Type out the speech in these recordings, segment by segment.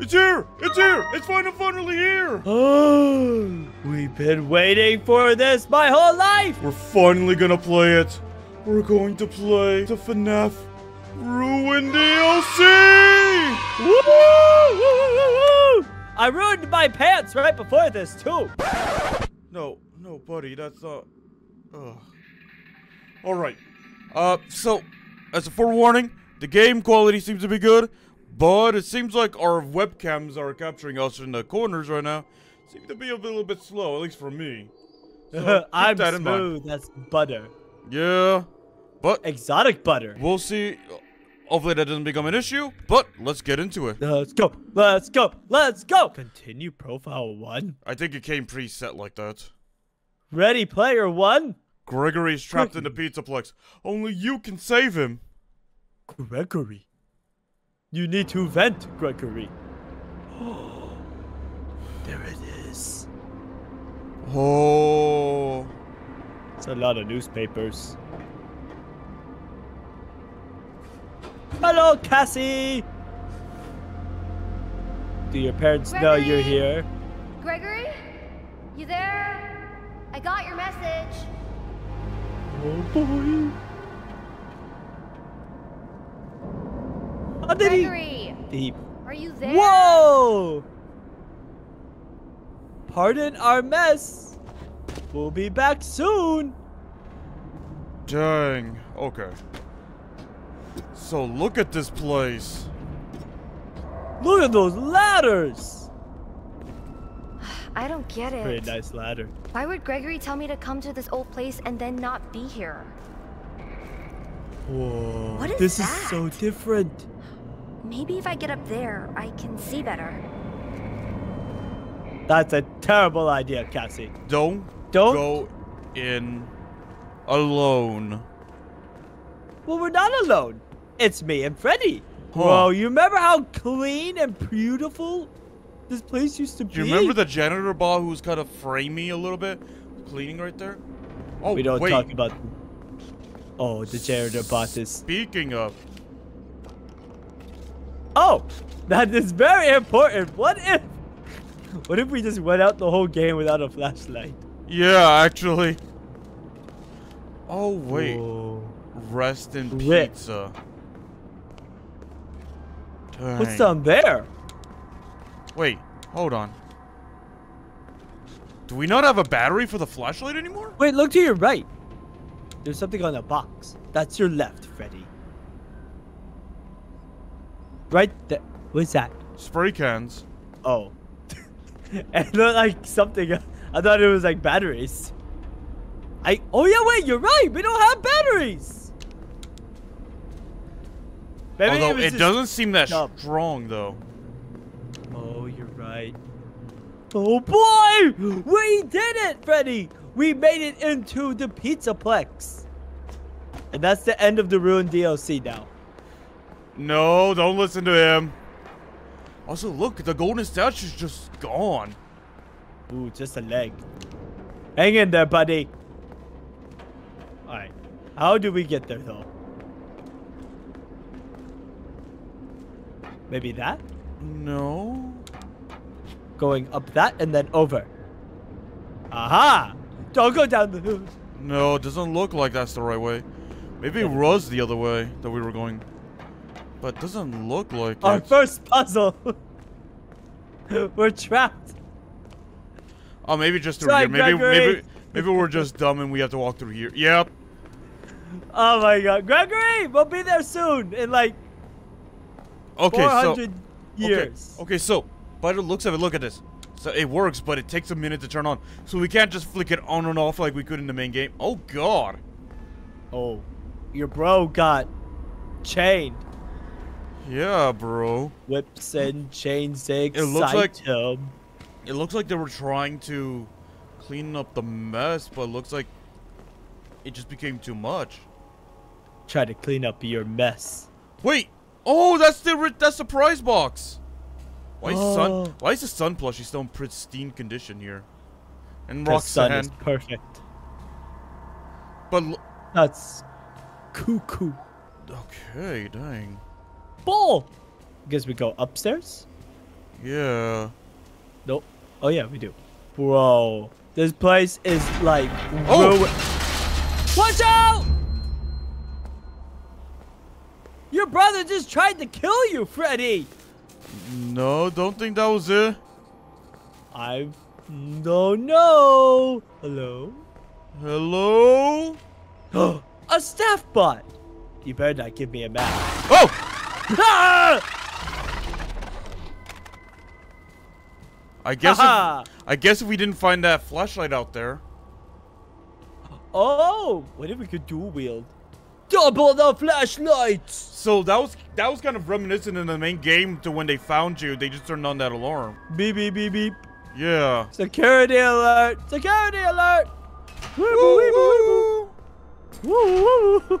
It's here! It's here! It's finally, finally here! Oh, we've been waiting for this my whole life. We're finally gonna play it. We're going to play the FNAF Ruin DLC! Woo. I ruined my pants right before this too. No, no, buddy, that's not. Ugh. All right. Uh, so, as a forewarning, the game quality seems to be good, but it seems like our webcams are capturing us in the corners right now. Seem to be a little bit slow, at least for me. So, I'm that smooth. That's butter. Yeah, but Exotic butter. we'll see. Hopefully that doesn't become an issue, but let's get into it. Let's go. Let's go. Let's go. Continue profile one. I think it came preset like that. Ready player one. Gregory's trapped in the Pizzaplex. Only you can save him. Gregory. You need to vent, Gregory. Oh, there it is. Oh. It's a lot of newspapers. Hello, Cassie. Do your parents know you're here? Gregory? You there? I got your message. Oh boy. How did? Gregory, he are you there? Whoa! Pardon our mess. We'll be back soon. Dang. Okay. So look at this place. Look at those ladders. I don't get it. Pretty nice ladder. Why would Gregory tell me to come to this old place and then not be here? Whoa. What is this is so different. Maybe if I get up there, I can see better. That's a terrible idea, Cassie. Don't, Don't- go in alone. Well, we're not alone. It's me and Freddy. Huh. Whoa, you remember how clean and beautiful this place used to be? Do you remember the janitor ball who was kind of framey a little bit? Cleaning right there? Oh, We don't wait. talk about. Oh, the janitor bought is. Speaking of, Oh, that is very important. What if? What if we just went out the whole game without a flashlight? yeah, actually. Oh wait, Whoa. rest in Rip. pizza. What's down there? Wait, hold on. Do we not have a battery for the flashlight anymore? Wait, look to your right. There's something on the box. That's your left, Freddy. Right there. What's that? Spray cans. Oh. it looked like something. I thought it was like batteries. I. Oh yeah, wait. You're right. We don't have batteries. Maybe Although was it, doesn't seem that dumb. strong though. Oh, you're right. Oh boy! We did it, Freddy! We made it into the Pizzaplex. And that's the end of the Ruined DLC now. No, don't listen to him. Also, look, the golden statue's just gone. Ooh, just a leg. Hang in there, buddy. Alright. How do we get there, though? Maybe that? No. Going up that and then over. Aha! Don't go down the... No, it doesn't look like that's the right way. Maybe it was the other way that we were going. But it doesn't look like Our it. first puzzle. We're trapped. Oh, maybe just through Sorry, here. Maybe, Gregory. maybe, maybe we're just dumb and we have to walk through here. Yep. Oh my god. Gregory, we'll be there soon in like Okay, 400 so years. Okay, okay, so by the looks of it, look at this. So it works, but it takes a minute to turn on. So we can't just flick it on and off like we could in the main game. Oh god. Oh, your bro got chained. Yeah, bro. Whips and chains excite It looks like- him. It looks like they were trying to clean up the mess, but it looks like it just became too much. Try to clean up your mess. Wait. Oh, that's the that's the prize box. Why is Oh. sun? Why is the sun plushie still in pristine condition here? And The sun is perfect. but That's cuckoo. okay, dang. Bull. Guess we go upstairs. Yeah. Nope. Oh yeah, we do. Bro, this place is like Oh! Watch out! Your brother just tried to kill you, Freddy. No, don't think that was it. I don't know. Hello. Hello? a staff bot. You better not give me a map. Oh! I guess if, I guess if we didn't find that flashlight out there. Oh, what if we could dual wield? Double the flashlights. So that was that was kind of reminiscent in the main game to when they found you, they just turned on that alarm. Beep beep beep beep. Yeah. Security alert! Security alert! Woo, woo. Woo, woo, woo.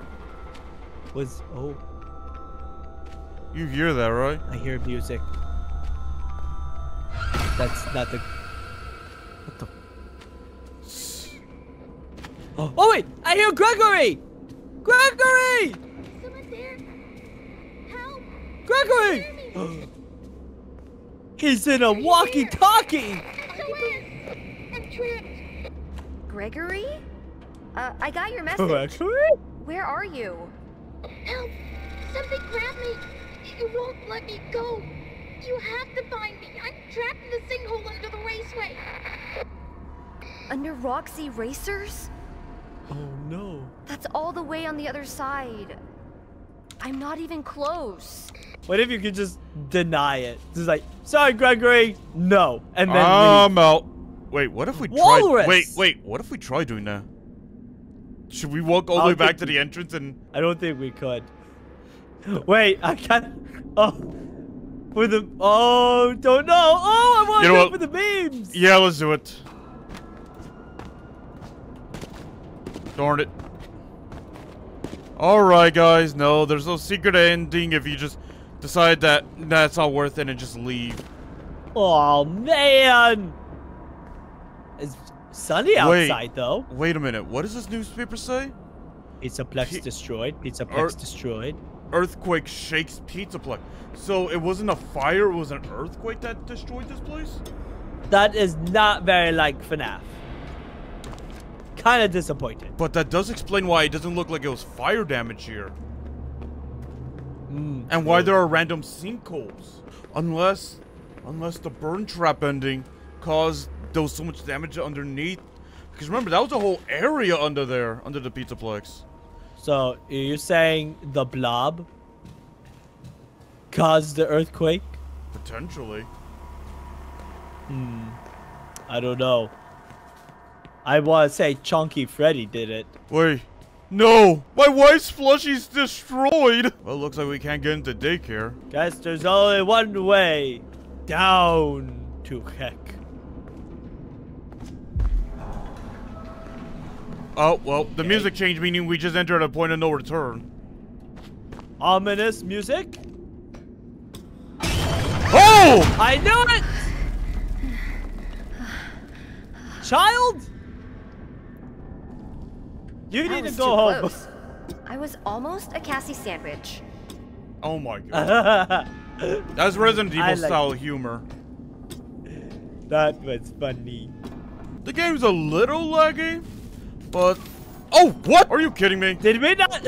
Was oh, You hear that, right? I hear music. That's not the. What the? Oh, oh wait! I hear Gregory! Gregory! Someone there? Help! Gregory! He's in a walkie-talkie. I'm trapped! Gregory? Uh, I got your message. Gregory? Where are you? Help! Something grabbed me! It won't let me go! You have to find me! I'm trapped in the sinkhole under the raceway! Under Roxy Racers? Oh no. That's all the way on the other side. I'm not even close. What if you could just deny it? Just like, sorry, Gregory, no, and then leave. I'm out. Wait, what if we Walrus! tried? Wait, wait, what if we try doing that? Should we walk all the way back to the entrance and? I don't think we could. Wait, I can't. Oh, for the. Oh, don't know. Oh, I want You to know go what? for the beams. Yeah, let's do it. Darn it. Alright, guys. No, there's no secret ending if you just decide that that's not worth it and just leave. Oh man, it's sunny Wait. outside though. Wait a minute. What does this newspaper say? Pizza Plex Pi- destroyed. Pizza Plex destroyed. Earthquake shakes Pizza Plex. So it wasn't a fire, it was an earthquake that destroyed this place? That is not very like FNAF. Kind of disappointed. But that does explain why it doesn't look like it was fire damage here. Mm, And why there are random sinkholes. Unless, unless the burn trap ending caused there was so much damage underneath. Because remember, that was a whole area under there, under the Pizzaplex. So you're saying the blob caused the earthquake? Potentially. Hmm. I don't know. I want to say Chunky Freddy did it. Wait. No! My wife's plushie's destroyed! Well, looks like we can't get into daycare. Guess there's only one way. Down to heck. Oh, well, the music changed, meaning we just entered a point of no return. Ominous music? Oh! I knew it! Child? You need to go home. close. I was almost a Cassie sandwich. Oh my god. That's Resident Evil like style humor. that was funny. The game's a little laggy, but... Oh, what? Are you kidding me? Did we not?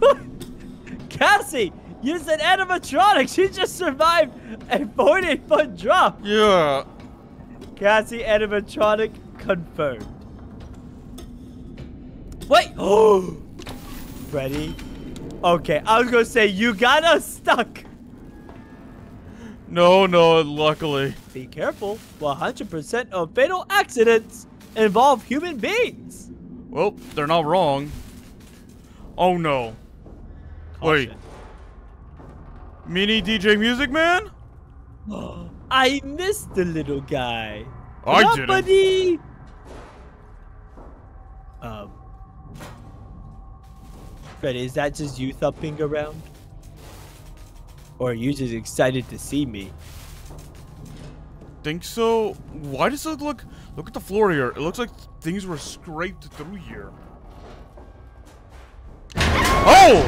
Cassie, you said animatronic. She just survived a 40 foot drop. Yeah. Cassie animatronic confirmed. Wait. Oh, Freddy. Okay, I was gonna say you got us stuck. No, no, luckily. Be careful. 100% of fatal accidents involve human beings. Well, they're not wrong. Oh no. Wait. Mini DJ Music Man? I missed the little guy. I buddy? Um. Freddy, is that just you thumping around? Or are you just excited to see me? Think so? Why does it look... Look at the floor here. It looks like things were scraped through here. Oh!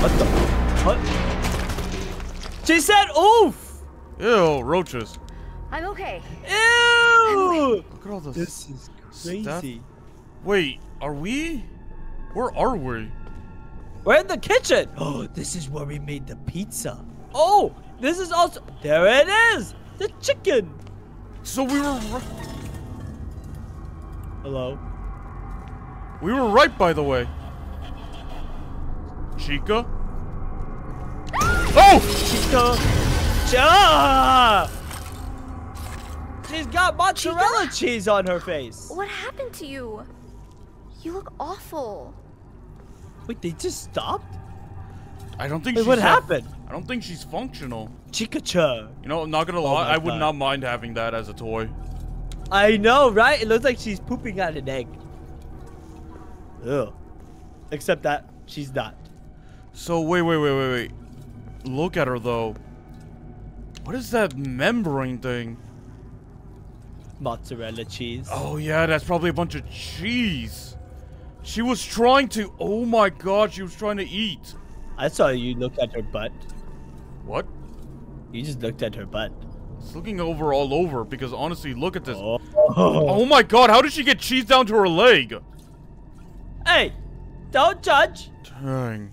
What the? What? She said oof! Ew, roaches. I'm okay. Ew! Look at all this. This is Stuff. Wait, are we? Where are we? We're in the kitchen. Oh, this is where we made the pizza. Oh, this is also. There it is. The chicken. So we were ri- Hello. we were right, by the way. Chica. Oh! Chica. Cha! She's got mozzarella cheese on her face. What happened to you? You look awful. Wait, they just stopped? I don't think Wait, she's what happened? I don't think she's functional. Chica cha. You know, I'm not gonna Oh lie, my I would God. not mind having that as a toy. I know, right? It looks like she's pooping out an egg. Ugh. Except that she's not. So wait, wait, wait, wait, wait. Look at her though. What is that membrane thing? Mozzarella cheese. Oh yeah, that's probably a bunch of cheese. She was trying to. Oh my god, she was trying to eat. I saw you look at her butt. What? You just looked at her butt. It's looking over all over because honestly, look at this. Oh. Oh my god, how did she get cheese down to her leg? Hey, don't judge. Dang.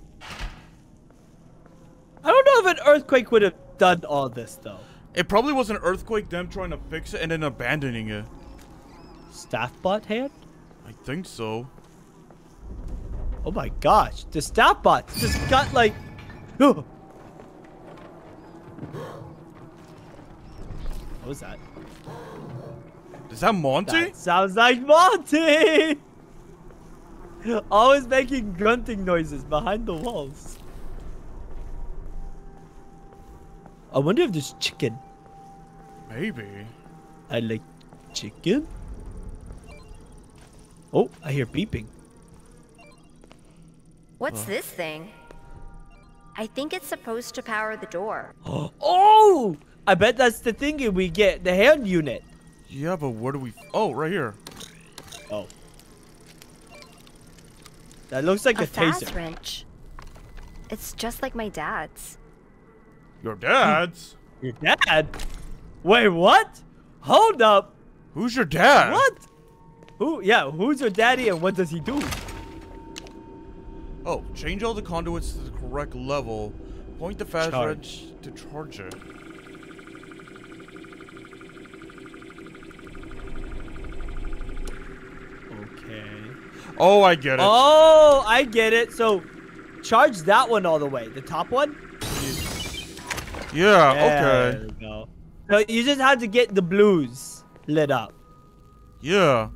I don't know if an earthquake would have done all this though. It probably was an earthquake, them trying to fix it and then abandoning it. Staff bot hand? I think so. Oh my gosh, the staff bot just got like. what was that? Is that Monty? That sounds like Monty! Always making grunting noises behind the walls. I wonder if there's chicken. Maybe. I like chicken. Oh, I hear beeping. What's this thing? I think it's supposed to power the door. Oh! I bet that's the thingy we get, the hand unit. Yeah, but where do we? Oh, right here. Oh. That looks like a, a Faz taser. wrench. It's just like my dad's. Your dad's. Your dad? Wait, what? Hold up. Who's your dad? What? Who? Yeah, who's your daddy and what does he do? Oh, change all the conduits to the correct level. Point the Faz Charge. wrench to charge it. Okay. Oh, I get it. Oh, I get it. So, charge that one all the way. The top one? yeah, There okay. So, you just have to get the blues lit up. Yeah.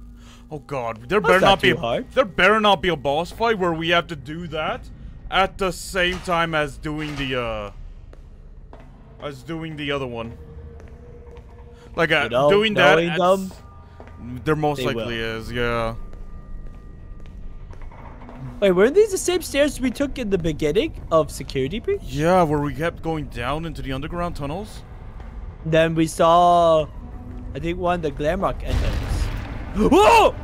Oh god, there That's better not not be hard. there better not be a boss fight where we have to do that at the same time as doing the uh as doing the other one. Like uh, doing that at there most they likely will. is, yeah. Wait, weren't these the same stairs we took in the beginning of Security Breach? Yeah, where we kept going down into the underground tunnels. Then we saw, I think, one of the Glamrock entrance. Whoa!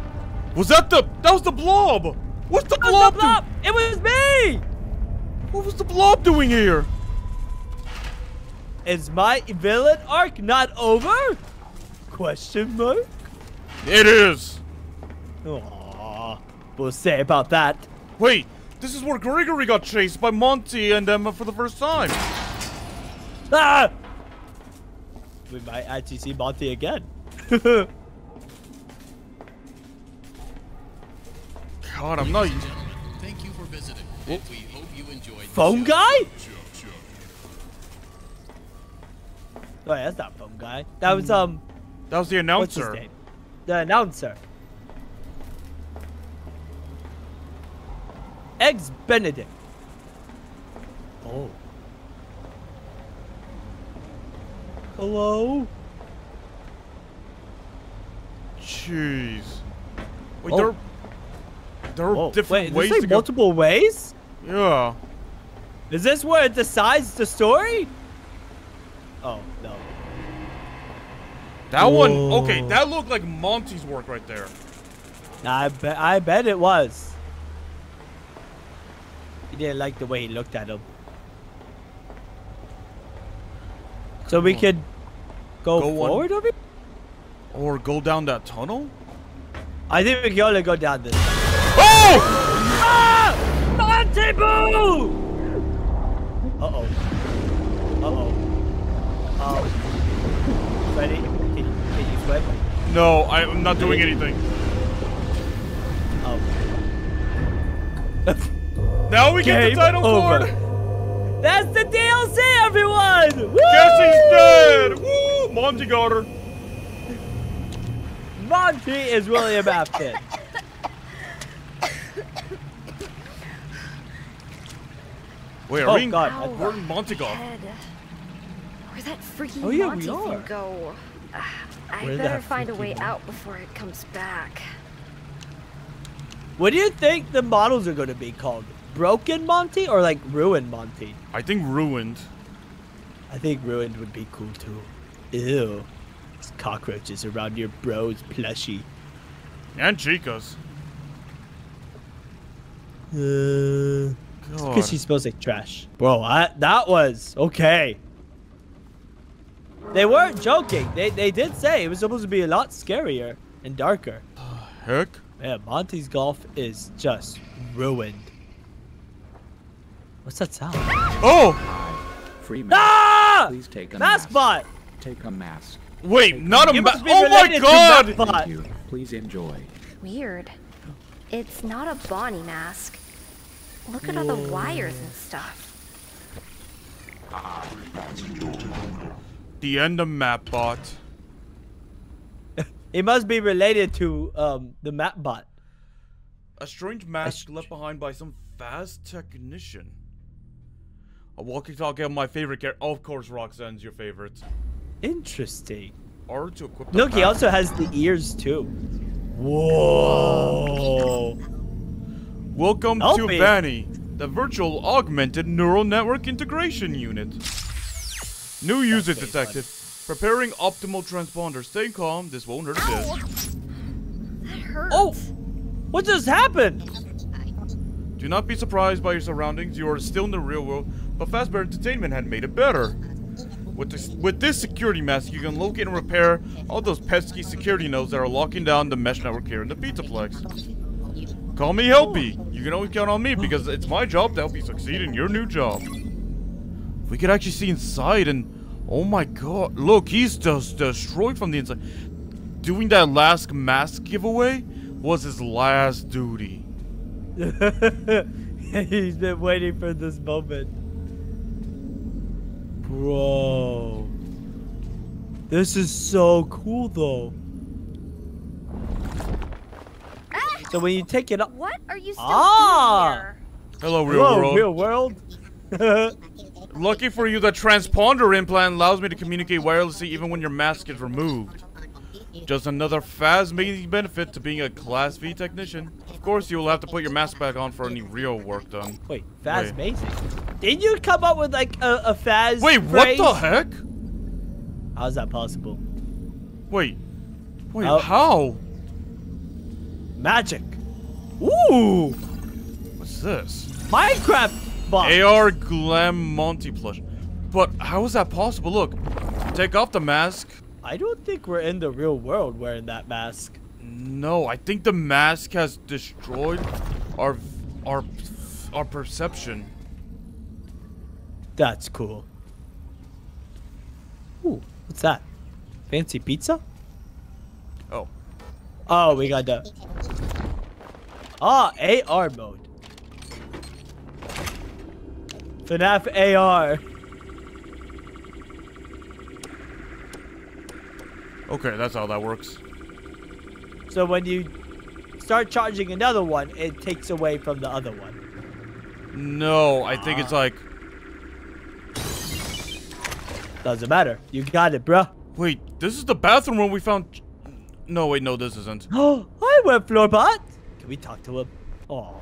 Was that the that was the blob? What's the blob, the blob! It was me! What was the blob doing here? Is my villain arc not over? Question mark? It is. Aww. We'll say about that. Wait, this is where Gregory got chased by Monty and Emma for the first time. Ah! We might actually see Monty again. God, I'm not. Thank you for visiting. And we hope you enjoyed Phone show. guy? Oh, yeah, that's not phone guy. That was um, That was the announcer. what's his name? The announcer. Eggs Benedict. Oh. Hello. Jeez. Wait, Oh. there, there are different wait, ways to like go. multiple ways? Yeah. Is this where it decides the story? Oh no. That one. Okay, that looked like Monty's work right there. I bet I bet it was. He didn't like the way he looked at him. So we Oh. could Go, Go on- forward over? Or go down that tunnel? I think we can only go down this. Oh! Ah! Monty Boo! Uh oh. Uh oh. Freddy, can you, can you swim? No, I, I'm not doing anything. Oh. Now we get the title over. card. That's the DLC, everyone! Woo! Guess he's dead. Woo! Monty got her. Monty is William Afton. Wait, are Oh, we in, God. We're in Monty got. Where'd that freaking Oh, yeah, Monty thing go? I Where'd better find a way Monty- out before it comes back. What do you think the models are going to be called? Broken Monty or like Ruined Monty? I think ruined. I think Ruined would be cool too. Ew. There's cockroaches around your bro's plushie. And Chica's. Uh, because she smells like trash. Bro, I, that was okay. They weren't joking. They, they did say it was supposed to be a lot scarier and darker. Heck? Man, Monty's golf is just ruined. What's that sound? Oh! Free mask. Ah! Please take a Mask mask. bot! Take a mask. Wait, not a mask. ma- Oh my god! Matt Bot. Thank you. Please enjoy. Weird. It's not a Bonnie mask. Look at all the wires and stuff. The end of map bot. It must be related to um the map bot. A strange mask left behind by some Faz technician. A walkie-talkie of my favorite character. of course, Roxanne's your favorite. Interesting. Or to equip the Look, he also has the ears too. Whoa! Welcome Help to me. Vanny, the virtual augmented neural network integration unit. New user very detected. Preparing optimal transponder. Stay calm. This won't hurt a bit. That hurts. Oh! What just happened? Do not be surprised by your surroundings. You are still in the real world, but Fazbear Entertainment had made it better. With this, with this security mask, you can locate and repair all those pesky security nodes that are locking down the mesh network here in the Pizzaplex. Call me Helpy. You can always count on me because it's my job to help you succeed in your new job. We could actually see inside and... Oh my god. Look, he's just destroyed from the inside. Doing that last mask giveaway was his last duty. He's been waiting for this moment. Bro. This is so cool though. So when you take it up What are you still Ah! doing here? Hello, real Whoa, world. real world. Lucky for you, the transponder implant allows me to communicate wirelessly even when your mask is removed. Just another fascinating benefit to being a Class V technician. Of course, you will have to put your mask back on for any real work done. Wait, Faz amazing. Did you come up with like a, a Faz Wait, what the heck? How's that possible? Wait. Wait, Oh. how? Magic. Ooh, What's this? Minecraft box. AR Glam Monty plush. But how is that possible? Look, take off the mask. I don't think we're in the real world wearing that mask. No, I think the mask has destroyed our our our perception. That's cool. Ooh, what's that? Fancy pizza? Oh. Oh, we got the. Ah, AR mode. FNAF AR. Okay, that's how that works. So when you start charging another one, it takes away from the other one. No, I think it's ah. like Doesn't matter. You got it, bruh. Wait, this is the bathroom where we found. No, wait, no, this isn't. Oh, hi, web floorbot. Can we talk to him? Oh.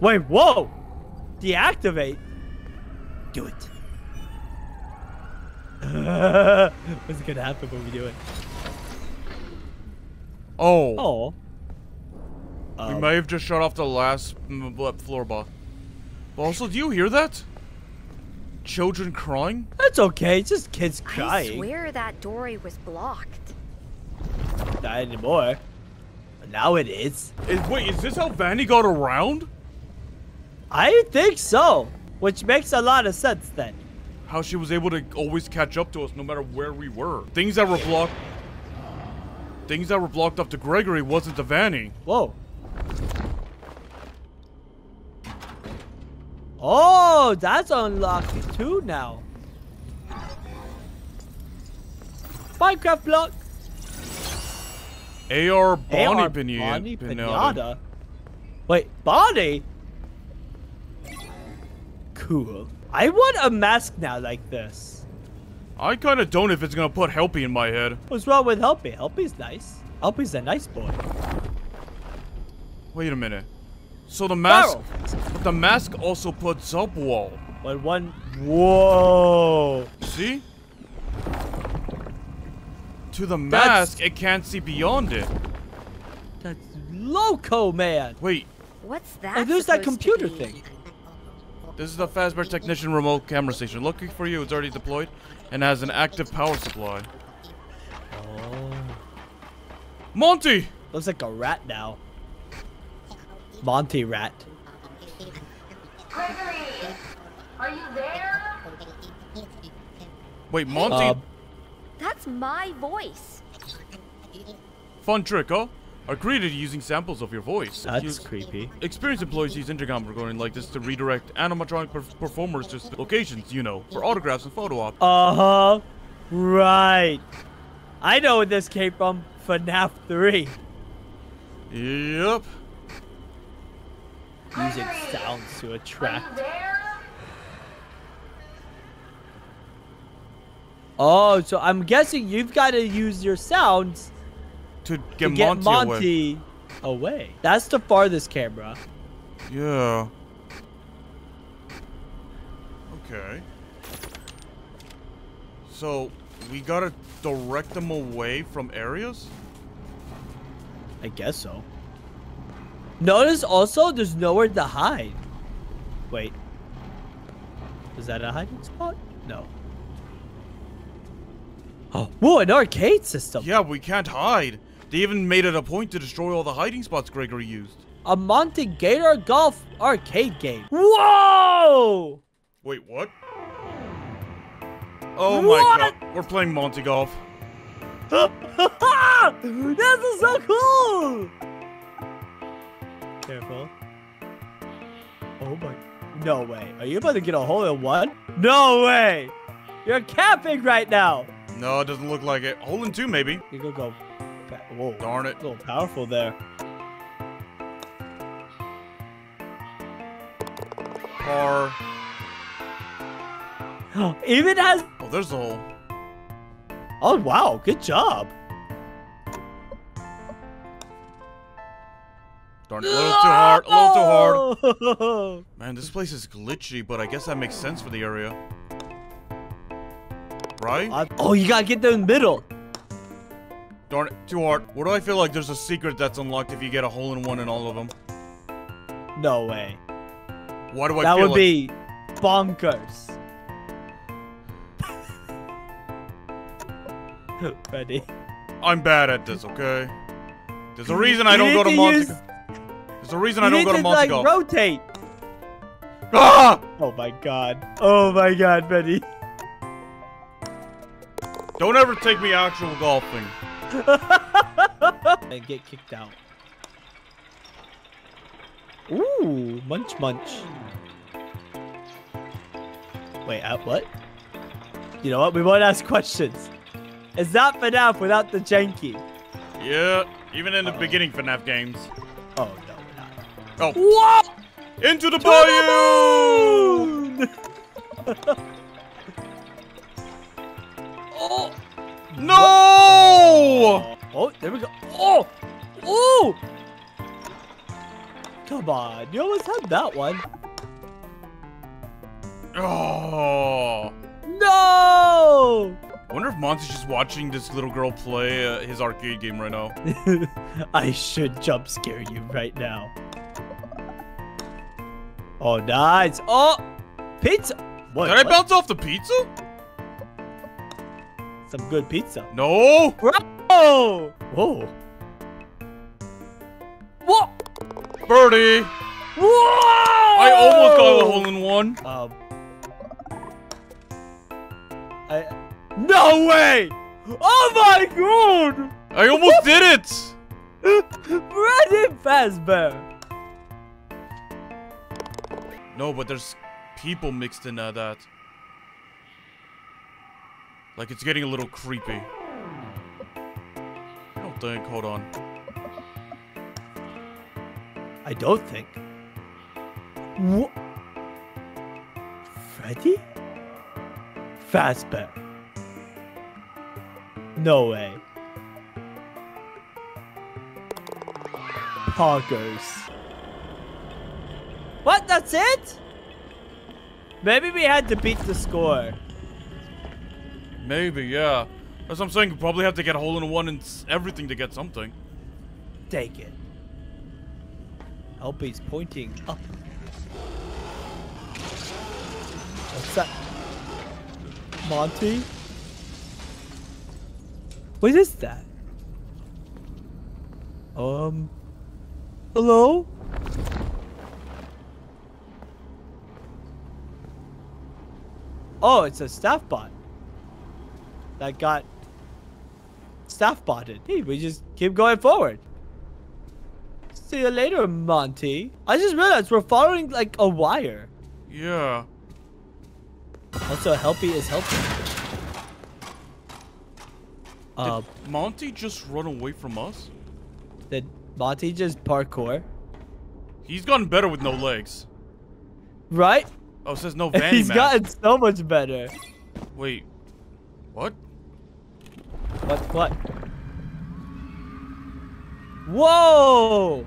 Wait, whoa! Deactivate. Do it. What's gonna happen when we do it? Oh, Oh. we Um, may have just shut off the last bl- floor ball. But also, do you hear that? children crying? That's okay. It's just kids crying. I crying. swear that doorway was blocked. Not anymore. But now it is. Is, wait, is this how Vanny got around? I think so. Which makes a lot of sense then. How she was able to always catch up to us no matter where we were. Things that were blocked. Things that were blocked up to Gregory wasn't to Vanny. Whoa. Oh, that's unlocked too now. Minecraft block. AR Bonnie AR Pinata. Bonnie Pinata. Wait, Bonnie? Cool. I want a mask now like this. I kind of don't if it's gonna put Helpy in my head. What's wrong with Helpy? Helpy's nice. Helpy's a nice boy. Wait a minute. So the mask, Barrel. but the mask also puts up wall. But one. Whoa. See? To the That's- mask, it can't see beyond it. That's loco, man. Wait, What's that? Oh, there's that computer thing. This is the Fazbear Technician remote camera station. Looking for you. It's already deployed and has an active power supply. Oh. Monty! Looks like a rat now. Monty rat. Gregory, are you there? Wait, Monty? Uh, That's my voice. Fun trick, huh? Are created using samples of your voice. that's Use- creepy. Experienced employees use intercom recording like this to redirect animatronic perf- performers to locations, you know, for autographs and photo ops. Uh huh. Right. I know where this came from. FNAF 3. Yep. Using sounds to attract. Oh, so I'm guessing you've got to use your sounds To to get, get Monty, away. Monty away. That's the farthest camera. Yeah. Okay. So, we gotta direct them away from areas? I guess so. Notice also there's nowhere to hide. Wait. Is that a hiding spot? No. Oh, whoa, an arcade system. Yeah, we can't hide. They even made it a point to destroy all the hiding spots Gregory used. A Monty Gator Golf arcade game. Whoa! Wait, what? Oh my god, we're playing Monty Golf. this is so cool! Careful. Oh my. No way. Are you about to get a hole in one? No way! You're camping right now! No, it doesn't look like it. Hole in two, maybe. You go go. Whoa. Darn it. A little powerful there. Car. Even has. Oh, there's the hole. Oh wow! Good job. Darn it, a little too hard, a little too hard. Man, this place is glitchy, but I guess that makes sense for the area. Right? Uh, oh, you gotta get there in the middle. Darn it, too hard. What do I feel like there's a secret that's unlocked if you get a hole in one in all of them? No way. Why do I that would like... be bonkers. Ready? I'm bad at this, okay? There's a reason I don't go to to Monty... use- There's a reason You I don't go to to Monty like rotate. Ah! Oh my god. Oh my god, Betty. Don't ever take me actual golfing. and get kicked out. Ooh, munch munch. Wait, uh, what? You know what? We won't ask questions. It's not FNAF without the janky. Yeah, even in the Uh-oh. beginning FNAF games. Oh, no, we're not. Oh, What? into the bayou! oh! No! Oh, there we go. Oh! Oh! Come on, you almost had that one. Oh. No! I wonder if Monty's just watching this little girl play uh, his arcade game right now. I should jump scare you right now. Oh, nice. Oh, pizza. What? Did I what? bounce off the pizza? Some good pizza. No. Oh! Whoa. What? Birdie. Whoa! I almost got a hole in one. Um. I. No way! Oh my god! I almost did it. Freddy Fazbear! No, but there's people mixed in uh, that. Like it's getting a little creepy. I don't think. Hold on. I don't think. What? Freddy? Fazbear. No way. Poggers. What? That's it? Maybe we had to beat the score. Maybe, yeah. That's what I'm saying. You probably have to get a hole in one and everything to get something. Take it. LB's pointing up. What's that? Monty? What is that? Um. Hello? Oh, it's a staff bot. That got staff botted. Hey, we just keep going forward. See you later, Monty. I just realized we're following like a wire. Yeah. Also, Helpy is helping. Uh, Monty just run away from us? did Monty just parkour? He's gotten better with no legs. Right? Oh, it says no He's mask. gotten so much better. Wait. What? What? What? Whoa!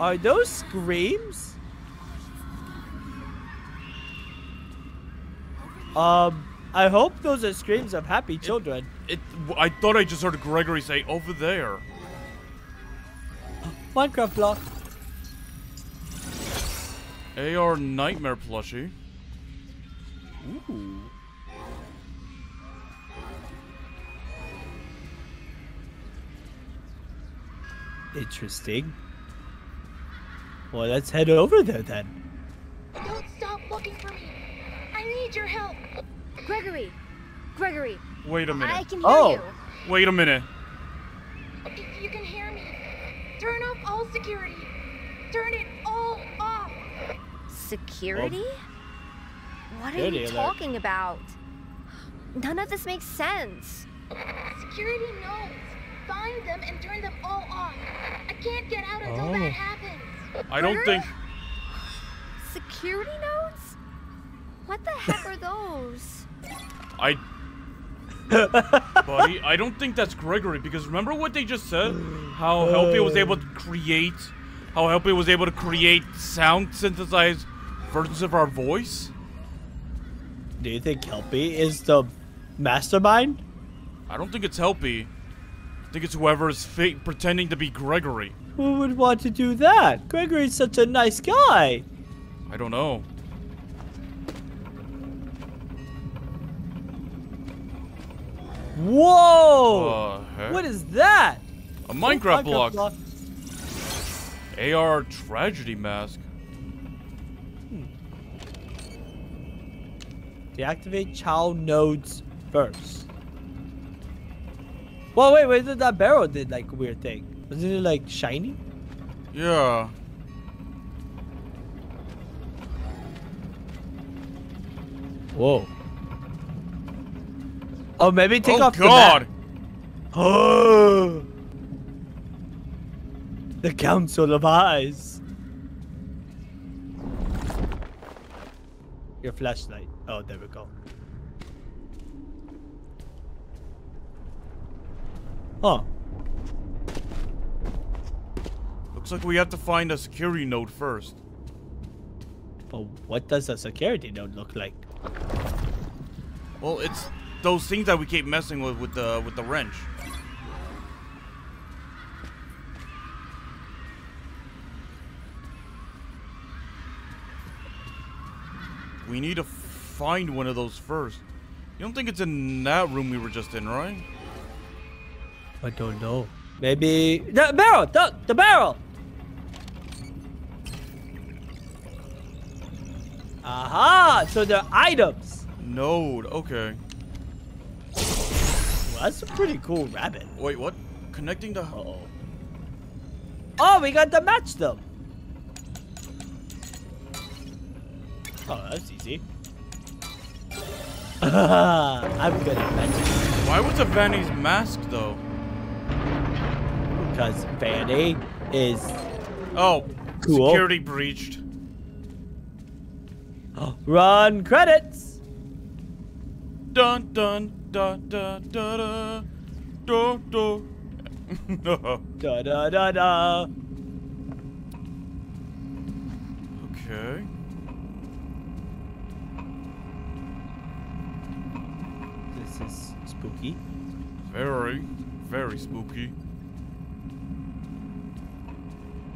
Are those screams? Um, I hope those are screams of happy children. It. I thought I just heard Gregory say over there. Minecraft block. AR Nightmare plushie. Ooh. Interesting. Well, let's head over there then. Don't stop looking for me. I need your help. Gregory! Gregory! Wait a minute. I can hear Oh. you. Wait a minute. If you can hear me, turn off all security. Turn it all off. Security? Oh. what are Security you alert. talking about? None of this makes sense. Security knows. Find them and turn them all off. I can't get out until Oh. that happens. I don't think. Security nodes? What the heck are those? I. Buddy, I don't think that's Gregory because remember what they just said? How Helpy was able to create. How Helpy was able to create sound synthesized versions of our voice? Do you think Helpy is the mastermind? I don't think it's Helpy. I think it's whoever is fa- pretending to be Gregory. Who would want to do that? Gregory's such a nice guy. I don't know. Whoa! Uh, what is that? A Minecraft block. block. AR tragedy mask. Deactivate child nodes first. Whoa, wait, wait, that barrel did like a weird thing. Wasn't it like shiny? Yeah. Whoa. Oh, maybe take oh off God. the Oh. The Council of Eyes. Your flashlight. Oh, there we go. Huh. Looks like we have to find a security node first. But what does a security node look like? Well, it's those things that we keep messing with with the with the wrench. we need to find one of those first. You don't think it's in that room we were just in, right? I don't know. Maybe the barrel. The the barrel. Aha! So they're items. Node. Okay. Well, that's a pretty cool rabbit. Wait, what? Connecting the. Uh oh. Oh, we got to match them. Oh, that's easy. I'm good at matching Why was a Vanny's mask though? Because Vanny is Oh, Cool. security breached. run credits. Dun dun dun dun dun dun dun dun. Da da da da. okay. This is spooky. Very, very spooky.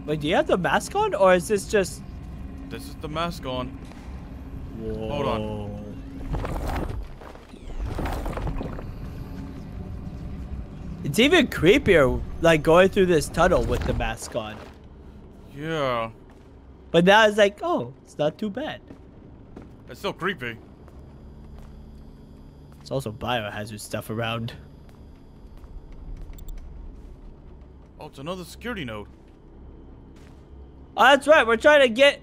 Wait, do you have the mask on, or is this just? This is the mask on. Whoa. Hold on. It's even creepier, like going through this tunnel with the mask on. Yeah. But now it's like, oh, it's not too bad. It's still creepy. It's also biohazard stuff around. Oh, it's another security node. Oh, ah, that's right. We're trying to get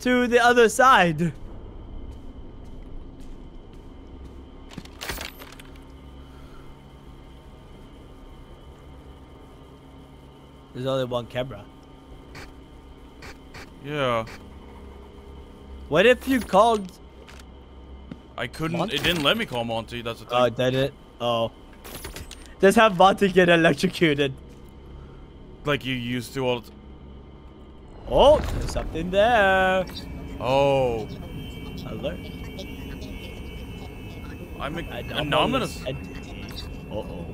to the other side. There's only one camera. Yeah. What if you called? I couldn't. Monty? It didn't let me call Monty. That's the oh, thing. Oh, did it? Oh. Just have Monty get electrocuted. like you used to all. The Oh, there's something there. oh. Alert. I'm. A, Anomalous no, I'm entity. Uh-oh.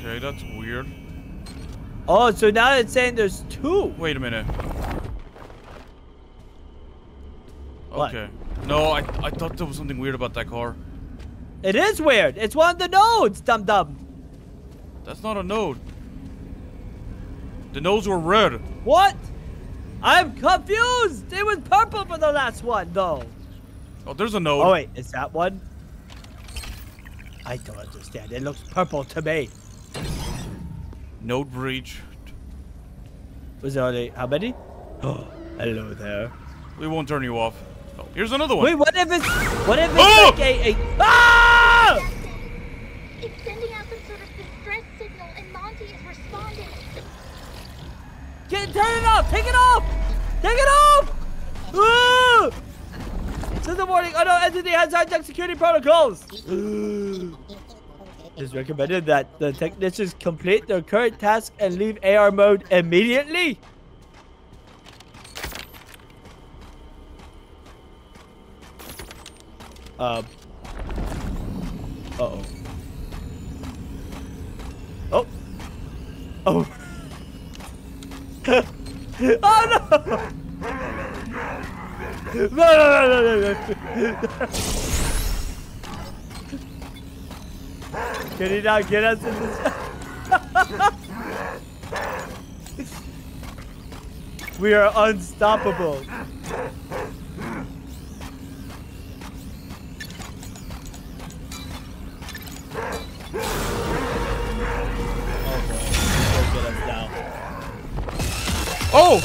Okay, that's weird. Oh, so now it's saying there's two. Wait a minute. What? Okay. No, I I thought there was something weird about that car. It is weird. It's one of the nodes, dum dum. That's not a node. The nodes were red. What? I'm confused. It was purple for the last one, though. Oh, there's a node. Oh wait, is that one? I don't understand. It looks purple to me. Node breach. Was there only how many? Oh, hello there. We won't turn you off. Oh, here's another one. Wait, what if it's what if it's Oh! like a, a ah? It's sending out some sort of distress signal, and Monty is responding. Get turn it off! Take it off! Take it off! Ah! System warning. Oh no, entity has hijacked security protocols. It's recommended that the technicians complete their current task and leave AR mode immediately. Um. Uh oh. Oh. Oh. oh no! No, no, no, no, no. Can he not get us in this? we are unstoppable. Oh boy, he'll get us now. Oh!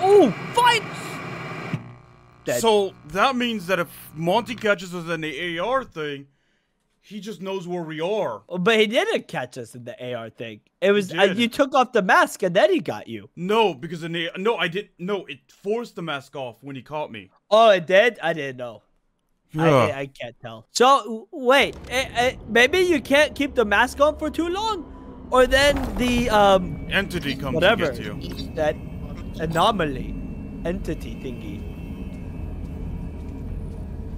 Oh, fight! Dead. So that means that if Monty catches us in the AR thing, he just knows where we are. But he didn't catch us in the AR thing. It was uh, you took off the mask and then he got you. No, because in the no, I didn't. no. It forced the mask off when he caught me. Oh, it did. I didn't know. I, I, can't tell. So wait, eh, eh, maybe you can't keep the mask on for too long, or then the um Entity comes whatever you. that anomaly entity thingy,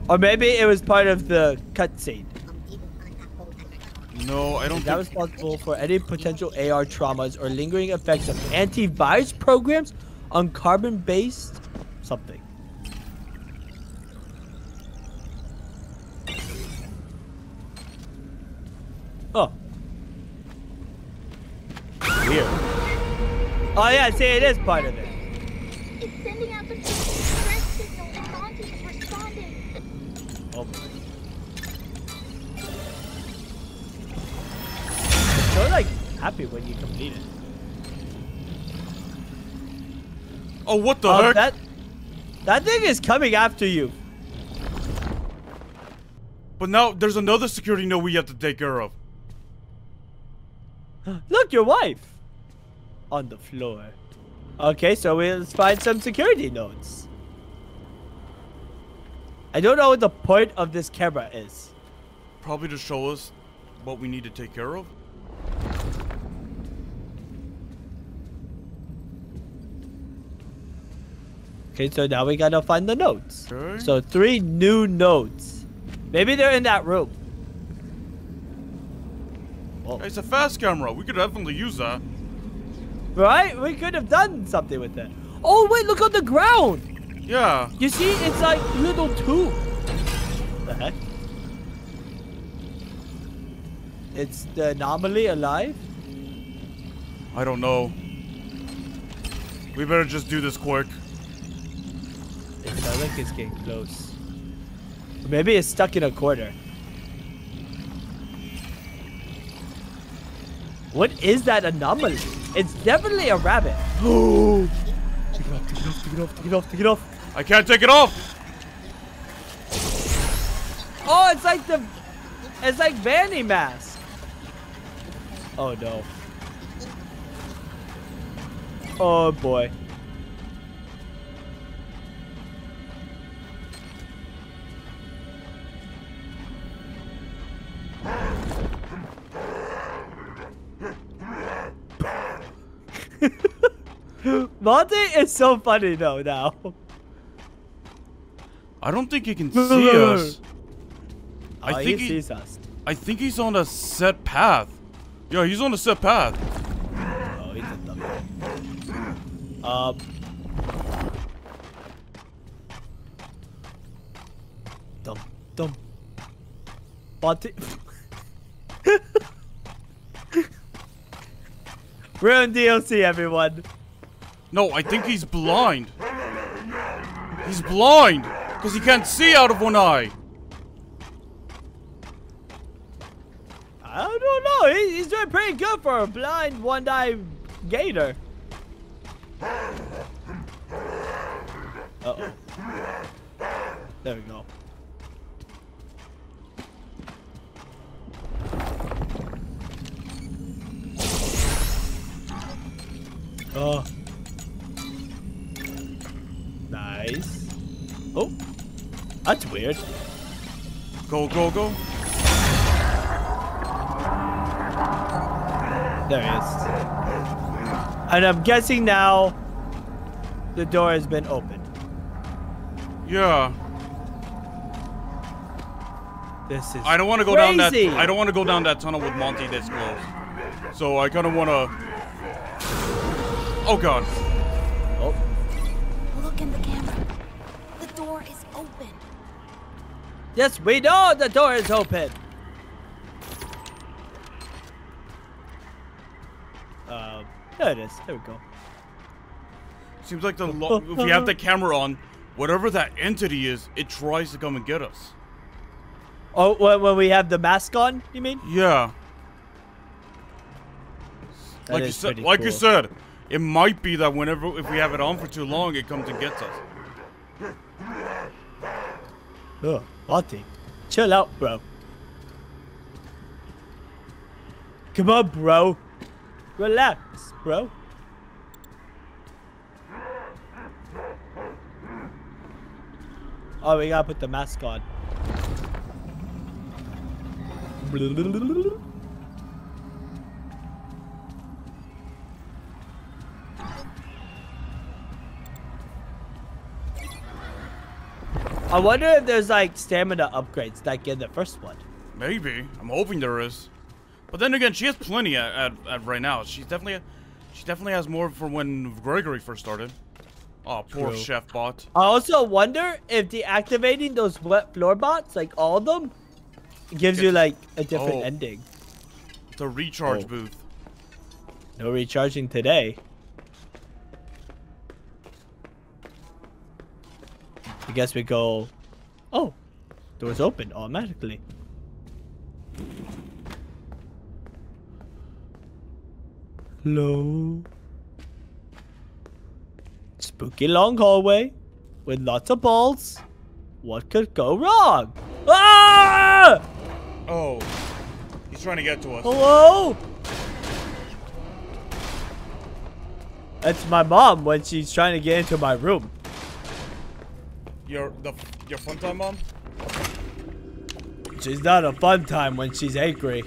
or maybe it was part of the cutscene. No, I don't Is that responsible for any potential AR traumas or lingering effects of antivirus programs on carbon-based something? Oh. Weird. Oh yeah, see, it is part of it. It's sending out the distress signal and Monty is responding. Oh. So like happy when you complete it. Oh, what the Oh, heck? that that thing is coming after you. But now there's another security node we have to take care of. Look, your wife on the floor. Okay, so we'll find some security nodes. I don't know what the point of this camera is. Probably to show us what we need to take care of. Okay, so now we gotta find the notes. Okay. So three new notes. Maybe they're in that room. Hey, it's a Faz camera. We could definitely use that. Right? We could have done something with it. Oh wait, look on the ground. Yeah. You see, it's like little tube. The heck? It's the anomaly alive? I don't know. We better just do this quick. Sounds like it's getting close. Maybe it's stuck in a corner. What is that anomaly? It's definitely a rabbit. Oh! Take it off, take it off, take it off, take it off, take it off. I can't take it off. Oh, it's like the, it's like Vanny mask. Oh no. Oh boy. Monty is so funny though now. I don't think he can see us. I oh, think he he, sees us. I think he's on a set path. Yeah, he's on a set path. Oh, he's a dummy. Um. Dum dum. Monty. We're on DLC, everyone. No, I think he's blind. He's blind because he can't see out of one eye. I don't know. He's doing pretty good for a blind one-eye gator. Uh oh. There we go. Oh. Nice. Oh. That's weird. Go, go, go. There he is. And I'm guessing now the door has been opened. Yeah. This is I don't want to go down that. I don't want to go down that tunnel with Monty this close. So I kind of want to. Oh God. Yes, we know the door is open. Um, there it is. There we go. Seems like the lo- if we have the camera on, whatever that entity is, it tries to come and get us. Oh, when, when we have the mask on, you mean? Yeah. That like you said, pretty like you said, it might be that whenever if we have it on for too long, it comes and gets us. Ugh, Monty, chill out, bro. Come on, bro. Relax, bro. Oh, we gotta put the mask on. I wonder if there's like stamina upgrades like in the first one. Maybe. I'm hoping there is. But then again, she has plenty at, at, at right now. She's definitely, she definitely has more from when Gregory first started. Oh, poor True. chef bot. I also wonder if deactivating those wet floor bots, like all of them, gives you like a different Oh. ending. The recharge Oh. booth. No recharging today. I guess we go. Oh, doors open automatically. Hello. Spooky long hallway with lots of balls. What could go wrong? Ah! Oh, he's trying to get to us. Hello? That's my mom when she's trying to get into my room. Your the your fun time mom. She's not a fun time when she's angry.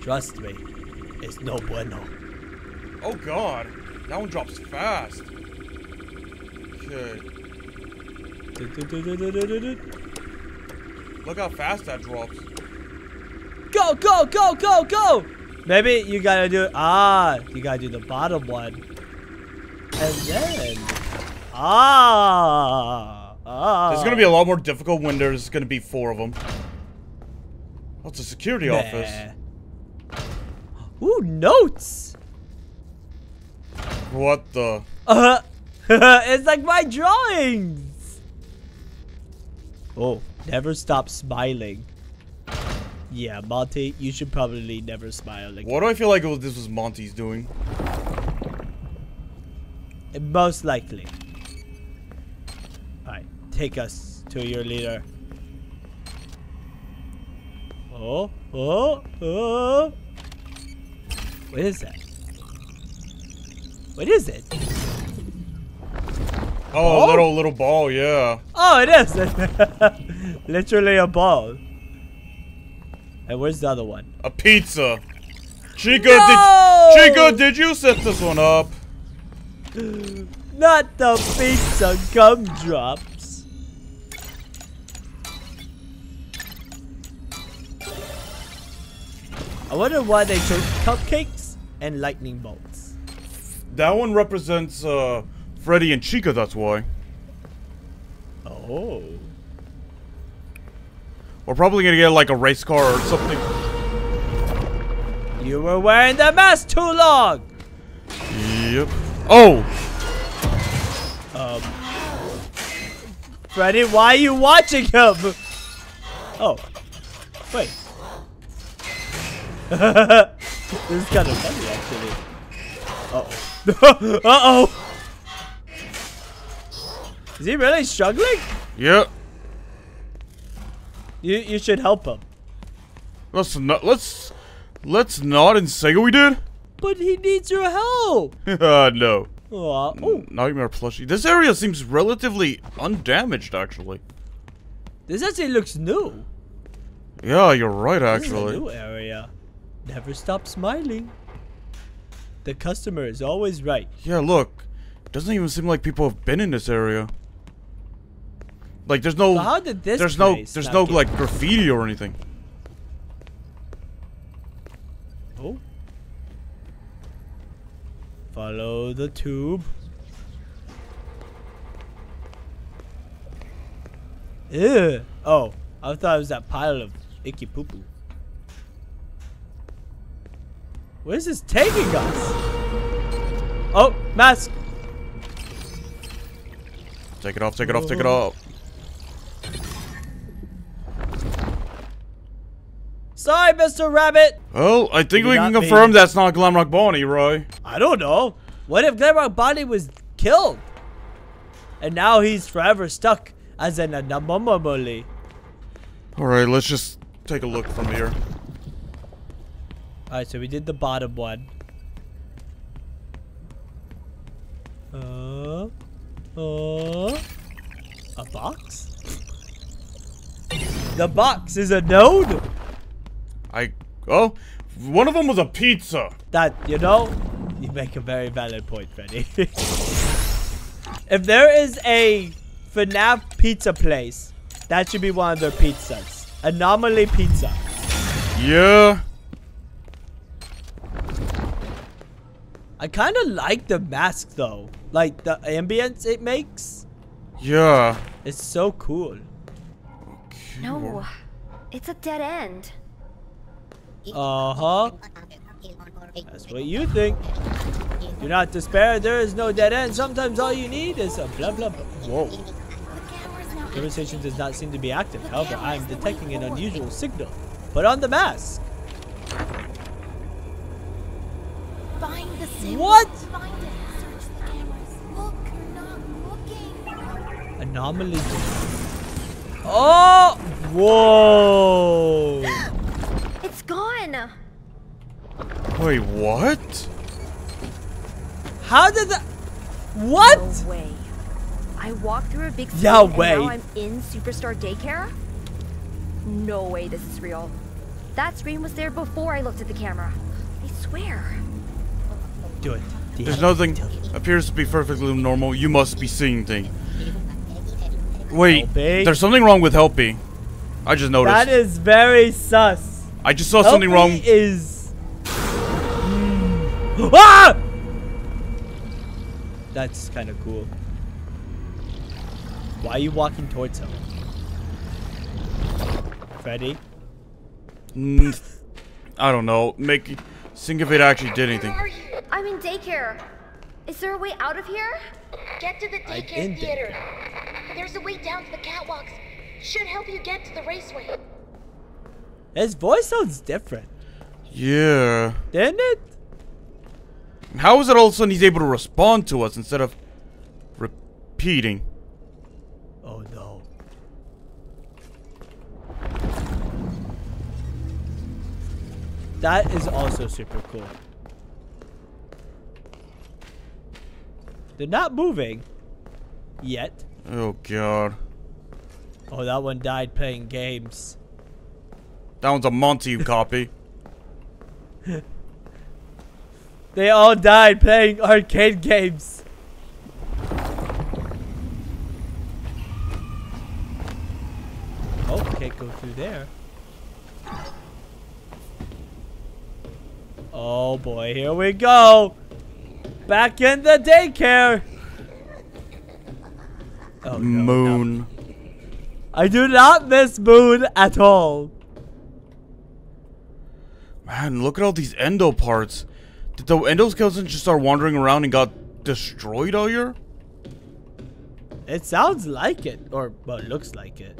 Trust me, it's no bueno. Oh God, that one drops fast. Okay, look how fast that drops. Go, go, go, go, go! Maybe you gotta do ah, you gotta do the bottom one, and then ah, ah. It's gonna be a lot more difficult when there's gonna be four of them. Oh, it's a security office. Nah. Ooh, notes. What the? Uh, it's like my drawings. Oh, never stop smiling. Yeah, Monty, you should probably never smile again. Why do I feel like was, this was Monty's doing? Most likely. Take us to your leader. Oh, oh, oh. What is that? What is it? Oh, Oh. a little little ball, yeah. Oh, it is! Literally a ball. And where's the other one? A pizza. Chica, No! did Chica, did you set this one up? Not the pizza gumdrops. I wonder why they chose cupcakes and lightning bolts. That one represents uh Freddy and Chica. That's why. Oh. We're probably gonna get like a race car or something. You were wearing the mask too long! Yep. Oh, Um. Freddy, why are you watching him? Oh. Wait. this is kind of funny, actually. Uh-oh. Uh-oh! Is he really struggling? yeah. You you should help him. Let's not. Let's let's not and say we did. But he needs your help! uh, no. Oh, Nightmare plushie. This area seems relatively undamaged, actually. this actually looks new. Yeah, you're right, This is a actually. new area. Never stop smiling. The customer is always right. Yeah, look. Doesn't even seem like people have been in this area. Like, there's no. So how did this there's no. There's no like graffiti or anything. Oh. Follow the tube. Ew. Oh, I thought it was that pile of icky poo poo. Where's this taking us? Oh, mask. Take it off. Take it off. Take it off. Sorry, Mr. Rabbit. Well, I think Did we can confirm that's not Glamrock Bonnie, Roy. I don't know. What if Glamrock Bonnie was killed? And now he's forever stuck as an anomaly. All right, let's just take a look from here. Alright, so we did the bottom one. Uh, uh, a box? The box is a node? I. Oh, one of them was a pizza. That, you know, you make a very valid point, Freddy. if there is a FNAF pizza place, that should be one of their pizzas. Anomaly Pizza. Yeah. I kind of like the mask though. Like the ambience it makes. Yeah. It's so cool. No, it's a dead end. Uh huh. That's what you think. Do not despair. There is no dead end. Sometimes all you need is a blah blah blah. Whoa. Conversation does not seem to be active. However, I am detecting an unusual signal. Put on the mask. Find the symbol. What? Find it. Search the cameras. Look, you're not looking. Anomaly. Oh! Whoa! It's gone. Wait, what? How did that? What? No way. I walked through a big screen Yeah, and way. now I'm in Superstar Daycare? No way this is real. That screen was there before I looked at the camera. I swear. Do it. There's nothing appears to be perfectly normal. You must be seeing things. Wait, Helpy. there's something wrong with Helpy. I just noticed. That is very sus. I just saw something Helpy wrong. Is. Mm. ah! That's kind of cool. Why are you walking towards him? Freddy? Mm, I don't know. Make think if it actually did anything. Where are you? I'm in daycare. Is there a way out of here? Get to the I'm daycare theater. There's a way down to the catwalks. Should help you get to the raceway. His voice sounds different, Yeah. didn't it? How is it all of a sudden he's able to respond to us instead of repeating? That is also super cool. They're not moving yet. Oh god. Oh, that one died playing games. That one's a Monty copy. They all died playing arcade games. Oh, can't go through there. Oh boy, here we go. Back in the daycare. Oh, no, no. Moon. I do not miss Moon at all. Man, look at all these endo parts. Did the endoskeletons just start wandering around and got destroyed all year? It sounds like it, or well, it looks like it.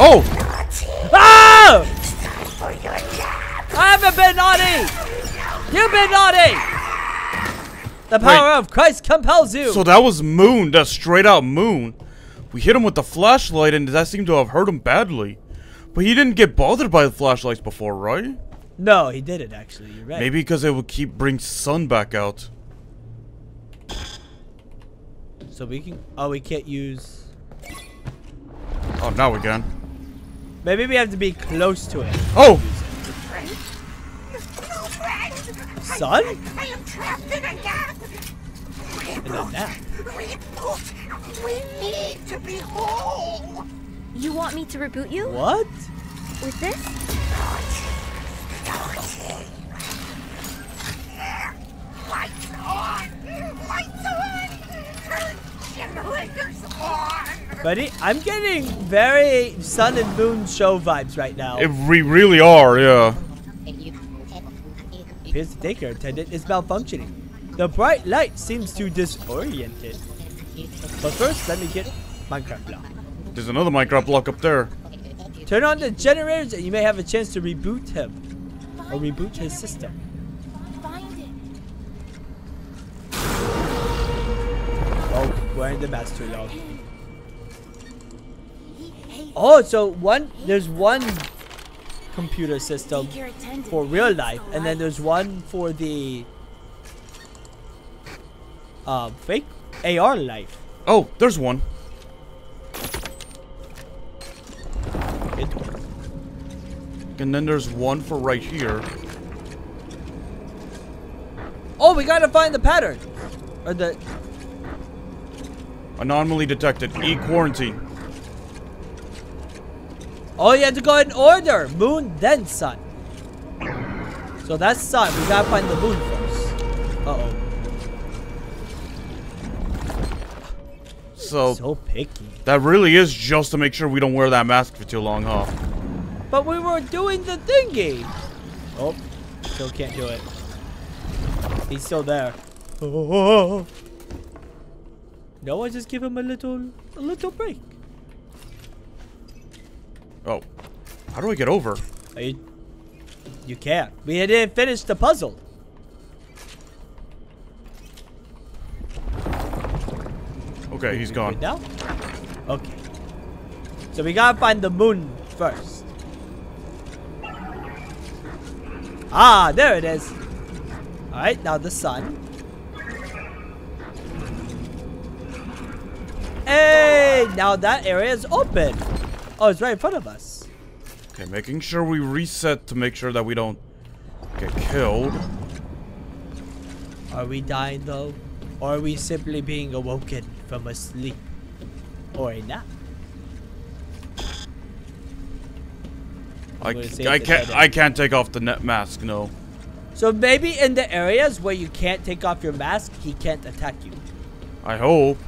Oh! Ah! I haven't been naughty! You've been naughty! The power Wait. of Christ compels you! So that was Moon. that straight out Moon. We hit him with the flashlight and that seemed to have hurt him badly. But he didn't get bothered by the flashlights before, right? no, he didn't actually. You're right. Maybe because it would keep bring sun back out. So we can. Oh, we can't use. Oh, now we can. Maybe we have to be close to it. Oh! Sun? I am trapped in a gap. In a nap. Reboot. We need to be whole. You want me to reboot you? What? With this? Lights on. Lights on. Turn generators on. Buddy, I'm getting very Sun and Moon show vibes right now. It, we really are, yeah. Appears the daycare attendant is malfunctioning. The bright light seems to disorient it. But first, let me get Minecraft block. There's another Minecraft block up there. Turn on the generators and you may have a chance to reboot him. Or reboot his system. Find it. Oh, wearing the mask too long. Oh, so one there's one computer system for real life, and then there's one for the uh, fake AR life. Oh, there's one. And then there's one for right here. Oh, we gotta find the pattern. Or the Anomaly detected. E quarantine. Oh, you have to go in order. Moon, then sun. So that's sun. We gotta find the moon first. Uh-oh. So So picky. that really is just to make sure we don't wear that mask for too long, huh? But we were doing the thingy. Oh, still can't do it. He's still there. Oh. No, I just give him a little, a little break. Oh, how do I get over? Are you, you can't. We didn't finish the puzzle. Okay, he's gone. now? Okay. So we gotta find the moon first. Ah, there it is. Alright, now the sun. Hey, now that area is open. Oh, it's right in front of us. Okay, making sure we reset to make sure that we don't get killed. Are we dying though? Or are we simply being awoken from a sleep? Or a nap? I, gonna c- say I can't I can't take off the net mask, no. So maybe in the areas where you can't take off your mask, he can't attack you. I hope.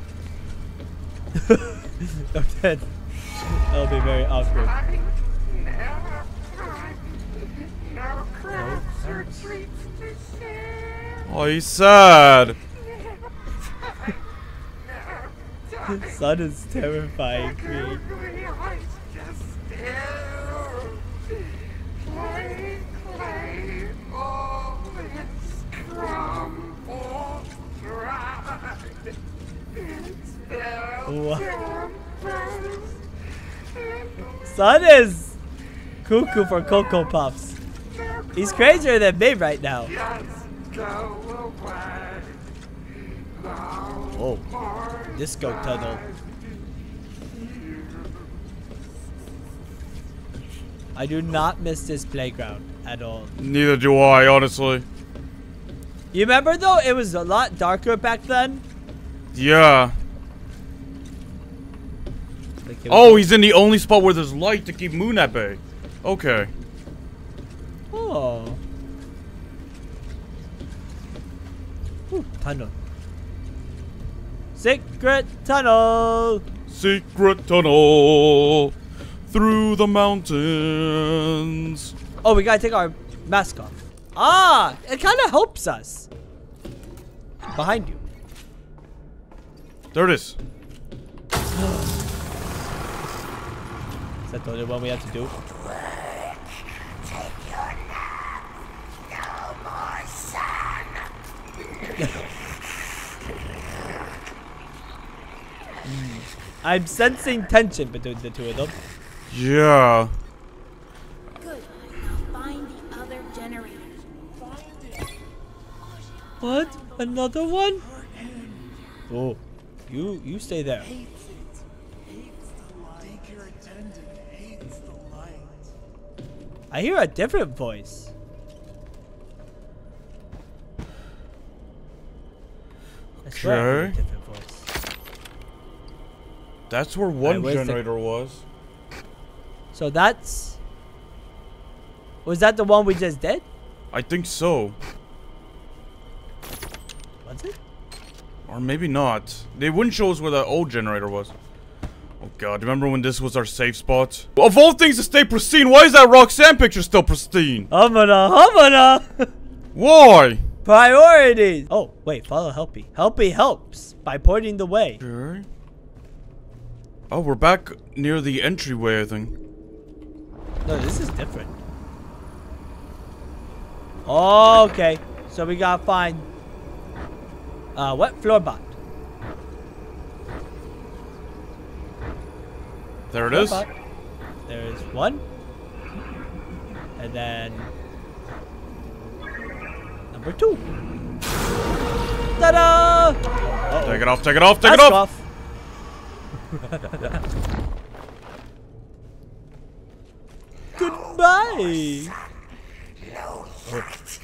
that will be very awkward. No closer treats. Oh, he's sad. Sun is terrifying me. Ugly eyes just stare. Clay, clay, all is crumbled dry. It's Wha- built Sun is cuckoo for Cocoa Puffs. He's crazier than me right now. Just go away. Oh, disco tunnel. I do not miss this playground at all. Neither do I, honestly. You remember though, it was a lot darker back then. Yeah. Like, it was Oh, he's in the only spot where there's light to keep Moon at bay. Okay. Oh. Ooh, tunnel. Secret tunnel. Secret tunnel through the mountains. Oh, we gotta take our mask off. Ah, it kind of helps us. Behind you. There it. Is that the only one we have to do? I'm sensing tension between the two of them. Yeah. Good. Now find the other generator. What? Another one? Oh, you you stay there. I hear a different voice. I swear I hear a Okay. different voice. That's where one the- generator was. So that's. Was that the one we just did? I think so. Was it? Or maybe not. They wouldn't show us where the old generator was. Oh god, remember when this was our safe spot? Of all things to stay pristine, why is that Roxanne picture still pristine? Humana, humana! Why? Priorities! Oh, wait, follow Helpy. Helpy helps by pointing the way. Okay. Oh, we're back near the entryway, I think. No, this is different. Okay, so we gotta find uh, what floorbot? There it is. Floorbot. There is one, and then number two. Ta-da! Uh-oh. Take it off, take it off, take Mask it off! Goodbye. no light.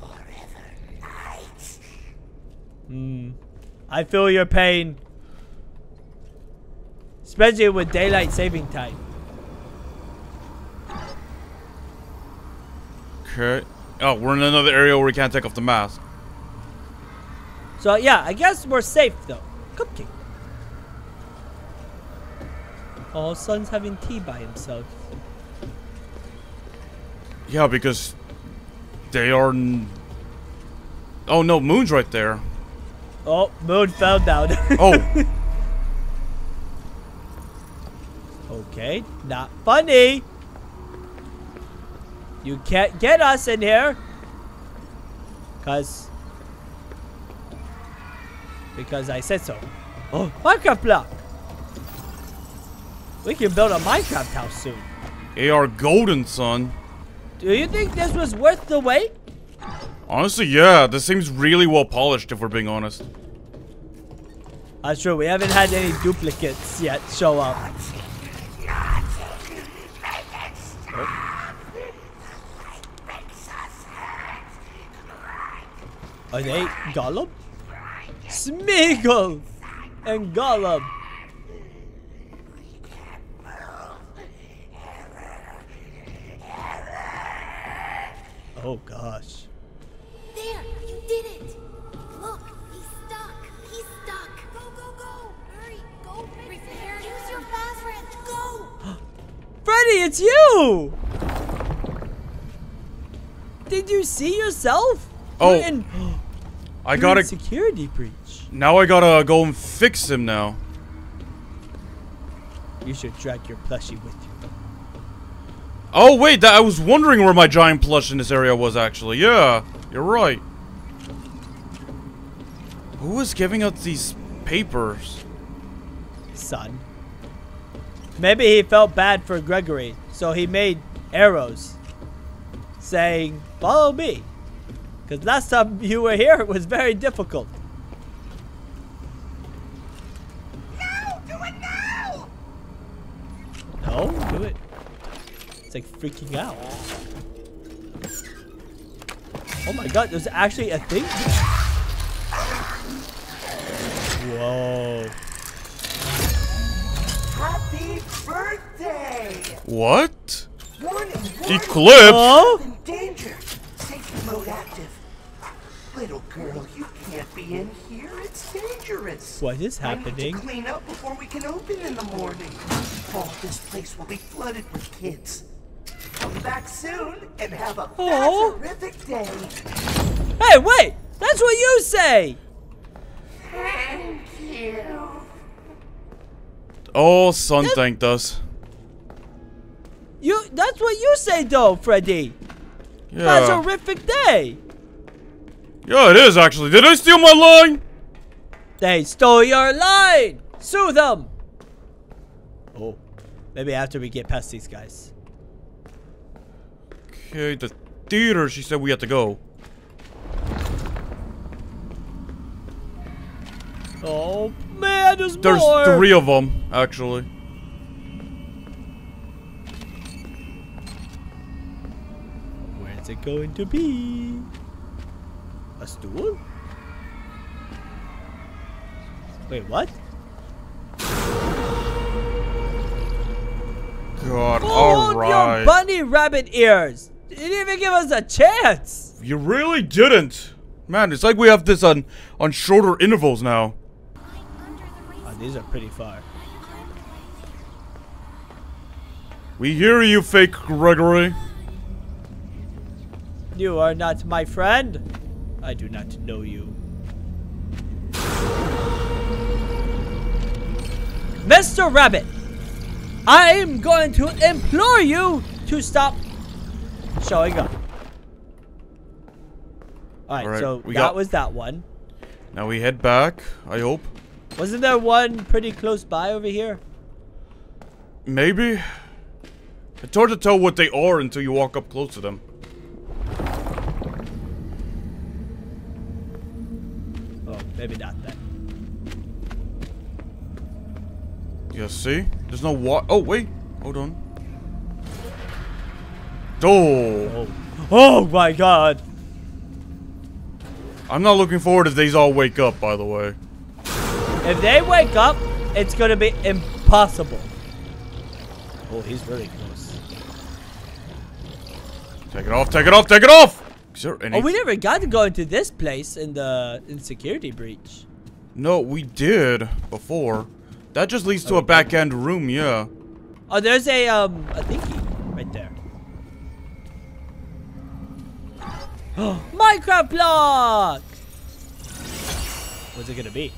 Forever night. Hmm. I feel your pain. Especially with daylight saving time. Okay. Oh, we're in another area where we can't take off the mask. So yeah, I guess we're safe though. Cupcake. Oh, Sun's having tea by himself. Yeah, because they are. N- oh no, Moon's right there. Oh, moon fell down. Oh, okay, not funny. You can't get us in here. Cause because I said so. Oh, Minecraft block. We can build a Minecraft house soon. they are golden, son. Do you think this was worth the wait? Honestly, yeah, this seems really well polished. If we're being honest. That's true. We haven't had any duplicates yet show up. Are they Gollum? Smeagol and Gollum. Oh gosh. There, you did it. Freddy, it's you! Did you see yourself? Oh, in, I gotta. security breach. Now I gotta go and fix him now. You should drag your plushie with you. Oh wait, that I was wondering where my giant plush in this area was actually. Yeah, you're right. Who was giving out these papers? Sun. Maybe he felt bad for Gregory, so he made arrows saying, Follow me. Because last time you were here, it was very difficult. No! Do it now! No, do it. It's like freaking out. Oh my god, there's actually a thing? Whoa. What? Warning! Eclipse? Oh? In danger! Safety mode active. Little girl, you can't be in here. It's dangerous. What is I need happening? to clean up before we can open in the morning. Oh, this place will be flooded with kids. Come back soon and have a oh. Aw. terrific day. Hey, wait! That's what you say! Thank you. Oh, Sun thanked us. You that's what you say though, Freddy. That's a horrific day. Yeah, it is actually. Did I steal my line? They stole your line! Sue them! Oh. Maybe after we get past these guys. Okay, the theater. She said we had to go. Oh man, there's, There's more! three of them actually. Where's it going to be? A stool? Wait, what? God, Oh, alright. your bunny rabbit ears! You didn't even give us a chance! You really didn't. Man, it's like we have this on on shorter intervals now. Oh, these are pretty far. We hear you, fake Gregory. You are not my friend. I do not know you. Mr. Rabbit, I am going to implore you to stop showing up. Alright, Alright, so we that got- was that one. Now we head back, I hope. Wasn't there one pretty close by over here? Maybe? It's hard to tell what they are until you walk up close to them. Maybe not then. Yeah, see? There's no wa- Oh, wait. Hold on. Oh. Oh. Oh my god. I'm not looking forward if these all wake up, by the way. If they wake up, it's gonna be impossible. Oh, he's really close. Take it off, take it off, take it off! There any... Oh, we never got to go into this place in the in security breach. No, we did before. That just leads to a back end room, yeah. Oh, there's a um a thingy right there. Oh, Minecraft block. What's it gonna be?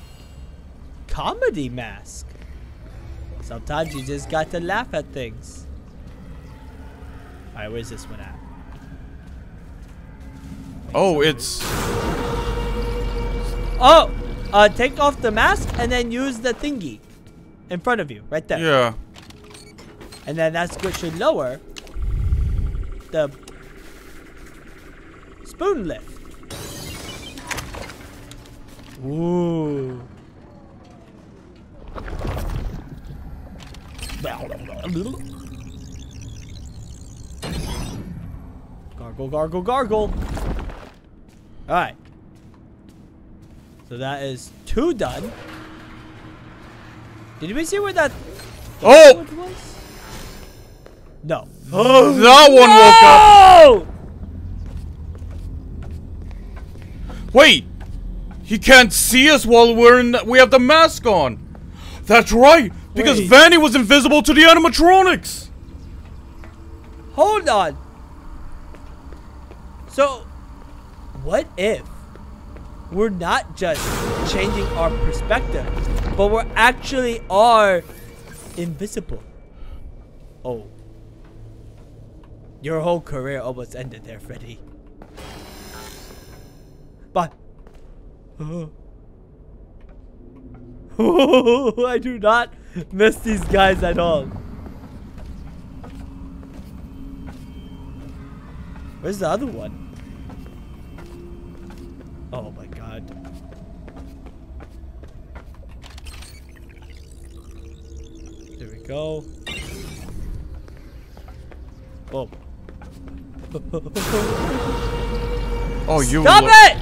Comedy mask. Sometimes you just got to laugh at things. Alright, where's this one at? Oh, it's... Oh! Uh, take off the mask and then use the thingy in front of you, right there. Yeah. And then that's good should lower the spoon lift. Ooh. Gargle, gargle, gargle. Alright. So that is two done. Did we see where that Oh! was? No. Oh, that one woke up! Oh! Wait! He can't see us while we're in... We have the mask on! That's right! Because Wait. Vanny was invisible to the animatronics! Hold on. So, what if we're not just changing our perspective, but we're actually are invisible? Oh. Your whole career almost ended there, Freddy. But. I do not miss these guys at all. Where's the other one? Oh my god. There we go. Oh. Oh, you... Stop it!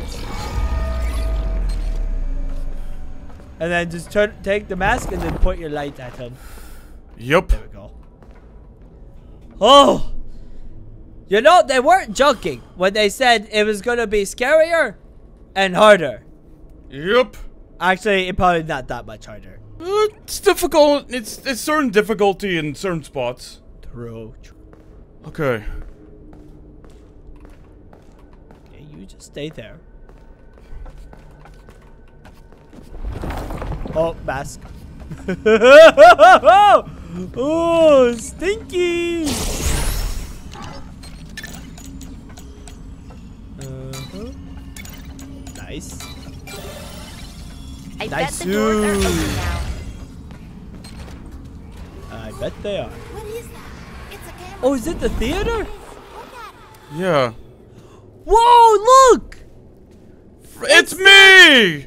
And then just turn, take the mask and then point your light at him. Yep. There we go. Oh! You know, they weren't joking when they said it was gonna be scarier and harder. Yep. Actually, it probably not that much harder. Uh, It's difficult. It's, it's certain difficulty in certain spots. True. true. Okay. Okay, you just stay there. Oh, mask. oh, stinky. Nice. I bet the doors are open now. I bet they are. What is that? It's a camera. Oh, is it the theater? Look at it. Yeah. Whoa, look! It's me!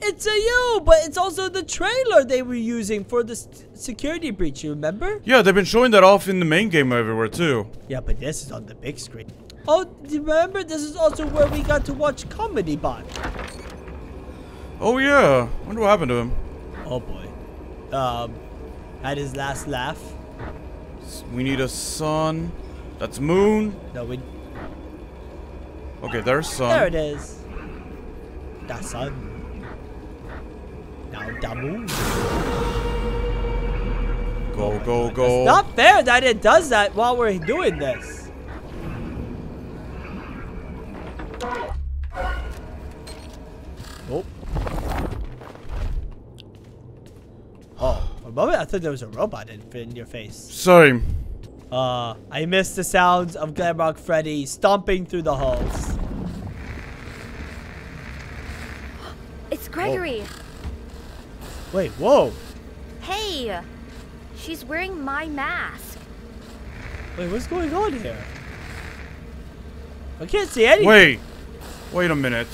It's a you, but it's also the trailer they were using for the security breach, you remember? Yeah, they've been showing that off in the main game everywhere, too. Yeah, but this is on the big screen. Oh, remember? This is also where we got to watch Comedy Bot. Oh, yeah. wonder what happened to him. Oh boy. Um, had his last laugh. We need a sun. That's moon. No, we. Okay, there's sun. There it is. The sun. Now the moon. Go, go, go. It's go. not fair that it does that while we're doing this. Oh. Oh, for a moment I thought there was a robot in, in your face. Same. Uh, I missed the sounds of Glamrock Freddy stomping through the halls. It's Gregory. Wait, whoa. Hey, she's wearing my mask. Wait, what's going on here? I can't see anything. Wait. Wait a minute.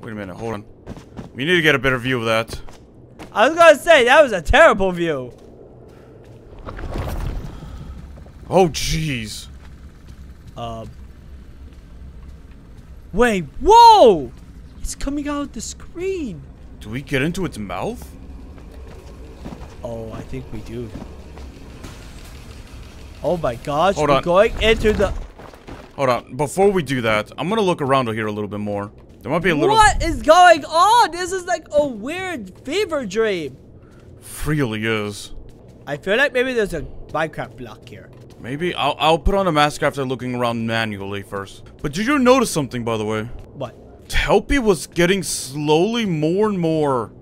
Wait a minute, hold on. We need to get a better view of that. I was gonna say, that was a terrible view. Oh, jeez. Um. Wait, whoa! It's coming out the screen. Do we get into its mouth? Oh, I think we do. Oh my gosh, Hold we're on. going into the... Hold on. Before we do that, I'm gonna look around here a little bit more. There might be a little. What is going on? This is like a weird fever dream. Really is. I feel like maybe there's a Minecraft block here. Maybe I'll I'll put on a mask after looking around manually first. But did you notice something, by the way? What? Helpy was getting slowly more and more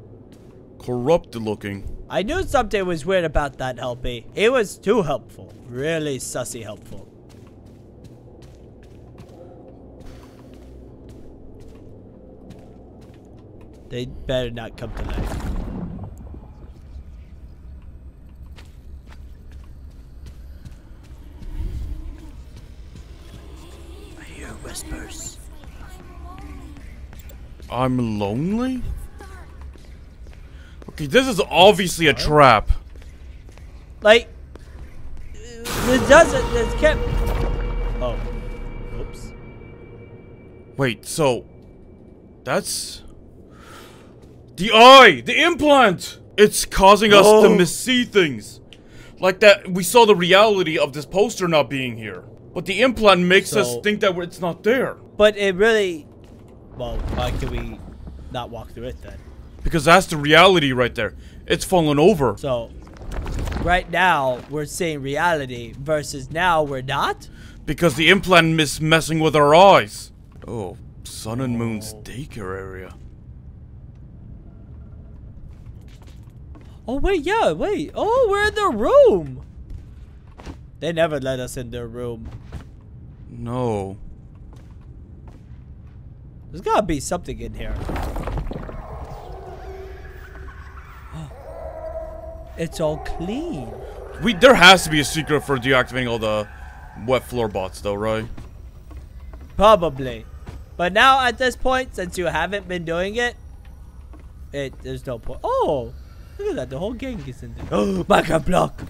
corrupted looking. I knew something was weird about that Helpy. It was too helpful. Really sussy helpful. They better not come to life. I hear whispers. I'm lonely? Okay, this is obviously a trap. Like, it doesn't. It can't. Oh, oops. Wait, so that's the eye, the implant. It's causing us to Oh. missee things. Like that, we saw the reality of this poster not being here. But the implant makes us think that it's not there. But it really. Well, why can we not walk through it then? Because that's the reality right there. It's fallen over. So, right now we're seeing reality versus now we're not. Because the implant is messing with our eyes. Oh, Sun and Moon's oh. daycare area. Oh wait, yeah, wait. Oh, we're in the room. They never let us in their room. No. There's gotta be something in here. It's all clean. We there has to be a secret for deactivating all the wet floor bots though, right? Probably. But now at this point, since you haven't been doing it, it there's no point. Oh, look at that. The whole gang is in there. Oh, Minecraft block.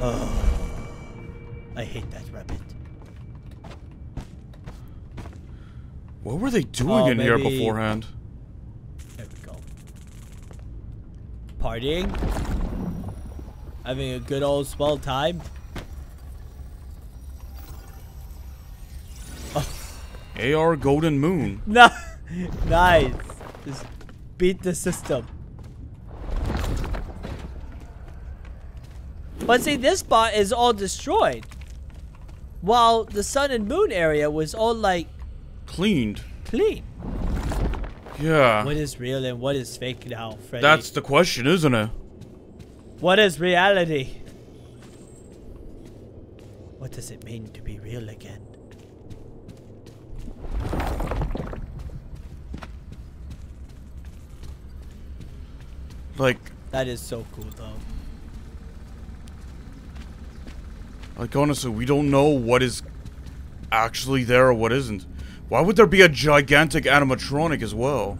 Oh, I hate that rabbit. What were they doing Oh, in here beforehand? There we go. Partying. Having a good old swell time. AR Golden Moon. No, nice. Just beat the system. But see, this spot is all destroyed. While the sun and moon area was all like Cleaned. clean. Yeah. What is real and what is fake now, Freddy? That's the question, isn't it? What is reality? What does it mean to be real again? Like, That is so cool though. like honestly, we don't know what is actually there or what isn't. Why would there be a gigantic animatronic as well?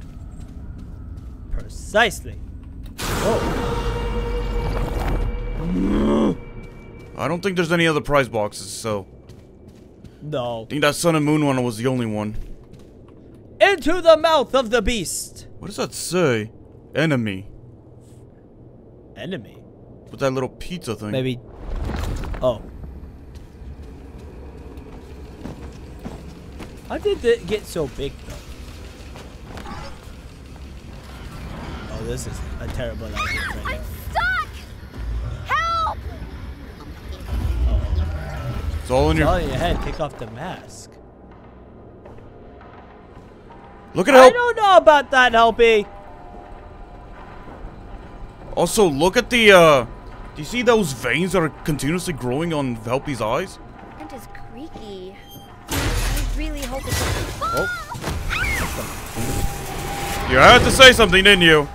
Precisely. Oh. I don't think there's any other prize boxes, so No. I think that Sun and Moon one was the only one. Into the mouth of the beast. What does that say? Enemy. Enemy. With that little pizza thing. Maybe. Oh. How did it get so big though? Oh, this is a terrible idea. Right I'm stuck! Help! It's all in It's all your. in your head. Take off the mask. Look at I don't know about that, Helpy. Also, look at the. uh... Do you see those veins that are continuously growing on Helpy's eyes? It is creaky. Oh. You had to say something, didn't you?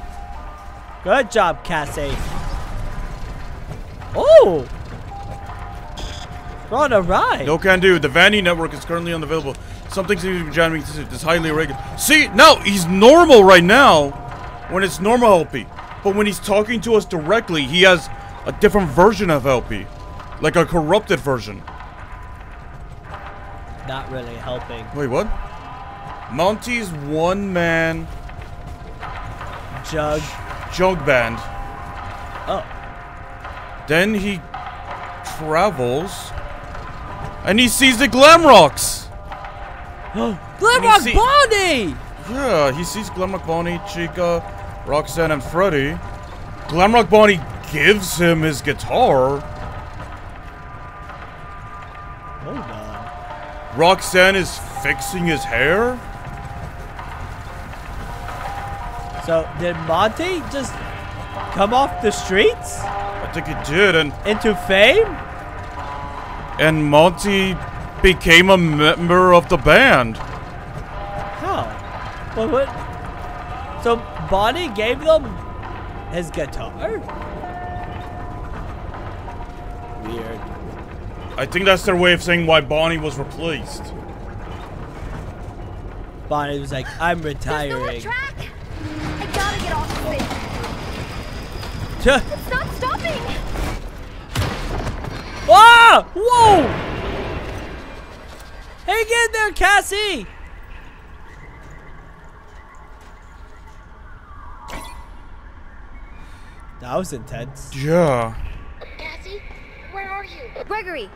Good job, Cassie. Oh! We're on a ride. No can do. The Vanny network is currently unavailable. Something seems to be jamming this is highly irregular. See, now he's normal right now when it's normal Helpy. But when he's talking to us directly, he has a different version of Helpy. Like a corrupted version. Not really helping. Wait, what? Monty's one man Jug. jug band. Oh. Then he travels and he sees the Glamrocks. Oh Glamrock see- Bonnie! Yeah, he sees Glamrock Bonnie, Chica, Roxanne, and Freddy. Glamrock Bonnie gives him his guitar. Hold on. Roxanne is fixing his hair. So, did Monty just come off the streets I think he did, and into fame? and Monty became a member of the band. How? Well, what? So, Bonnie gave them his guitar? Weird. I think that's their way of saying why Bonnie was replaced. Bonnie was like, I'm There's no retiring. track. I gotta get off of it. Tuh. It's not stopping. Ah! Whoa! Hang in there, Cassie! That was intense. Yeah. Cassie, where are you? Gregory,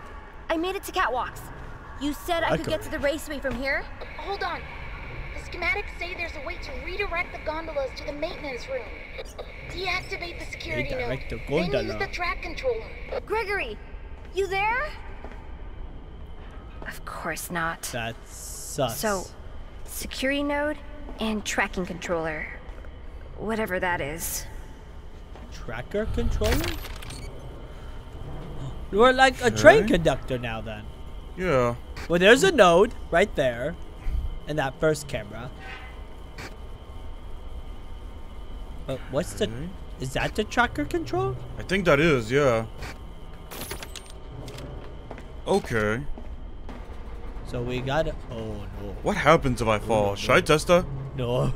I made it to Catwalks. You said I, I could could- get to the raceway from here? Hold on. The schematics say there's a way to redirect the gondolas to the maintenance room. Deactivate the security node. Redirect the Then use the track controller. Gregory, you there? Of course not. That's sus. So, security node and tracking controller. Whatever that is. tracker controller? You're like a train conductor now then. Yeah. Well, there's a node right there in that first camera. But what's the... Is that the tracker control? I think that is, yeah. Okay. So we gotta... Oh, no. What happens if I oh, fall? Should I test that? No.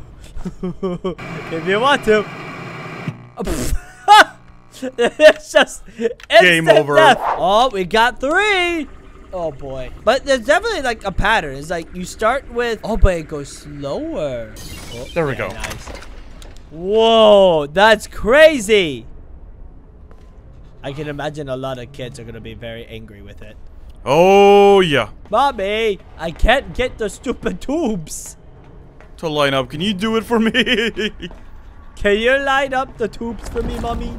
if you want to. it's just Game over. death. Oh, we got three. Oh boy. But there's definitely like a pattern. It's like you start with. Oh, but it goes slower. Oh, There we yeah, go. Nice. Whoa, that's crazy. I can imagine a lot of kids are gonna be very angry with it. Oh, yeah. Mommy, I can't get the stupid tubes. To line up. Can you do it for me? Can you line up the tubes for me, mommy?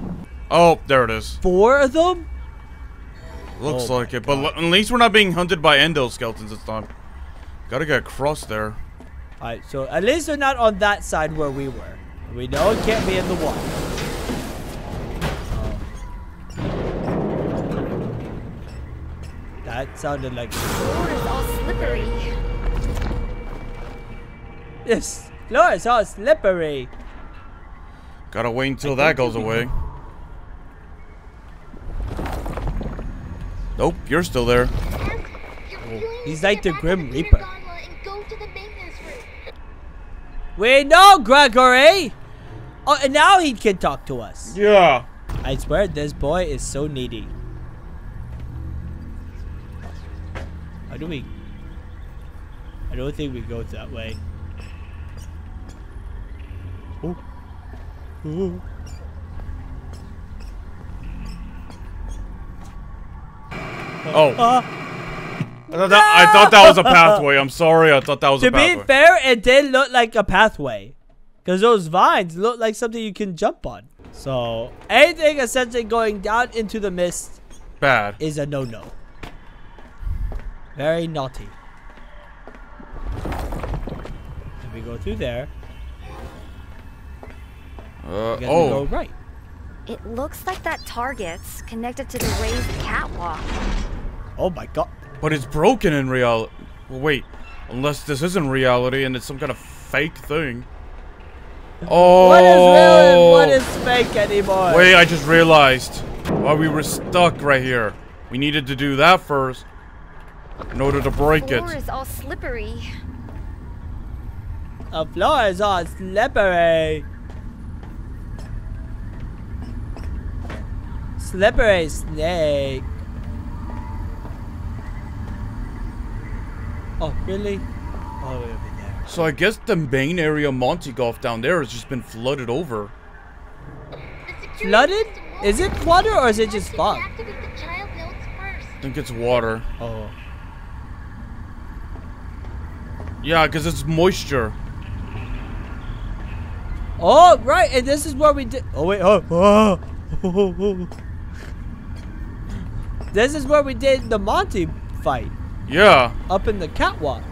Oh, there it is. Four of them? Looks Oh like my it. But at least we're not being hunted by endoskeletons this time. Gotta get across there. Alright, so at least they're not on that side where we were. We know it can't be in the water. Oh. That sounded like Floor is all slippery. this floor is all slippery. Gotta wait until that goes away. Nope, you're still there. Cassie, you're feeling Oh, He's like the Grim Reaper. gondola and go to the maintenance room. We know, Gregory! Oh, and now he can talk to us. Yeah. I swear this boy is so needy. How do we... I don't think we go that way. Oh. Oh. Oh. Uh, I thought, that, I thought that was a pathway. I'm sorry. I thought that was to a be fair, it did look like a pathway. Because those vines look like something you can jump on. So, anything essentially going down into the mist Bad. is a no-no. Very naughty. If we go through there, uh, oh. go right. It looks like that target's connected to the raised catwalk. Oh my god. But it's broken in reality. Well, wait. Unless this isn't reality and it's some kind of fake thing. Oh. What is real and oh. what is fake anymore? Wait, I just realized. why we were stuck right here. We needed to do that first. In order to break it. The Floor it. is all slippery. The floor is all slippery. Slippery snake. Oh, really? All the way over there. So I guess the main area of Monty Golf down there has just been flooded over. Flooded? Is it water or is it just fog? Activate the child notes first. I think it's water. Oh. Yeah, because it's moisture. Oh, right. And this is where we did. Oh, wait. Oh. oh. oh, oh, oh. This is where we did the Monty fight Yeah. up in the catwalk.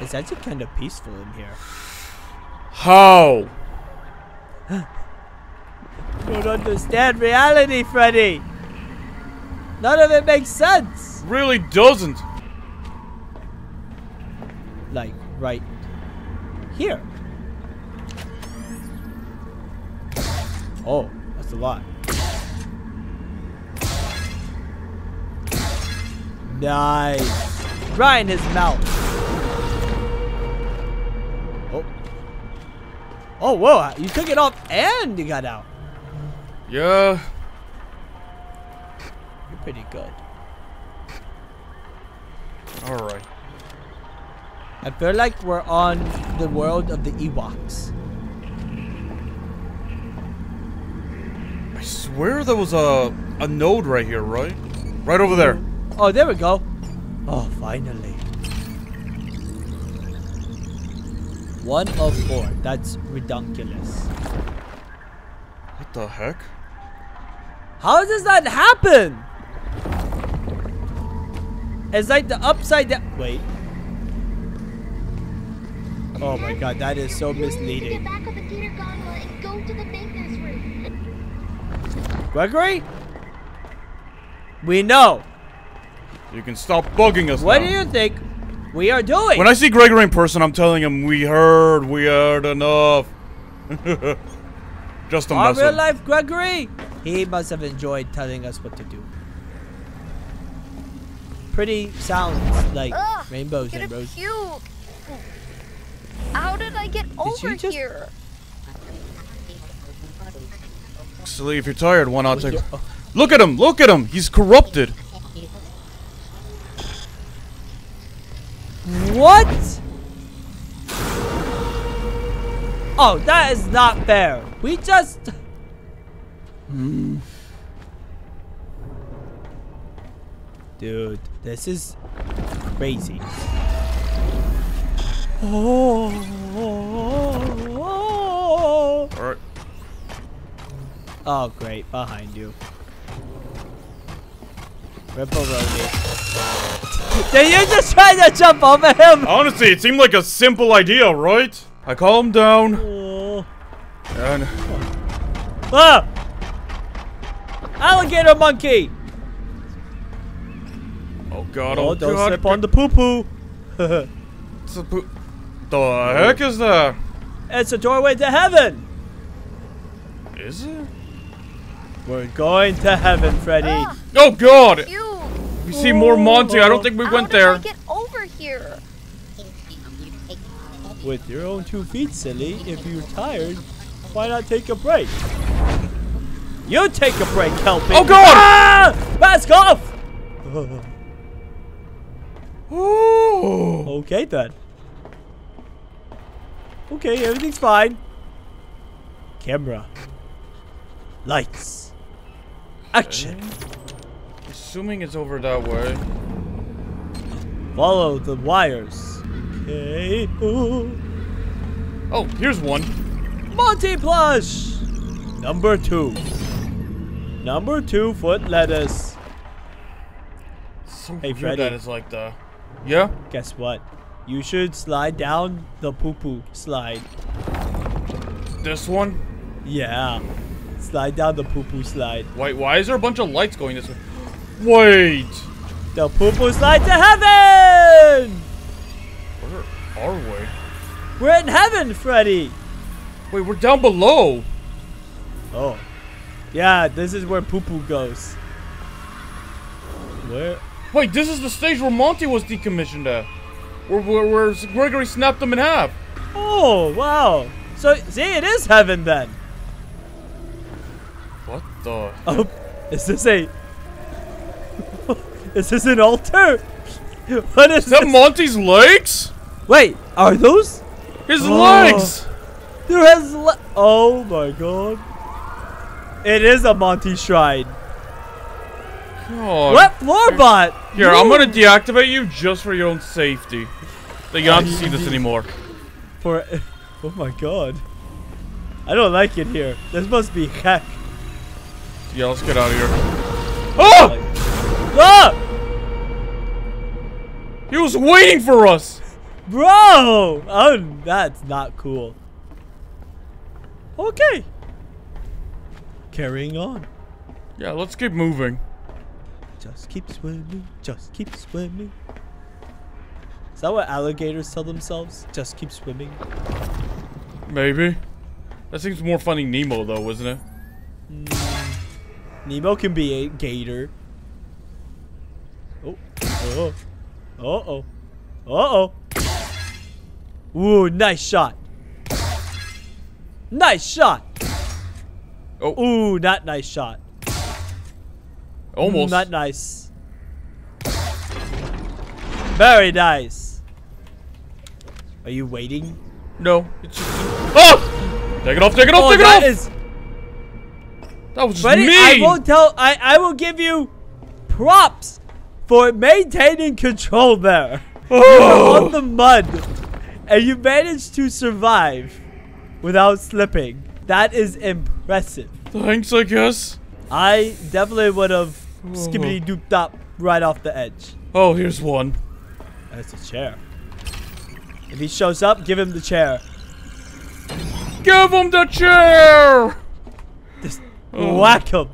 It's actually kind of peaceful in here. How? Don't understand reality, Freddy. None of it makes sense. Really doesn't. Like, right here. Oh, that's a lot. Nice. Right in his mouth. Oh. Oh, whoa. You took it off and you got out. Yeah. You're pretty good. Alright. I feel like we're on the world of the Ewoks. I swear there was a a node right here, right? Right over there. Oh, there we go. Oh, finally. One of four. That's ridiculous. What the heck? How does that happen? It's like the upside down. Wait. Oh my god, that is so You need to misleading. get back on the theater gondola and go to the maintenance room. Gregory? We know. You can stop bugging us What now. do you think we are doing? When I see Gregory in person, I'm telling him we heard, we heard enough. Just a Our mess real up. life Gregory? He must have enjoyed telling us what to do. Pretty sounds like Ugh, rainbows and roses. puke. How did I get over you just- here? Actually, if you're tired, why not take... oh, Look at him! Look at him! He's corrupted! What? Oh, that is not fair. We just. Hmm. Dude, this is crazy. Oh, oh, oh, great. Behind you. Ripple Did you just try to jump over him? Honestly, it seemed like a simple idea, right? I calm him down, Oh. and... Ah! Alligator monkey! Oh god, Oh, oh, don't god. slip on the poo poo. It's a poo- The heck is that? it's a doorway to heaven. Is it? We're going to heaven, Freddy. Ugh, Oh god! puke. We see more Monty, I don't think we How went did there. I get over here? With your own two feet, silly. If you're tired, why not take a break? You take a break, Kelpie. Oh, God! Ah! Mask off! Okay then. Okay, everything's fine. Camera. Lights. Action. Eh? Assuming it's over that way. Follow the wires. Okay. Ooh. Oh, here's one. Monty plush. Number two. Number two foot lettuce. So Hey, Freddy. that it's like the... Yeah? Guess what? You should slide down the poo poo slide. This one? Yeah. Slide down the poo poo slide. Wait, why is there a bunch of lights going this way? Wait! The poo poo slide to heaven! Where are we? We're in heaven, Freddy! Wait, we're down below! Oh. Yeah, this is where poo poo goes. Where? Wait, this is the stage where Monty was decommissioned at. Where, where, where Gregory snapped them in half. Oh, wow. So, see, it is heaven then. What the? Oh, is this a Is this an altar? What is Is that this? Monty's legs? Wait, are those? His Oh. legs! There has le- Oh my god. It is a Monty shrine. God. What floorbot? Here, I'm gonna deactivate you just for your own safety. Like, you don't have to see this anymore. For oh my god. I don't like it here. This must be heck. Yeah, let's get out of here. Oh! Ah! He was waiting for us! Bro! Oh, that's not cool. Okay. Carrying on. Yeah, let's keep moving. Just keep swimming. Just keep swimming. Is that what alligators tell themselves? Just keep swimming. Maybe. That seems more funny Nemo, though, isn't it? Nemo can be a gator. Oh. Oh. Uh oh. Uh oh. Ooh, nice shot. Nice shot. Oh, Ooh, not nice shot. almost. Not nice. Very nice. Are you waiting? No, it's just. Oh! Take it off, take it off, oh, take it off! is. That was Buddy, me! I won't tell. I I will give you props for maintaining control there Oh. on the mud, and you managed to survive without slipping. That is impressive. Thanks, I guess. I definitely would have skibbity oh. dooped up right off the edge. Oh, here's one. That's a chair. If he shows up, give him the chair. Give him the chair! Just Oh. whack him.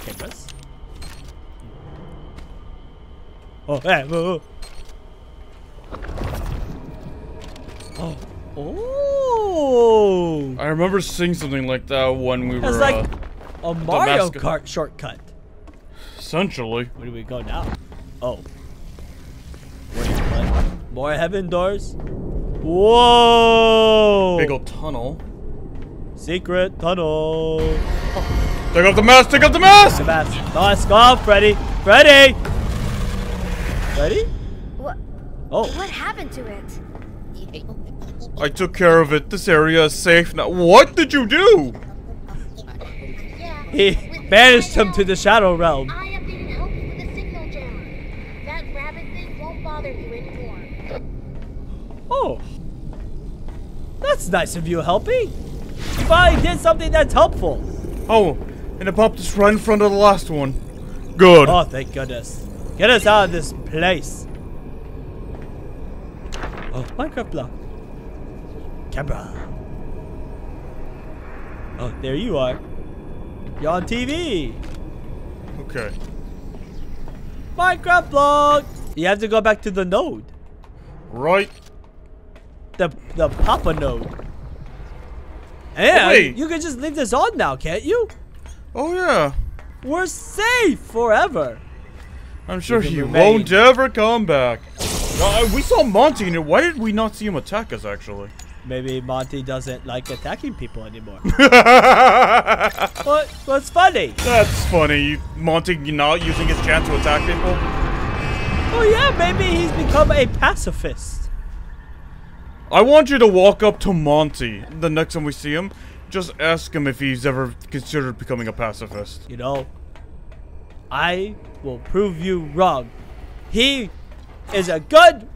Cameras. Oh, hey, whoa, whoa. Oh. Oh. I remember seeing something like that when we That's were, like uh, a Mario Damascus. Kart shortcut. essentially. Where do we go now? Oh. Wait, what? More heaven doors? Whoa! Big old tunnel. Secret tunnel. Take off the mask, take off the mask! The mask. Mask off, Freddy. Freddy! Freddy? What? Oh. What happened to it? I took care of it. This area is safe now. What did you do? Yeah. He banished him to the Shadow Realm. I updated help with the signal jammer. That rabbit thing won't bother you anymore. Oh. That's nice of you, helping. You finally did something that's helpful. Oh, and it popped us right in front of the last one. Good. Oh, thank goodness. Get us out of this place. Oh, Minecraft block. Camera. Oh, there you are. You're on TV. Okay. Minecraft block. You have to go back to the node. Right. The the Papa node. And wait. you can just leave this on now, can't you? Oh, yeah. We're safe forever. I'm sure he remain. won't ever come back. Uh, we saw Monty in. Why did we not see him attack us, actually? Maybe Monty doesn't like attacking people anymore. What? What's funny? That's funny. Monty not using his chance to attack people. Oh yeah, maybe he's become a pacifist. I want you to walk up to Monty the next time we see him. Just ask him if he's ever considered becoming a pacifist. You know, I will prove you wrong. He is a good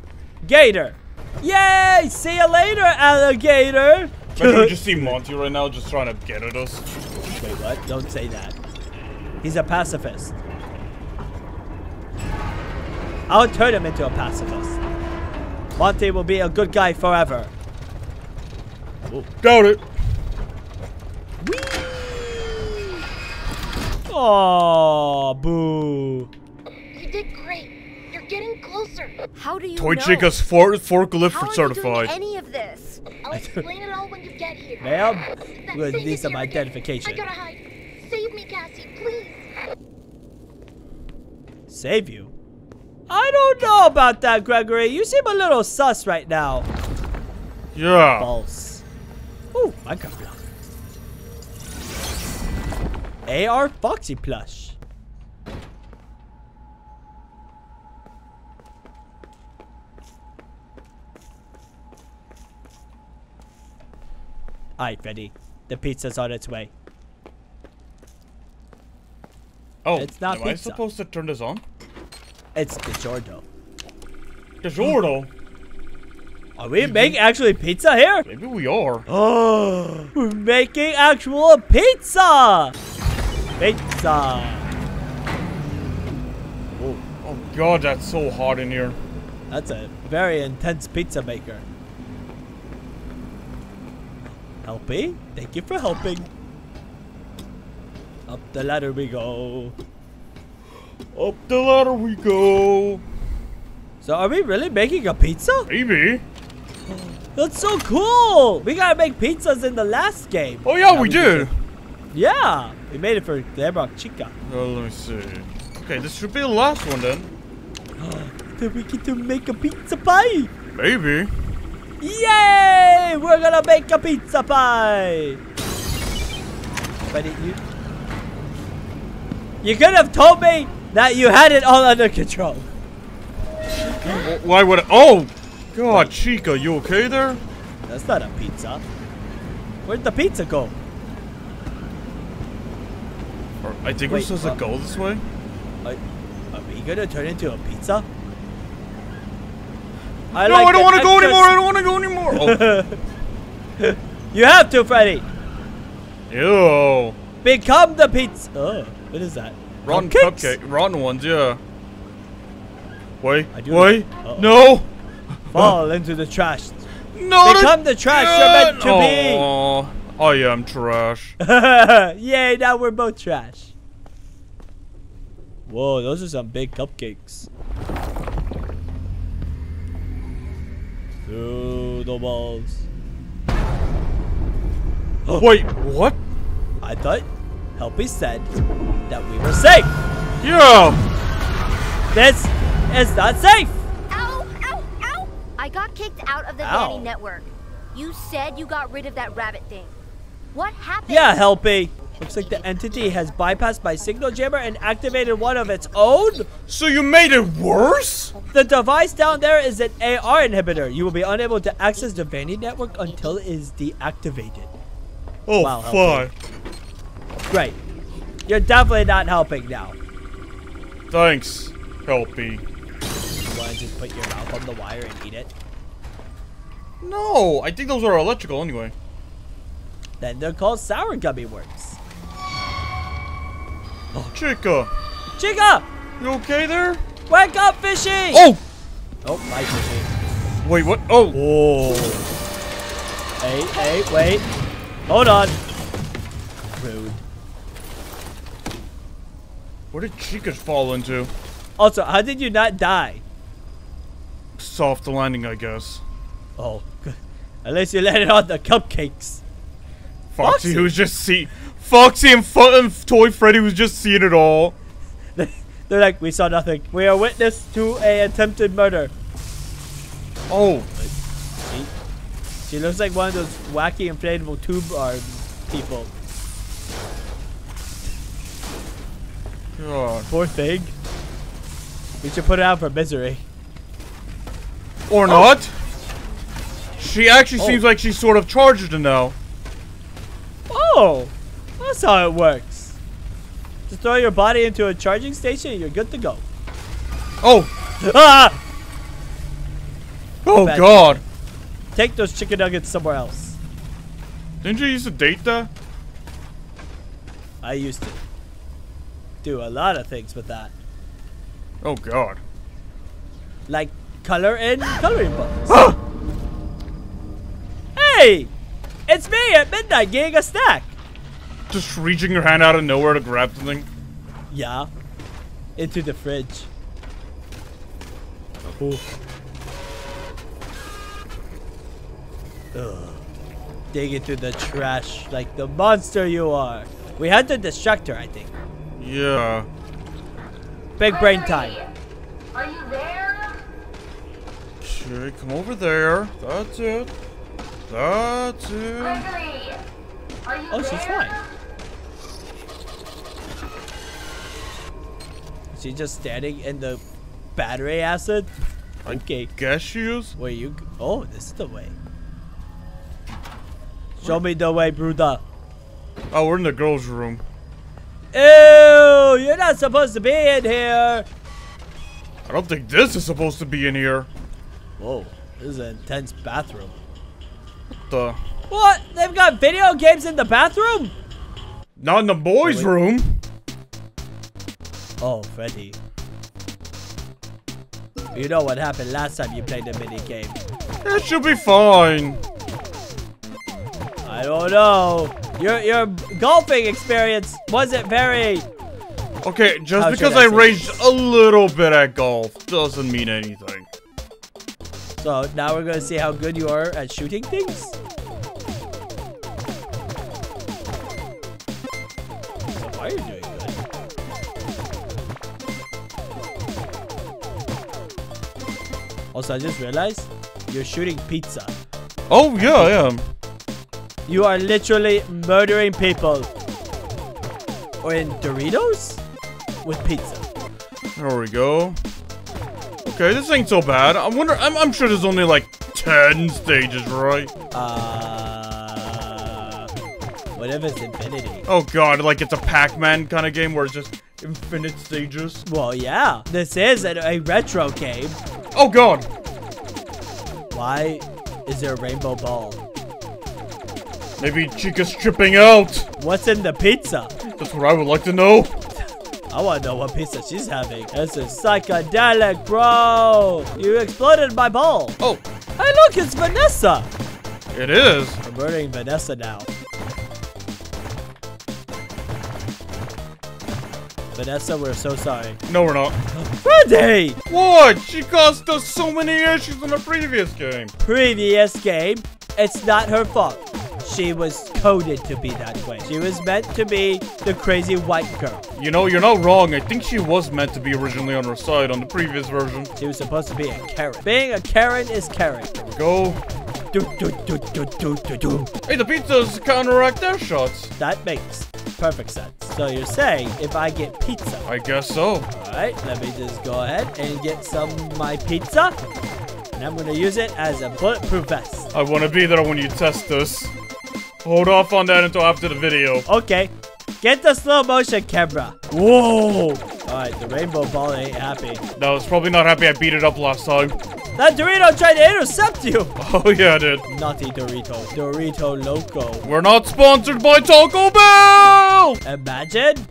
gator. Yay! See you later, alligator. Maybe we just see Monty right now just trying to get at us. Wait, what? Don't say that. He's a pacifist. I'll turn him into a pacifist. Monty will be a good guy forever. Doubt it. Oh, boo. You did great. You're getting closer. How do you Toy know? Chica's for forklift How are you certified. doing any of this? I'll explain it all when you get here. Ma'am, That we'll need some here again. identification. I gotta hide. Save me, Cassie, please. Save you? I don't know about that, Gregory. You seem a little sus right now. Yeah. False. Ooh, Minecraft block. AR Foxy plush. Alright, Freddy. The pizza's on its way. Oh, It's not am I supposed to turn this on? It's DiGiorno. DiGiorno? Are we making actually pizza here? Maybe we are. Oh, we're making actual pizza! Pizza! Oh, oh god, that's so hot in here. That's a very intense pizza maker. Helpy, thank you for helping. Up the ladder we go. Up the ladder we go. So are we really making a pizza? Maybe. That's so cool! We gotta make pizzas in the last game. Oh yeah, Now we can did. make- Yeah, we made it for Glamrock Chica. Well, let me see. Okay, this should be the last one then. Then we get to make a pizza pie. Maybe. Yay! We're gonna make a pizza pie! But it, you... You could have told me that you had it all under control. Why would I? Oh! God, Chica, you okay there? That's not a pizza. Where'd the pizza go? I think Wait, we're supposed to go this way. Are, are we gonna turn into a pizza? I no, like I don't want to go anymore. I don't want to go anymore. Oh. You have to, Freddy! Ew. Become the pizza! Oh, what is that? Rotten Cupcakes? cupcake. Rotten ones, yeah. Wait. I do Wait. Uh-oh. No. Fall into the trash. No. Become the trash you're meant to be. Oh, I am trash. Yay, now we're both trash. Whoa, those are some big cupcakes. Through the walls. Wait. What? I thought Helpy said that we were safe. Yeah. This is not safe. Ow! Ow! Ow! I got kicked out of the Ow. Vanny network. You said you got rid of that rabbit thing. What happened? Yeah, Helpy. Looks like the entity has bypassed my signal jammer and activated one of its own. So you made it worse? The device down there is an AR inhibitor. You will be unable to access the Vanny network until it is deactivated. Oh, Wow, fuck. Great. You're definitely not helping now. Thanks, Helpy. You want to just put your mouth on the wire and eat it? No, I think those are electrical anyway. Then they're called sour gummy worms. Oh, Chica, Chica! you okay there? Wake up, fishy! Oh! Oh, my fishy. Wait, what? Oh! Oh. Hey, hey, wait. Hold on. Rude. Where did Chica fall into? Also, how did you not die? Soft landing, I guess. Oh, good. Least you landed on the cupcakes. Foxy, Foxy? who was just see Foxy and, Fu- and Toy Freddy was just seeing it all. They're like, we saw nothing. We are witness to a attempted murder. Oh, She looks like one of those wacky inflatable tube arm people. God. Poor thing. We should put it out for misery. Or not. She actually Oh. seems like she's sort of charged to know. Oh, that's how it works. Just throw your body into a charging station and you're good to go. Oh, Ah! oh. God. Take those chicken nuggets somewhere else. Didn't you use date that? I used to do a lot of things with that. Oh God. Like color in coloring books. hey! It's me at midnight getting a snack. Just reaching your hand out of nowhere to grab something. Yeah. Into the fridge. Ooh. Ugh. Dig into the trash like the monster you are. We had to distract her, I think. Yeah. Big brain time. Are you there? Okay, come over there. That's it. That's it. Gregory, are you Oh, she's there? fine. she just standing in the battery acid? Okay. Guess she is. Where you? g- Oh, this is the way. Show me the way, Bruda. Oh, we're in the girls' room. Ew! You're not supposed to be in here. I don't think this is supposed to be in here. Whoa, this is an intense bathroom. The What? They've got video games in the bathroom? not in the boys' room. Oh, Freddy. You know what happened last time you played the mini game. It should be fine. I don't know. Your your golfing experience wasn't very. Okay, just How because I I raged a little bit at golf doesn't mean anything. So now we're gonna see how good you are at shooting things. So why are you doing good? Also, I just realized you're shooting pizza. Oh yeah, I am. You are literally murdering people. Or in Doritos? With pizza. There we go. Okay, this ain't so bad. I wonder. I'm, I'm sure there's only like ten stages, right? Uh. What if it's infinity? Oh god, like it's a Pac-Man kind of game where it's just infinite stages. Well, yeah. This is a, a retro game. Oh god. Why is there a rainbow ball? Maybe Chica's tripping out. What's in the pizza? That's what I would like to know. I want to know what pizza she's having. This is psychedelic, bro. You exploded my ball. Oh, Hey, look, it's Vanessa. it is. We're murdering Vanessa now. Vanessa, we're so sorry. No, we're not. Freddy! What? She caused us so many issues in the previous game. Previous game, it's not her fault. She was coded to be that way. She was meant to be the crazy white girl. You know, you're not wrong. I think she was meant to be originally on her side on the previous version. She was supposed to be a Karen. Being a Karen is Karen. There we go. Do, do, do. Hey, the pizzas counteract their shots. That makes perfect sense. So you're saying if I get pizza, I guess so. alright, let me just go ahead and get some of my pizza. And I'm gonna use it as a bulletproof vest. I want to be there when you test this. Hold off on that until after the video. Okay. Get the slow motion camera. Whoa. Alright, the rainbow ball ain't happy. No, it's probably not happy I beat it up last time. That Dorito tried to intercept you. Oh, yeah, did. Naughty Dorito. Dorito Loco. We're not sponsored by Taco Bell! Imagine.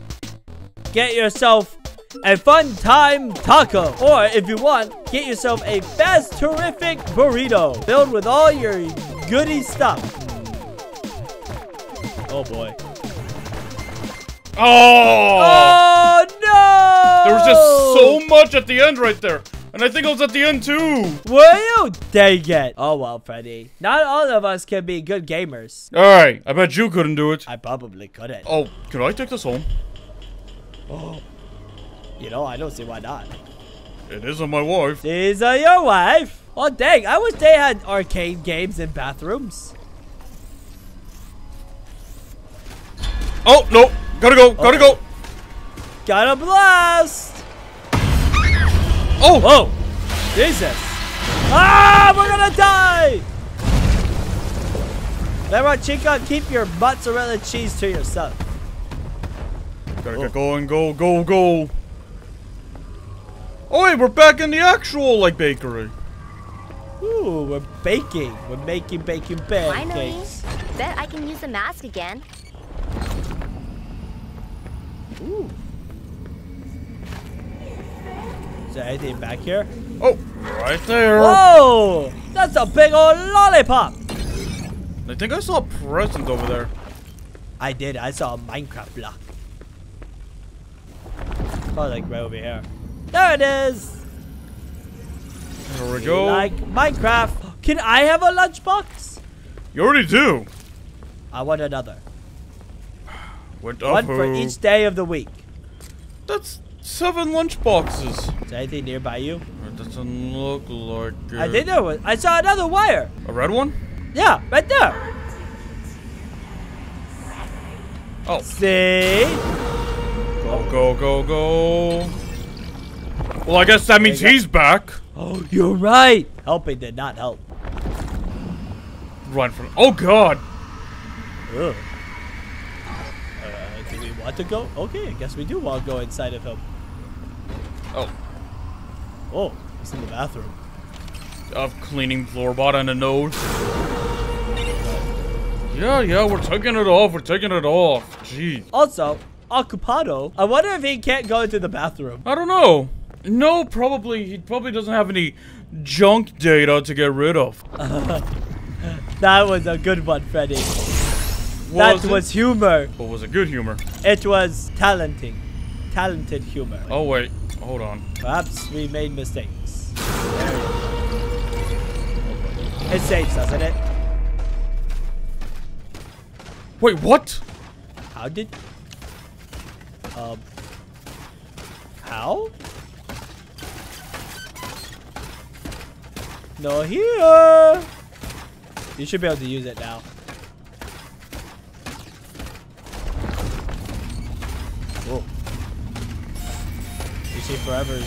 Get yourself a fun time taco. Or if you want, get yourself a fast terrific burrito filled with all your goody stuff. Oh boy. Oh! Oh no! There was just so much at the end right there. And I think it was at the end too. Were you? Dang it. Oh well, Freddy. Not all of us can be good gamers. Alright, I bet you couldn't do it. I probably couldn't. Oh, could I take this home? Oh. You know, I don't see why not. It isn't my wife. These are your wife. Oh dang, I wish they had arcade games in bathrooms. Oh, no. Gotta go, gotta go. Got a blast! Oh, Whoa! Jesus! Ah, we're gonna die! Remember, Chica, keep your mozzarella cheese to yourself. Gotta get going, go, go, go. Oh, wait, we're back in the actual, like, bakery. Ooh, we're baking. We're making bacon Finally. Bet I can use the mask again. Ooh. Is there anything back here? Oh, right there. Whoa! That's a big old lollipop! I think I saw a present over there. I did. I saw a Minecraft block. Probably like right over here. There it is! There we go. Like Minecraft. Can I have a lunchbox? you already do. I want another. Went One for each day of the week. That's seven lunch boxes. Is anything nearby you? It doesn't look like it. I think there was. I saw another wire. A red one? Yeah, right there. Oh. See? Go, go, go, go. Well, I guess that means he's back. Oh, you're right. Helping did not help. Run from. Oh God. Ugh. Want to go? Okay, I guess we do want to go inside of him. Oh. Oh, he's in the bathroom. Of cleaning floorbot and a nose. Yeah, yeah, we're taking it off. We're taking it off. Jeez. Also, Occupado, I wonder if he can't go into the bathroom. I don't know. No, probably he probably doesn't have any junk data to get rid of. That was a good one, Freddy. That Was humor. But was it good humor? It was talenting. Talented humor. Oh wait, hold on. Perhaps we made mistakes. It saves, doesn't it? Wait, what? How did... Um... How? No here! You should be able to use it now. Whoa. You see forever.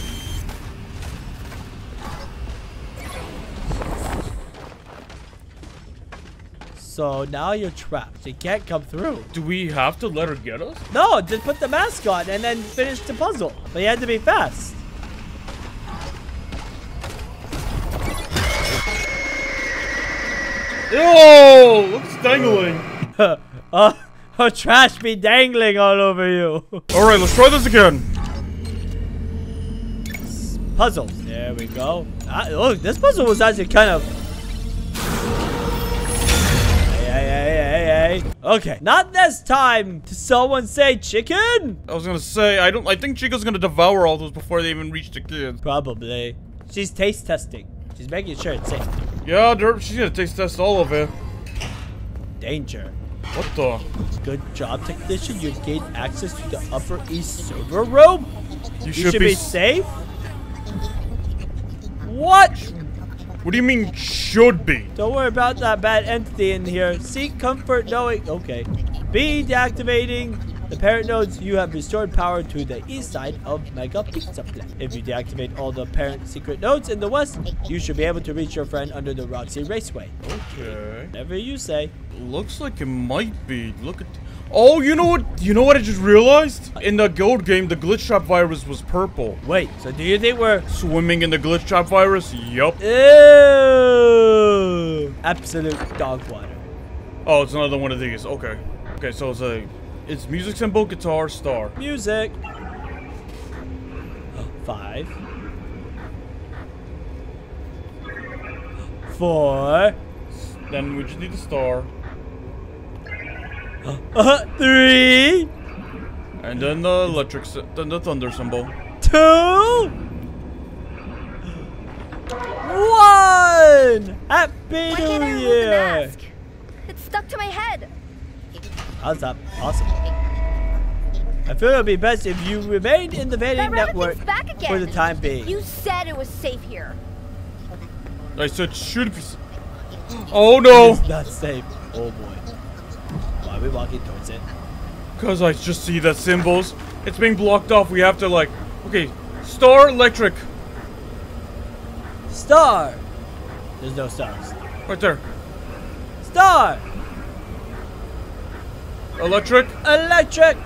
So now you're trapped. You can't come through. Do we have to let her get us? No, just put the mask on and then finish the puzzle. But you had to be fast. Ew! Looks dangling. oh, oh, trash be dangling all over you. All right, let's try this again. Puzzles. There we go. Ah, look, this puzzle was actually kind of. Hey, hey, hey, hey, hey. Okay, not this time. Did someone say chicken? I was gonna say I don't. I think Chica's gonna devour all those before they even reach the kids. Probably. She's taste testing. She's making sure it's safe. Yeah, Derp, she's gonna taste test all of it. Danger. What the? Good job, technician. You've gained access to the Upper East server room. You You should, should, be. be safe. What? What do you mean should be? Don't worry about that bad entity in here. Seek comfort knowing. Okay. B deactivating the parent nodes. You have restored power to the east side of Mega Pizzaplex. If you deactivate all the parent secret nodes in the west, you should be able to reach your friend under the Roxy Raceway. Okay. Whatever you say. Looks like it might be. Look at. Oh, you know what? You know what I just realized? In the gold game, the glitch trap virus was purple. Wait, so do you think we're... Swimming in the glitch trap virus? Yup. Ew! Absolute dog water. Oh, it's another one of these. Okay. Okay, so it's a. It's music symbol, guitar, star. Music. Five. Four. Then we just need the star. Uh, three. And then the electric, then the thunder symbol. Two. One. Happy Why can't I New remove the Year. mask? It's stuck to my head. How's that possible? I feel it would be best if you remained in the That vending rabbit network back again. for the time being. You said it was safe here. I said should be. Oh, oh no! It's not safe. Oh boy. Why are we walking towards it? Cause I just see the symbols. It's being blocked off. We have to like. Okay, star, electric, Star. There's no stars. right there. Star. Electric, Electric.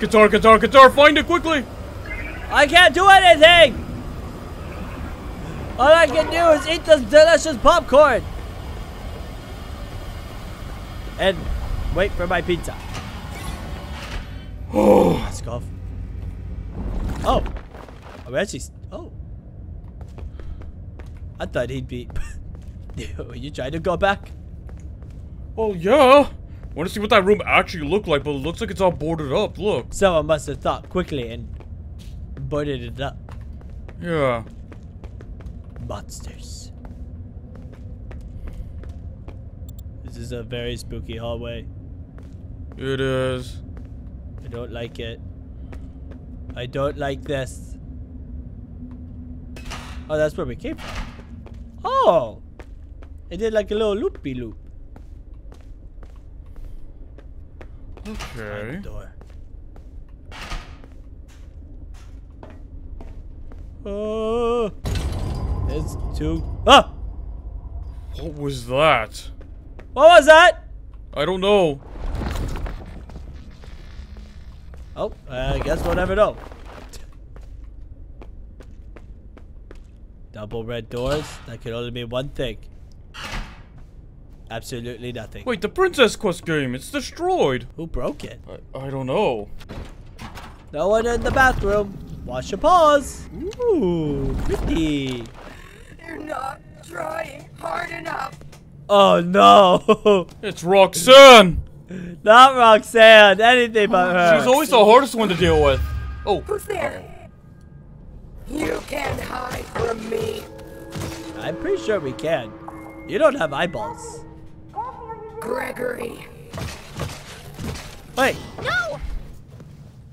guitar, guitar, guitar. Find it quickly. I can't do anything. All I can do is eat this delicious popcorn. And wait for my pizza. Oh, Let's go. Oh. Are we actually... Oh. I thought he'd be... Are you trying to go back? well, yeah. Want to see what that room actually looked like, but it looks like it's all boarded up. Look. Someone must have thought quickly and boarded it up. Yeah. Monsters. This is a very spooky hallway. It is. I don't like it. I don't like this. Oh, that's where we came from. Oh! It did like a little loopy loop. Okay. Door. Uh, it's too. Ah! What was that? What was that? I don't know. Oh, I guess we'll never know. Double red doors. That could only mean one thing. Absolutely nothing. Wait, the Princess Quest game, it's destroyed. Who broke it? I, I don't know. No one in the bathroom. Wash your paws. Ooh, pretty. You're not trying hard enough. Oh no. It's Roxanne! Not Roxanne. Anything but her. She's always the hardest one to deal with. Oh, Who's there? You can't hide from me. I'm pretty sure we can. You don't have eyeballs. Gregory. Wait, No!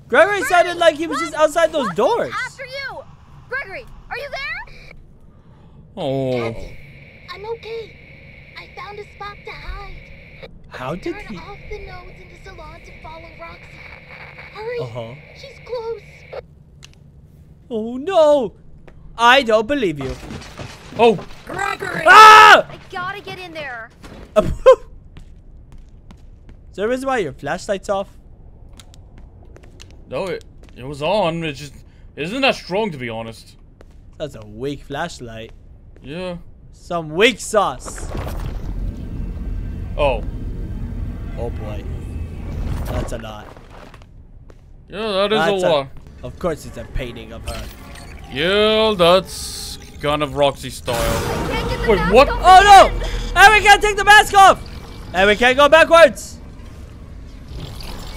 Gregory sounded like he was just outside those doors. After you! Gregory, are you there? oh. I'm okay. I found a spot to hide. How did Turn he? off the node in the salon to follow Roxy. Hurry. Uh-huh. She's close. Oh no! I don't believe you. Oh, Gregory! Ah! I gotta get in there. Is there a reason why your flashlight's off? no, it, it was on. It just isn't that strong, to be honest. That's a weak flashlight. Yeah. Some weak sauce. Oh. Oh boy. That's a lot. Yeah, that is That's a lot. Of course it's a painting of her. Yeah, that's kind of Roxy style. Can't get the Wait, what? Oh no! And we can't take the mask off! And we can't go backwards!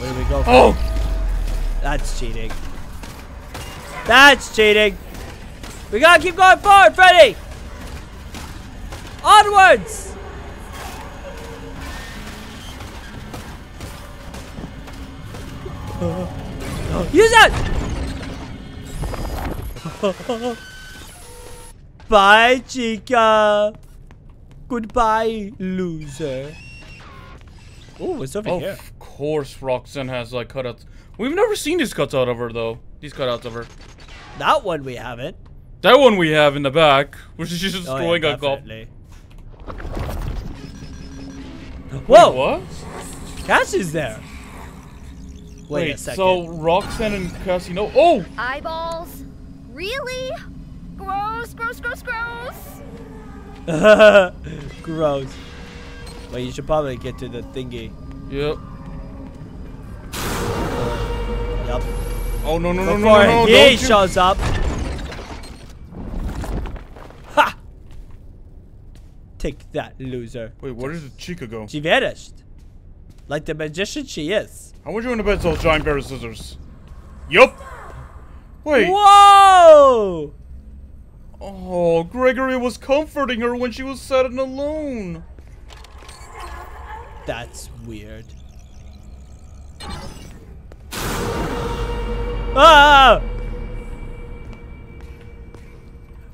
Where do we go? Oh! That's cheating. That's cheating! We gotta keep going forward, Freddy! Onwards! Use that! Bye, Chica. Goodbye, loser. Oh, what's over Oh, here? of course Roxanne has like cutouts. We've never seen these cuts out of her though. These cutouts of her. That one we haven't. That one we have in the back, which is just Oh, destroying yeah, a golf. definitely. Wait, Whoa! what? Cash is there. Wait, a second. so Roxanne and Cassie know. Oh! Eyeballs? Really? Gross, gross, gross, gross. Gross. Well, you should probably get to the thingy. Yep. Yup. Oh no no no no Before no! no he you- shows up. Ha! Take that, loser. Wait, where did Chica go? She vanished. Like the magician she is. How would you in the bed those giant pair of scissors? Yup. Wait. Whoa! Oh, Gregory was comforting her when she was sad and alone. That's weird. Ah!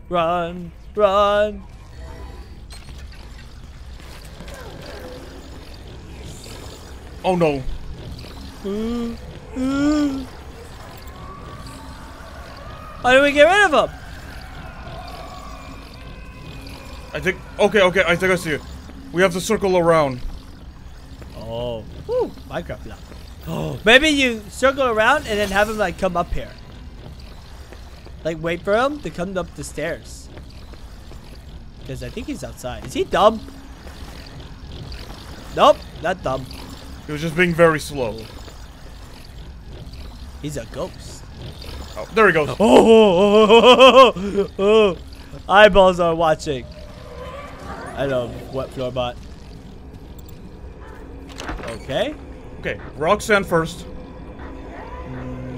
Run, run. Oh no. Ooh, ooh. How do we get rid of him? I think. Okay, okay. I think I see it. We have to circle around. Oh, Ooh, Minecraft block. Oh, maybe you circle around and then have him like come up here. Like wait for him to come up the stairs. Because I think he's outside. Is he dumb? Nope, not dumb. He was just being very slow. He's a ghost. Oh, there he goes. Oh, oh, oh, oh. eyeballs are watching. I love wet floor bot. Okay. Okay, Roxanne first.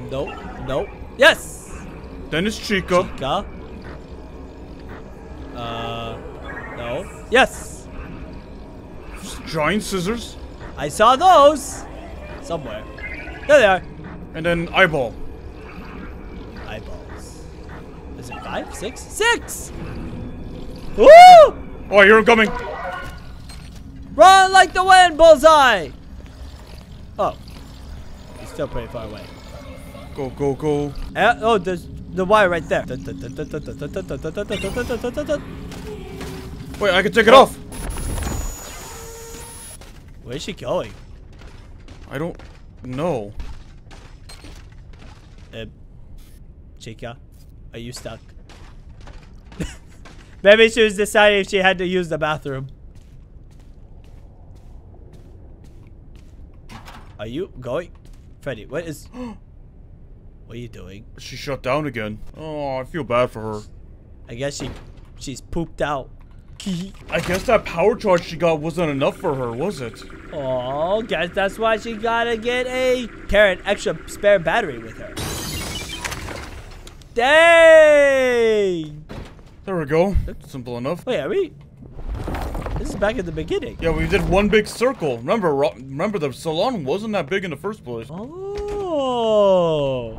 Nope. Nope. Yes. Then it's Chica. Chica. Uh. No. Yes. Giant scissors. I saw those somewhere. There they are. And then Eyeball. Eyeballs. Is it five, six, six? Woo! Oh, I hear him coming. Run like the wind, bullseye! Oh. He's still pretty far away. Go, go, go. Uh, oh, there's the wire right there. Wait, I can take it off. Where's she going? I don't know. Uh, Chica, are you stuck? Maybe she was deciding if she had to use the bathroom. Are you going? Freddy, what is... what are you doing? She shut down again. Oh, I feel bad for her. I guess she... She's pooped out. I guess that power charge she got wasn't enough for her, was it? Oh, guess that's why she gotta get a... Carrot extra spare battery with her. Dang! There we go. Simple enough. Wait, are we... This is back at the beginning. Yeah, we did one big circle. Remember, remember the salon wasn't that big in the first place. Oh.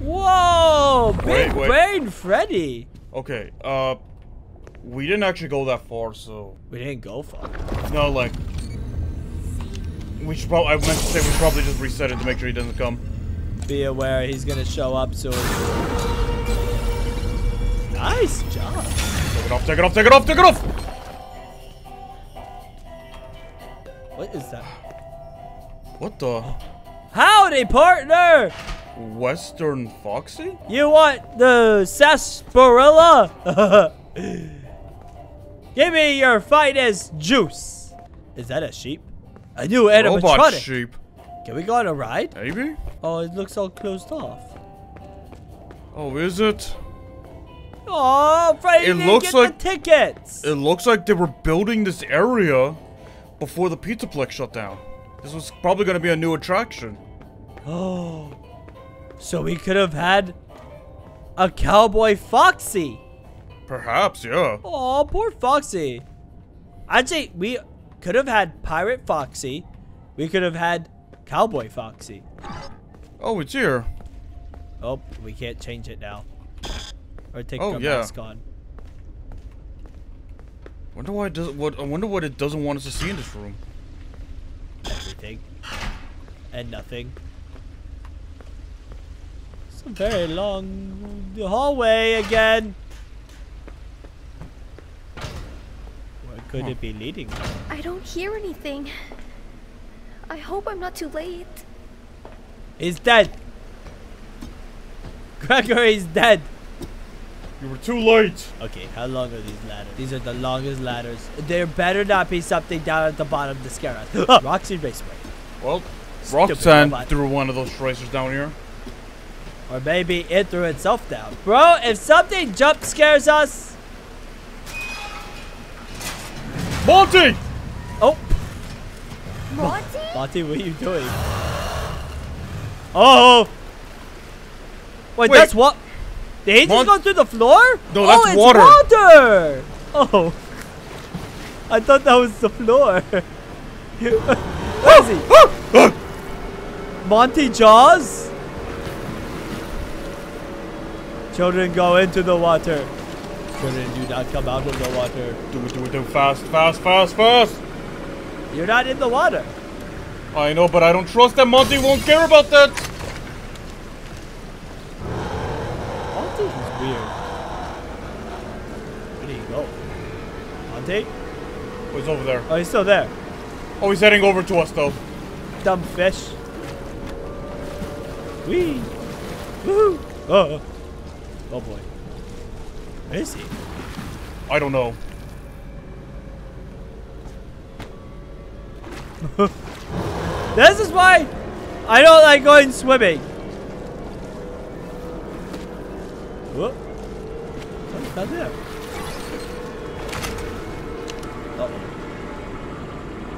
Whoa! Big Wait, wait. brain Freddy. Okay, uh, we didn't actually go that far, so We didn't go far. no, like, we should probably. I meant to say we probably just reset it to make sure he doesn't come. Be aware he's gonna show up soon. Nice job. Take it off. Take it off. Take it off. Take it off. What is that? What the? Howdy, partner! Western Foxy? You want the sarsaparilla? Give me your finest juice. Is that a sheep? A new Robot animatronic. sheep? Can we go on a ride? Maybe? Oh, it looks all closed off. Oh, is it? Oh, Freddy It looks get like- the tickets. It looks like they were building this area before the Pizzaplex shut down. This was probably going to be a new attraction. Oh, so we could have had a cowboy Foxy. Perhaps, yeah. Oh, poor Foxy. I'd say we could have had Pirate Foxy. We could have had Cowboy Foxy. Oh, it's here. Oh, we can't change it now. Or take Oh, the yeah. mask on. Wonder why it does what I wonder what it doesn't want us to see in this room. Everything. And nothing. It's a very long hallway again. Where could it be leading? I don't hear anything. I hope I'm not too late. He's dead. Gregory's dead. You were too late. Okay, how long are these ladders? These are the longest ladders. There better not be something down at the bottom to scare us. Roxy Raceway. Well, Stupid Roxanne robot. threw one of those tracers down here. Or maybe it threw itself down. Bro, if something jump scares us. Monty! Oh, Monty? Monty, what are you doing? Oh! Wait, Wait. that's what? Did he just Mon- go through the floor? No, oh, that's it's water. water! Oh. I thought that was the floor. Where is he? Monty Jaws? Children go into the water. Children do not come out of the water. Do it, do it, do it. Fast, fast, fast, fast! You're not in the water. I know, but I don't trust that Monty won't care about that. Monty is weird. Where did he go? Monty? Oh, he's over there. Oh, he's still there. Oh, he's heading over to us, though. Dumb fish. Wee. Woohoo. Oh. Oh boy. Where is he? I don't know. This is why I don't like going swimming. Whoop. What's that there?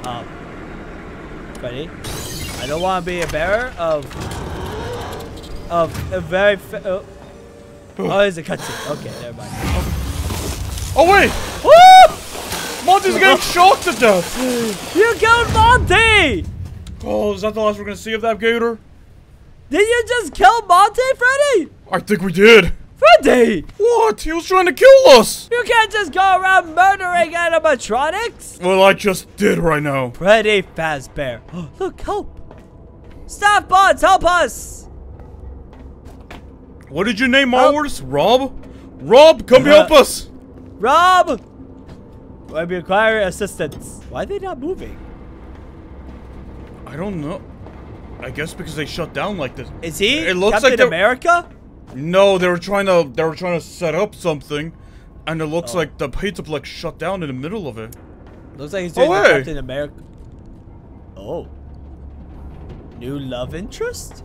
Um. Ready? I don't want to be a bearer of of a very oh. oh, there's a cutscene. Okay, never mind. Oh, wait! Woo! Monty's getting shot to death! You killed Monty! Oh, is that the last we're gonna see of that gator? Did you just kill Monty, Freddy? I think we did. What? He was trying to kill us! You can't just go around murdering animatronics! Well, I just did right now. Freddy Fazbear. Look, help! Staff bots, help us! What did you name ours? Rob? Rob, come help us! Rob! I require assistance. Why are they not moving? I don't know. I guess because they shut down like this. Is he It looks Captain like America? No, they were trying to they were trying to set up something, and it looks Oh. like the Pizzaplex shut down in the middle of it. Looks like he's doing Oh, hey. Captain America. Oh. New love interest?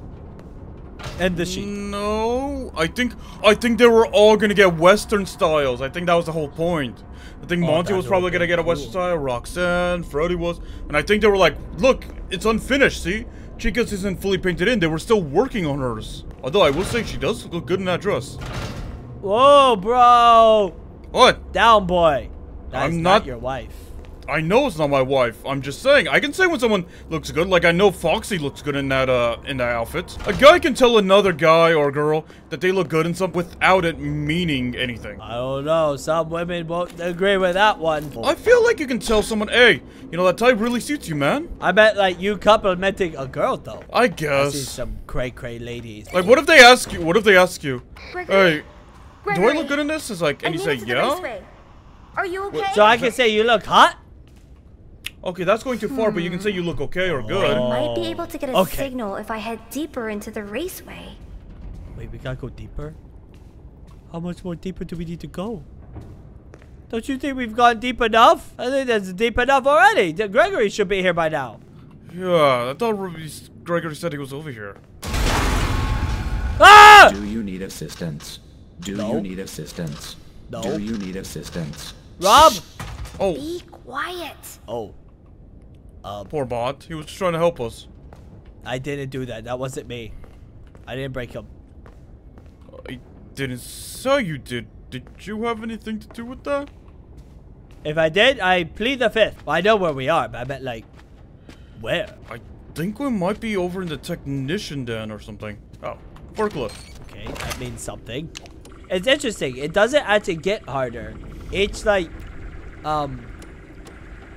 And the sheep. No, I think I think they were all gonna get Western styles. I think that was the whole point. I think Oh, Monty was probably gonna get a Western cool. style, Roxanne, Freddy was, and I think they were like, look, it's unfinished. See, Chica's isn't fully painted in. They were still working on hers. Although I will say she does look good in that dress. Whoa, bro! What? Down, boy. That's I'm not not- your wife. I know it's not my wife. I'm just saying. I can say when someone looks good. Like I know Foxy looks good in that uh in that outfit. A guy can tell another guy or girl that they look good in something without it meaning anything. I don't know. Some women won't agree with that one. I feel like you can tell someone, hey, you know that type really suits you, man. I bet like you complimenting a girl though. I I see guess. some cray cray ladies. Like, what if they ask you? What if they ask you, Gregory, hey, do I look good in this? Is like, and I you say, it to the yeah. Are you okay? So I can say you look hot. Okay, that's going too far, but you can say you look okay or good. I Might be able to get a Okay. signal if I head deeper into the raceway. Wait, we gotta go deeper. How much more deeper do we need to go? Don't you think we've gone deep enough? I think that's deep enough already. Gregory should be here by now. Yeah, I thought Ruby- Gregory said he was over here. Ah! Do you need assistance? Do No. you need assistance? No. Do you need assistance? Rob? Oh, Be quiet. Oh, poor bot. He was just trying to help us. I didn't do that. That wasn't me. I didn't break him. I didn't say you did. Did you have anything to do with that? If I did, I plead the fifth. Well, I know where we are, but I meant like, where? I think we might be over in the technician den or something. Oh, forklift. Okay, that means something. It's interesting. It doesn't actually get harder. It's like, um,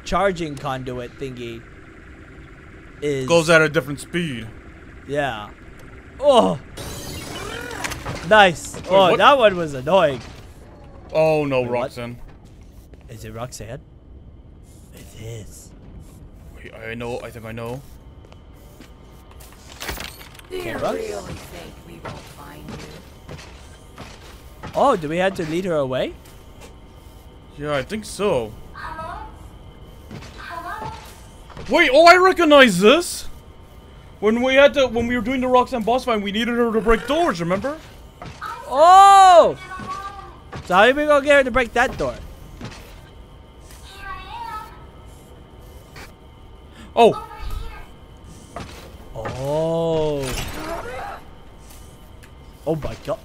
charging conduit thingy is Goes at a different speed. yeah. Oh, nice. oh, what? that one was annoying. Oh no, what? Roxanne. Is it Roxanne? It is. Wait, I know. I think I know. Okay, Really think we won't find you? Oh, do we have to lead her away? Yeah, I think so. Wait, oh, I recognize this. When we had to, when we were doing the Roxanne boss fight, we needed her to break doors. Remember? Oh! So how are we gonna get her to break that door? Oh, Oh. Oh my god.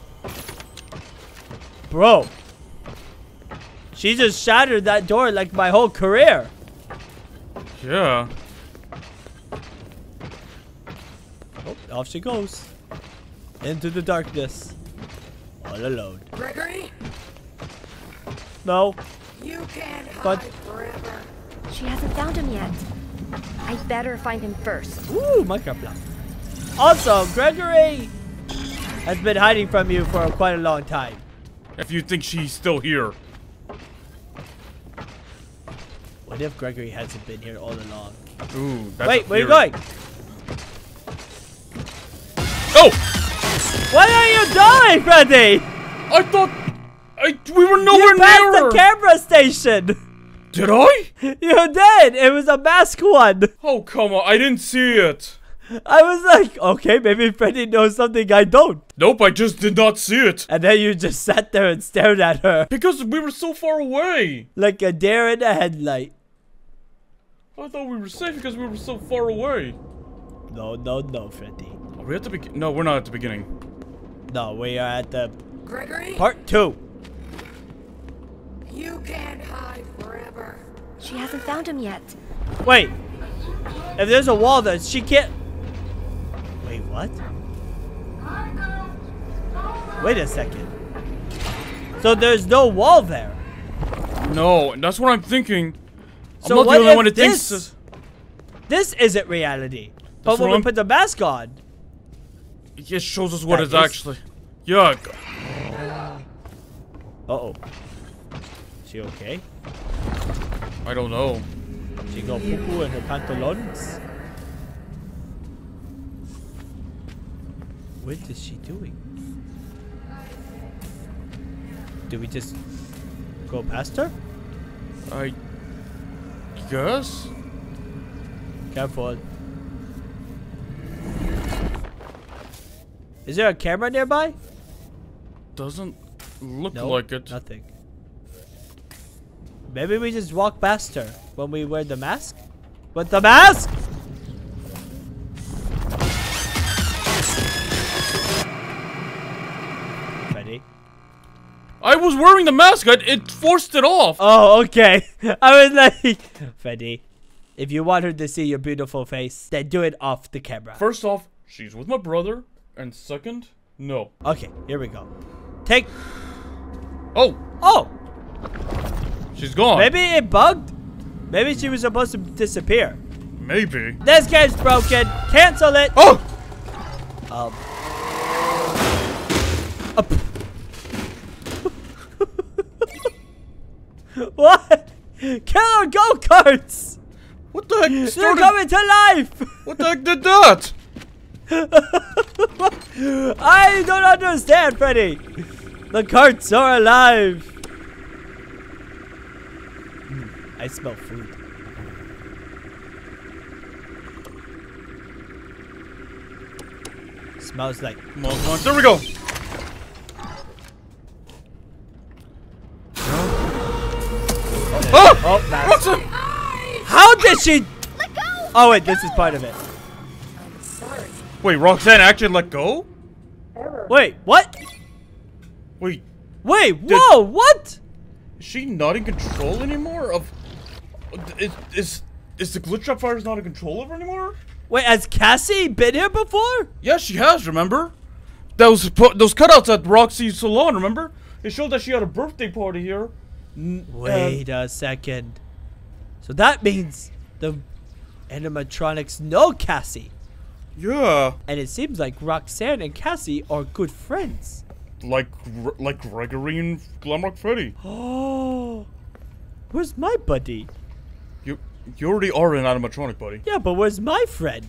Bro. She just shattered that door like my whole career. Yeah. Oh, off she goes. Into the darkness. All alone. Gregory, No. you can't hide But- forever. She hasn't found him yet. I better find him first. Ooh, Minecraft block. Also, Gregory has been hiding from you for quite a long time. If you think she's still here. What if Gregory hasn't been here all along? Ooh, that's Wait, where are you going? Oh, Why are you dying, Freddy? I thought I we were nowhere You passed near the camera station. Did I? You did. It was a mask one. Oh come on, I didn't see it. I was like, okay, maybe Freddy knows something I don't. Nope, I just did not see it. And then you just sat there and stared at her Because we were so far away. like a deer in a headlight. I thought we were safe because we were so far away. No, no, no, Freddy. Are we at the beginning? No, we're not at the beginning. No, we are at the Gregory, part two. you can't hide forever. She hasn't found him yet. Wait. If there's a wall there, she can't. Wait, what? Wait a second. So there's no wall there. No, and that's what I'm thinking. I'm So not what the only one that this- thinks. This isn't reality. But when we put the mask on, It just shows us what is is- actually. Yuck. Uh-oh. She okay? I don't know. She got poo-poo in her pantalones? What is she doing? Do we just go past her? I guess. Careful. Is there a camera nearby? Doesn't look No, like it. Nothing. Maybe we just walk past her when we wear the mask? With the mask? I was wearing the mask. I, it forced it off. Oh, okay. I was like, Freddy, if you want her to see your beautiful face, then do it off the camera. First off, she's with my brother, and second, no. Okay, here we go. Take. Oh, Oh, she's gone. maybe it bugged. Maybe she was supposed to disappear. Maybe. This game's broken. Cancel it. Oh, Um. Up. what? Killer go karts! what the heck They're started? coming to life! What the heck did that? I don't understand, Freddy. The carts are alive. Mm, I smell food. Smells like Come on, come on. There we go. Oh, oh, oh mask. Roxanne! How did she? Let go! Oh wait, this is part of it. Wait, Roxanne actually let go? Wait, what? Wait, Wait, whoa, what? is she not in control anymore? Of is is is the glitch trap virus not in control of her anymore? Wait, has Cassie been here before? Yes, she has. Remember? Those those cutouts at Roxy's salon. Remember? It showed that she had a birthday party here. N- Wait a second. So that means the animatronics know Cassie. Yeah, And it seems like Roxanne and Cassie are good friends. like like Gregory and Glamrock Freddy. Oh. Where's my buddy? You you already are an animatronic, buddy. Yeah, but where's my friend?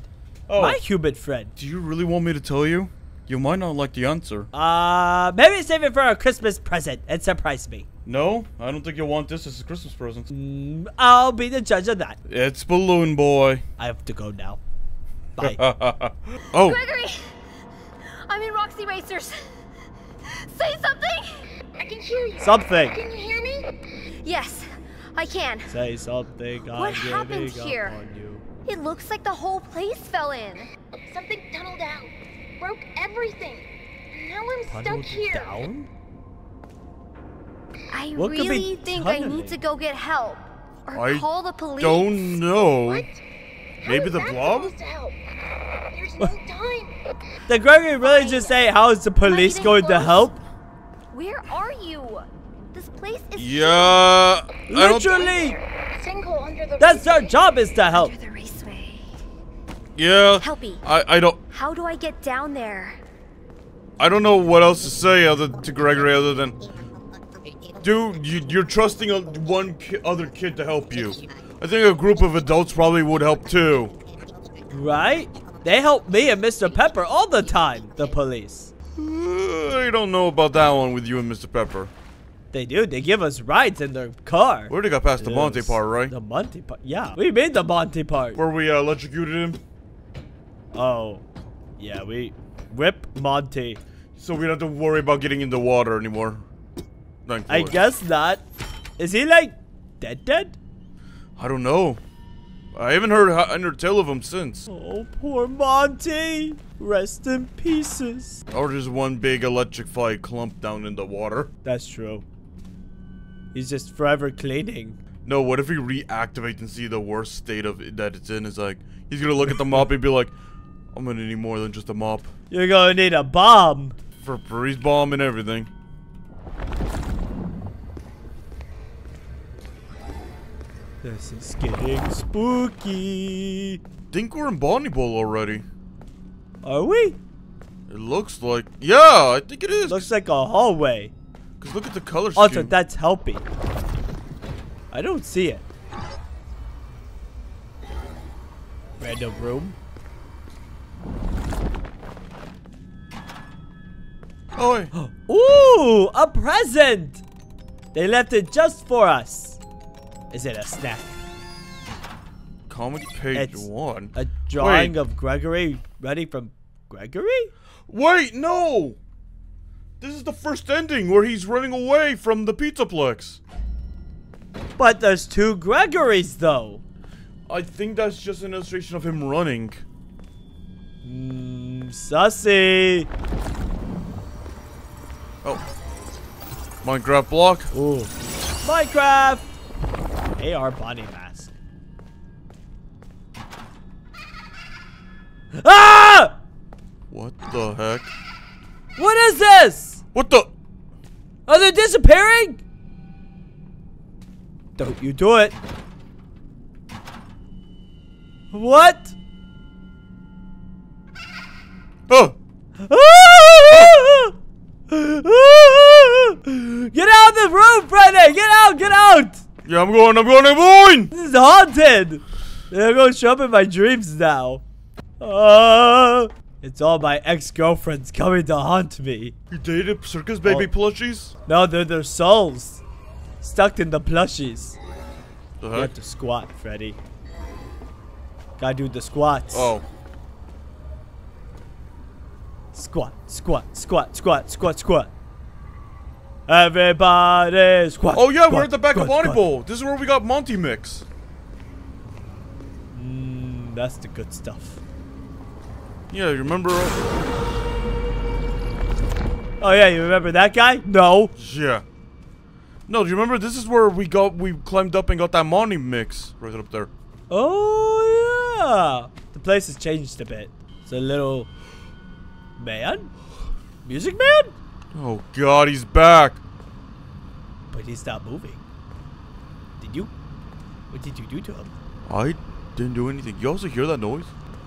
Oh, My human friend. do you really want me to tell you? You might not like the answer. Uh, maybe save it for a Christmas present and surprise me. No, I don't think you'll want this as a Christmas present. Mm, I'll be the judge of that. It's Balloon Boy. I have to go now. Bye. oh, Gregory! I'm in Roxy Racers. Say something! I can hear you. Something. Can you hear me? Yes, I can. Say something. I'm What happened here? It looks like the whole place fell in. Something tunneled out. Broke everything. Now I'm Tunneled stuck here. down? I What really think I need to go get help. Or I call the police. don't know. What? Maybe the that blob? supposed to help? There's no time. Did Gregory really just say, how is the police getting going to help? Where are you? This place is Yeah, Literally! Sinkhole under That's our job is to help. under the raceway. Yeah, Helpy. I I don't How do I get down there? I don't know what else to say other to Gregory other than, dude, you, you're trusting a, one ki other kid to help you. I think a group of adults probably would help too. Right? They help me and Mr. Pepper all the time, the police. Uh, I don't know about that one with you and Mr. Pepper. They do. They give us rides in their car. We already got past the Monty Yes. part, right? The Monty part. Yeah. We made the Monty part. Where we uh, electrocuted him, Oh. Yeah, we whip Monty. so we don't have to worry about getting in the water anymore. I guess not. Is he like dead dead? I don't know. I haven't heard heard tell of him since. Oh, poor Monty. Rest in pieces. Or just one big electrified clump down in the water. That's true. He's just forever cleaning. No, what if he reactivates and see the worst state of it that it's in? Is like he's gonna look at the mop and be like, "I'm gonna need more than just a mop You're gonna need a bomb. for freeze bomb and everything." This is getting spooky. Think we're in Bonnie Bowl already. Are we? It looks like. Yeah, I think it is. Looks like a hallway. Cause look at the color scheme. Also, that's helping. I don't see it. Random room. oh. Ooh, a present! They left it just for us. Is it a snack? Comic page It's- one. A drawing Wait. of Gregory running from Gregory? Wait, no. This is the first ending where he's running away from the Pizzaplex. But there's two Gregorys though. I think that's just an illustration of him running. Mmm, sussy. Oh. Minecraft block. Ooh. Minecraft! AR body mask. Ah! What the heck? What is this? What the? Are they disappearing? Don't you do it. What? Oh! Get out of the room, Freddy! Get out! Get out! Yeah, I'm going, I'm going, I'm going! This is haunted! They're going to show up in my dreams now. Uh, it's all my ex-girlfriends coming to haunt me. You dated circus baby Oh. plushies? No, they're their souls. Stuck in the plushies. The You have to squat, Freddy. Gotta do the squats. Oh. Squat, squat, squat, squat, squat, squat. Everybody squat. Oh yeah, we're at the back of squat, Bonnie. Bowl. This is where we got Monty Mix. Mm, that's the good stuff. Yeah, you remember? Oh yeah, you remember that guy? No. Yeah. No, do you remember? This is where we got, we climbed up and got that Monty Mix right up there. Oh yeah. The place has changed a bit. It's a little man, music man, Oh God, he's back. but he's not moving. Did you? What did you do to him? I didn't do anything. You also hear that noise?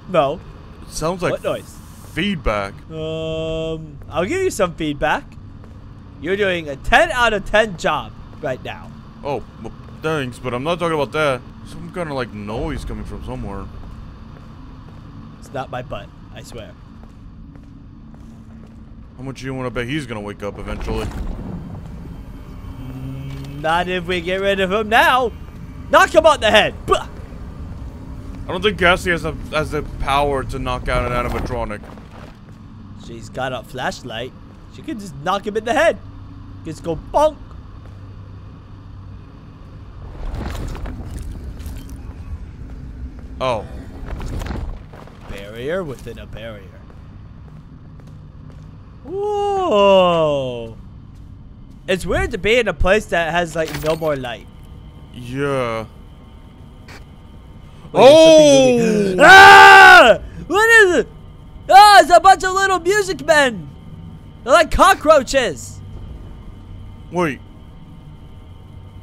No. It sounds like what noise? feedback. Um, I'll give you some feedback. You're doing a 10 out of 10 job right now. Oh, well, thanks, but I'm not talking about that. Some kind of like noise coming from somewhere. It's not my butt, I swear. How much you want to bet he's gonna wake up eventually? Mm, not if we get rid of him now. Knock him on the head. Bah! I don't think Cassie has, a, has the power to knock out an animatronic. She's got a flashlight. She can just knock him in the head. Just go bonk. Oh, Barrier within a barrier. Whoa. It's weird to be in a place that has like no more light. yeah. Wait, something ah! What is it? Ah, it's a bunch of little music men. They're like cockroaches. Wait.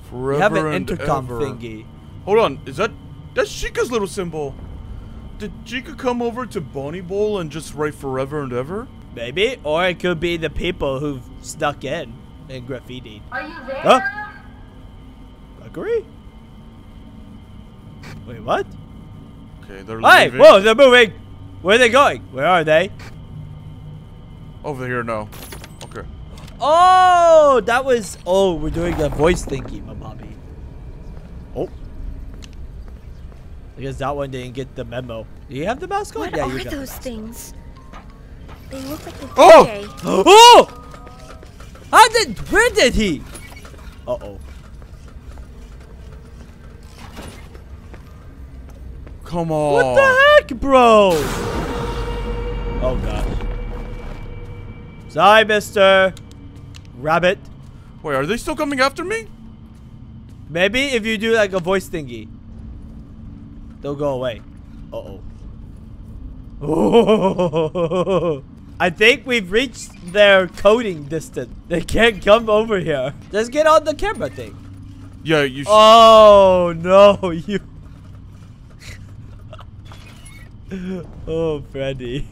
Forever We have an intercom thingy. Hold on, is that that's Chica's little symbol? Did Chica come over to Bonnie Bowl and just write forever and ever? Maybe. Or it could be the people who've snuck in and graffiti. Are you there? Huh? Gregory? Wait, what? Okay, they're Hey, leaving. whoa, they're moving. Where are they going? Where are they? Over here now. Okay. Oh, that was. Oh, we're doing the voice thingy, my mommy. Oh. I guess that one didn't get the memo. Do you have the mask on? What yeah, are you got the those mask. things? They look like the Oh! DJ. Oh! How did? Where did he? Uh oh. Come on. What the heck, bro? Oh gosh. Sorry, Mister Rabbit. Wait, are they still coming after me? Maybe if you do like a voice thingy, they'll go away. Uh oh. Oh. I think we've reached their coding distance. They can't come over here. Let's get on the camera thing. Yeah, you Oh, no, you... oh, Freddy.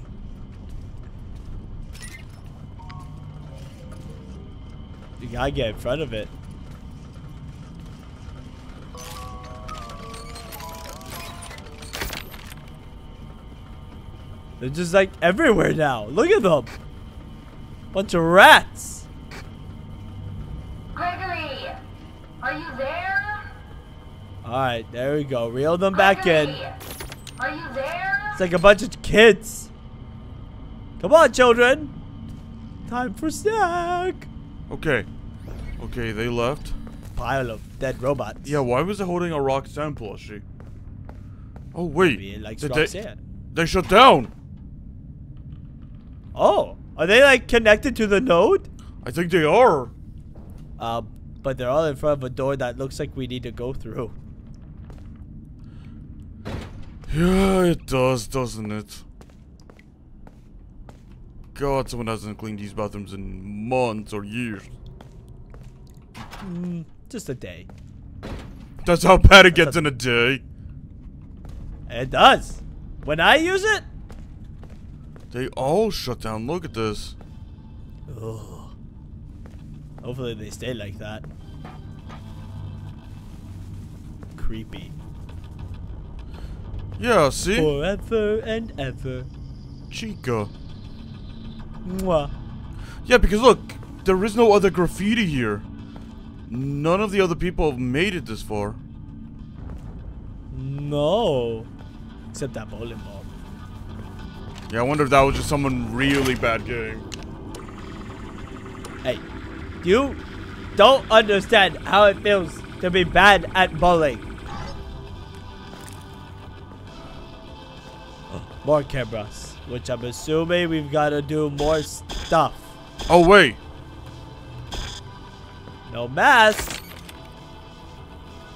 You gotta get in front of it. They're just like everywhere now. Look at them. Bunch of rats. Gregory, are you there? Alright, there we go. Reel them back in. Gregory, Are you there? It's like a bunch of kids. Come on, children. Time for snack. Okay. Okay, they left. Pile of dead robots. Yeah, why was it holding a Roxanne plushie? Oh wait, Maybe it likes did they, Roxanne. they shut down. Oh, are they like connected to the node? I think they are. Uh, but they're all in front of a door that looks like we need to go through. Yeah, it does, doesn't it? God, someone hasn't cleaned these bathrooms in months or years. Mm, just a day. That's how bad it gets in a day. It does. When I use it, They all shut down. Look at this. Ugh. Hopefully they stay like that. Creepy. Yeah, see? Forever and ever. Chica. Mwah. Yeah, because look, there is no other graffiti here. None of the other people have made it this far. No. Except that bowling ball. Yeah, I wonder if that was just someone really bad game. Hey, you don't understand how it feels to be bad at bowling. More cameras, which I'm assuming we've got to do more stuff. Oh, wait. No mask.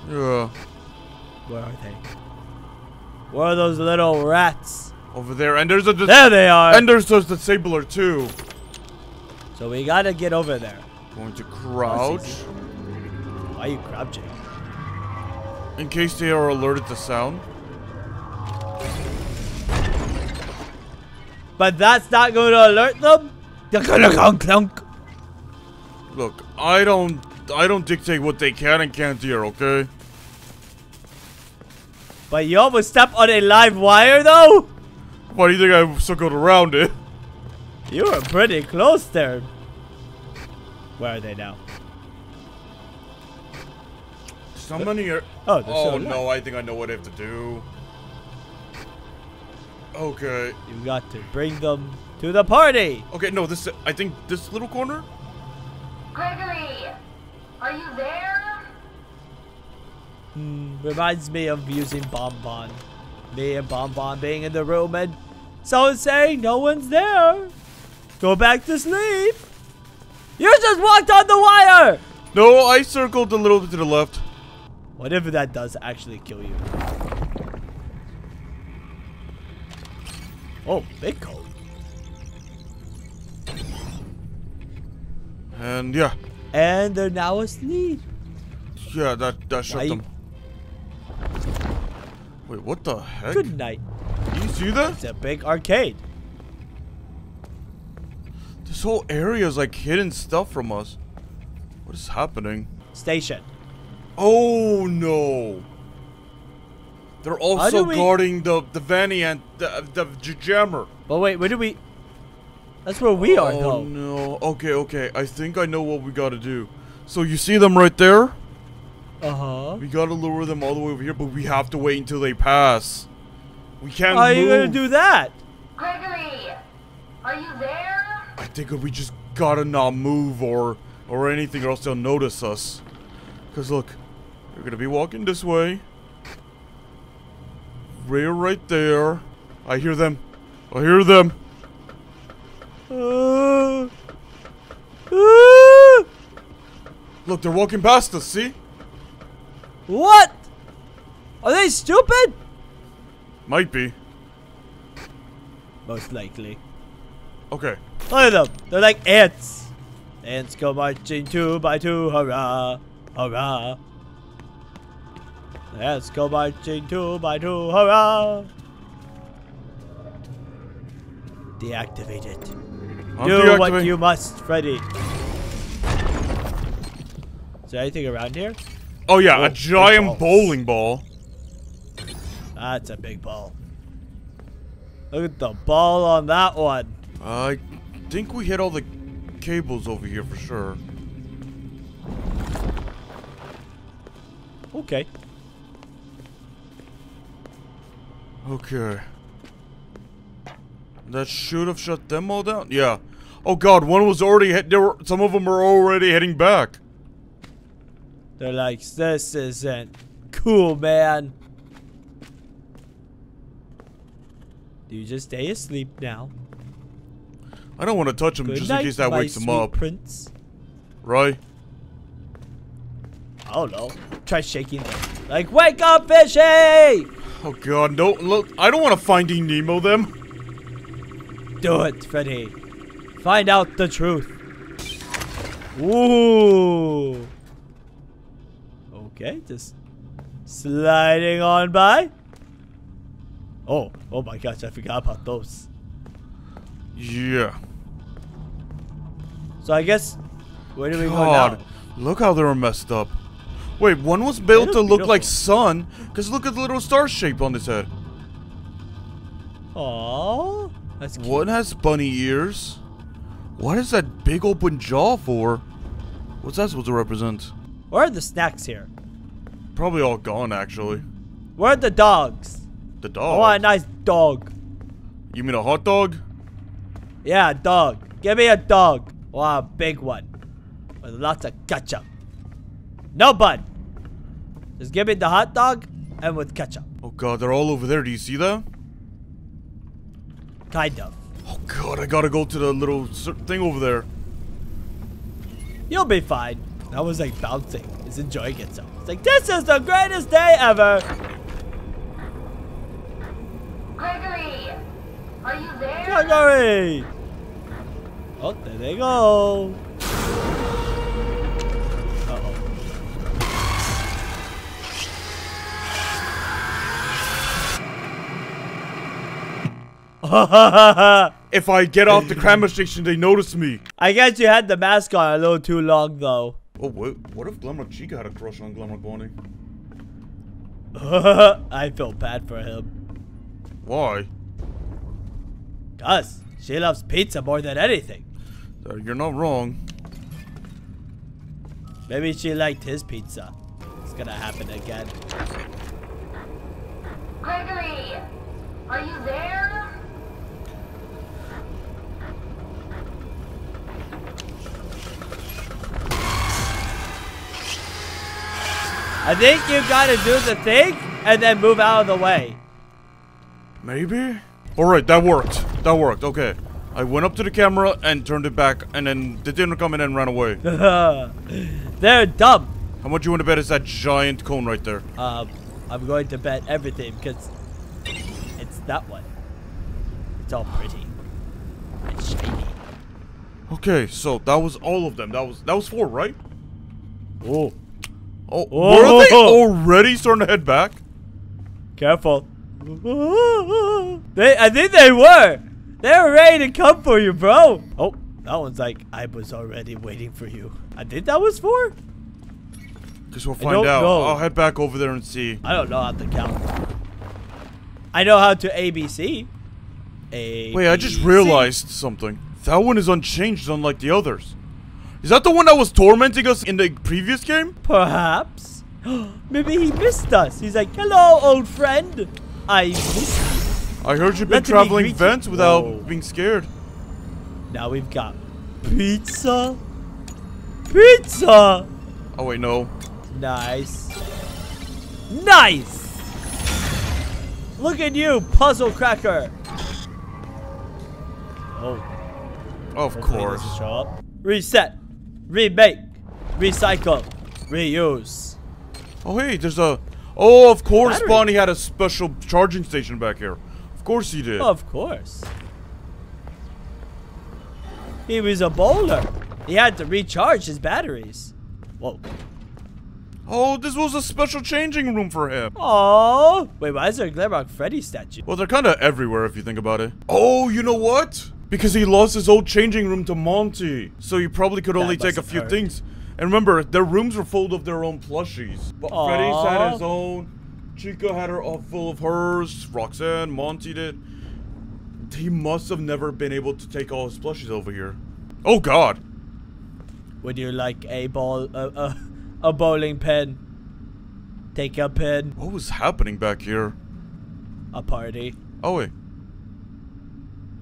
Yeah. Where are they? Where are those little rats? Over there. And there's a... There they are. and there's the disabler, too. so we gotta get over there. Going to crouch. Why are you crouching? In case they are alerted to sound. But that's not going to alert them. Clunk, clunk. Look, I don't... I don't dictate what they can and can't hear, okay? But you almost stepped on a live wire, though. Why do you think I circled around it? You were pretty close there. Where are they now? Someone here. Oh, Oh still no, I think I know what I have to do. Okay. You got to bring them to the party. Okay, no, this I think this little corner? Gregory, are you there? Hmm, reminds me of using Bonbon. Me and Bonbon being in the room and someone saying no one's there. Go back to sleep. You just walked on the wire. No, I circled a little bit to the left. Whatever that does actually kill you. Oh, big coat. And yeah. And they're now asleep. Yeah, that that shut Why- them. Wait, what the heck? Good night. Do you see that? It's a big arcade. This whole area is like hidden stuff from us. What is happening? Station. Oh no! They're also we- guarding the the Vanny and the the jammer. But wait, where do we... That's where we are, oh no. Okay, okay. I think I know what we gotta do. So you see them right there? Uh-huh. We gotta lure them all the way over here, but we have to wait until they pass. We can't How are you gonna do that? Gregory, are you there? I think we just gotta not move or or anything, or else they'll notice us. Cause look, we're gonna be walking this way. They're right there. I hear them. I hear them. Uh, uh, Look, they're walking past us. See? What? Are they stupid? Might be. Most likely. Okay. Look at them. They're like ants. Ants go marching two by two. Hurrah. Hurrah. Ants go marching two by two. Hurrah. Deactivate it. I'm Do what you must, Freddy. Is there anything around here? Oh yeah, Oh, a giant bowling ball. That's a big ball. Look at the ball on that one. I think we hit all the cables over here for sure. Okay. Okay. That should have shut them all down. Yeah. Oh god, one was already hit. There were some of them are already heading back. They're like, this isn't cool, man. Do you just stay asleep now? I don't want to touch him Good just night, in case that wakes him up, Prince. right? I don't know. Try shaking them. Like, wake up, fishy! Oh god, no! Look, I don't want to Finding Nemo them. Do it, Freddy. Find out the truth. Ooh. Okay, just sliding on by. Oh, oh my gosh, I forgot about those. Yeah. So I guess, where do we go God, now? look how they're messed up. Wait, one was built to look like sun, cause look at the little star shape on his head. Aww, that's cute. One has bunny ears. What is that big open jaw for? What's that supposed to represent? Where are the snacks here? Probably all gone, actually. Where are the dogs? The I dog. want a nice dog. You mean a hot dog? Yeah, a dog. Give me a dog. Want a big one. With lots of ketchup. No bun. Just give me the hot dog and with ketchup. Oh god, they're all over there. Do you see that? Kind of. Oh god, I gotta go to the little thing over there. You'll be fine. That was like bouncing. He's enjoying itself. It's like, this is the greatest day ever. Gregory, are you there? Gregory. Oh, there they go. Uh-oh. If I get off the camera station, they notice me. I guess you had the mask on a little too long, though. Oh, what, what if Glamrock Chica had a crush on Glamrock Bonnie? I feel bad for him. Why? Cause she loves pizza more than anything. Uh, you're not wrong. Maybe she liked his pizza. It's gonna happen again. Gregory, are you there? I think you gotta do the thing and then move out of the way. Maybe? Alright, that worked. That worked, okay. I went up to the camera and turned it back, and then they didn't come in and ran away. They're dumb. How much you want to bet is that giant cone right there? Um, I'm going to bet everything because it's that one. It's all pretty. and shiny. Okay, so that was all of them. That was that was four, right? Oh, Oh, Whoa. were they already starting to head back? careful. They, I think they were. They were ready to come for you, bro. Oh, that one's like, I was already waiting for you. I think that was four. Guess we'll find out. know. I'll head back over there and see. I don't know how to count. I know how to ABC. A. Wait, I just realized something. That one is unchanged unlike the others. Is that the one that was tormenting us in the previous game? Perhaps. Maybe he missed us. He's like, hello, old friend. I missed you. I heard you've been Let traveling vents without Whoa. being scared. Now we've got pizza. Pizza. Oh wait, no. Nice. Nice. Look at you, puzzle cracker. Oh, Of hopefully course. doesn't show up. Reset. Remake. Recycle. Reuse. Oh hey, there's a. Oh, of course. Bonnie had a special charging station back here. Of course he did. Of course. He was a bowler. He had to recharge his batteries. Whoa. Oh, this was a special changing room for him. Oh. Wait, why is there a Glamrock Freddy statue? Well, they're kind of everywhere if you think about it. Oh, you know what? Because he lost his old changing room to Monty. So he probably could only take a few hurt. things. And remember, their rooms were full of their own plushies. But Freddy's Aw. had his own. Chica had her all full of hers. Roxanne, Monty did. He must have never been able to take all his plushies over here. Oh God! Would you like a ball, a, a, a bowling pin? Take a pin, What was happening back here? a party. Oh wait.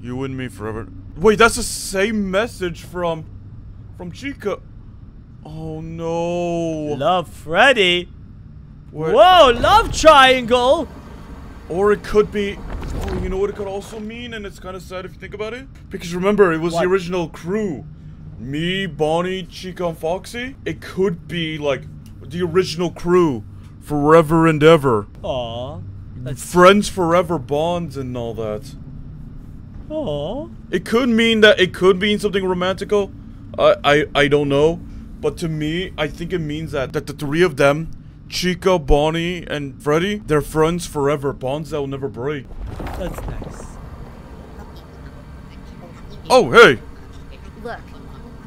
You and me forever. Wait, that's the same message from from Chica. Oh no. Love Freddy. Wait, Whoa, love triangle. Or it could be Oh, you know what it could also mean and it's kind of sad if you think about it? Because remember, it was What? the original crew. Me, Bonnie, Chica, and Foxy. It could be like the original crew forever and ever. Aw. Friends forever bonds and all that. Aw. It could mean that it could mean something romantical. I I I don't know, but to me, I think it means that that the three of them, Chica, Bonnie, and Freddy, they're friends forever, bonds that will never break. That's nice. Oh hey, Look,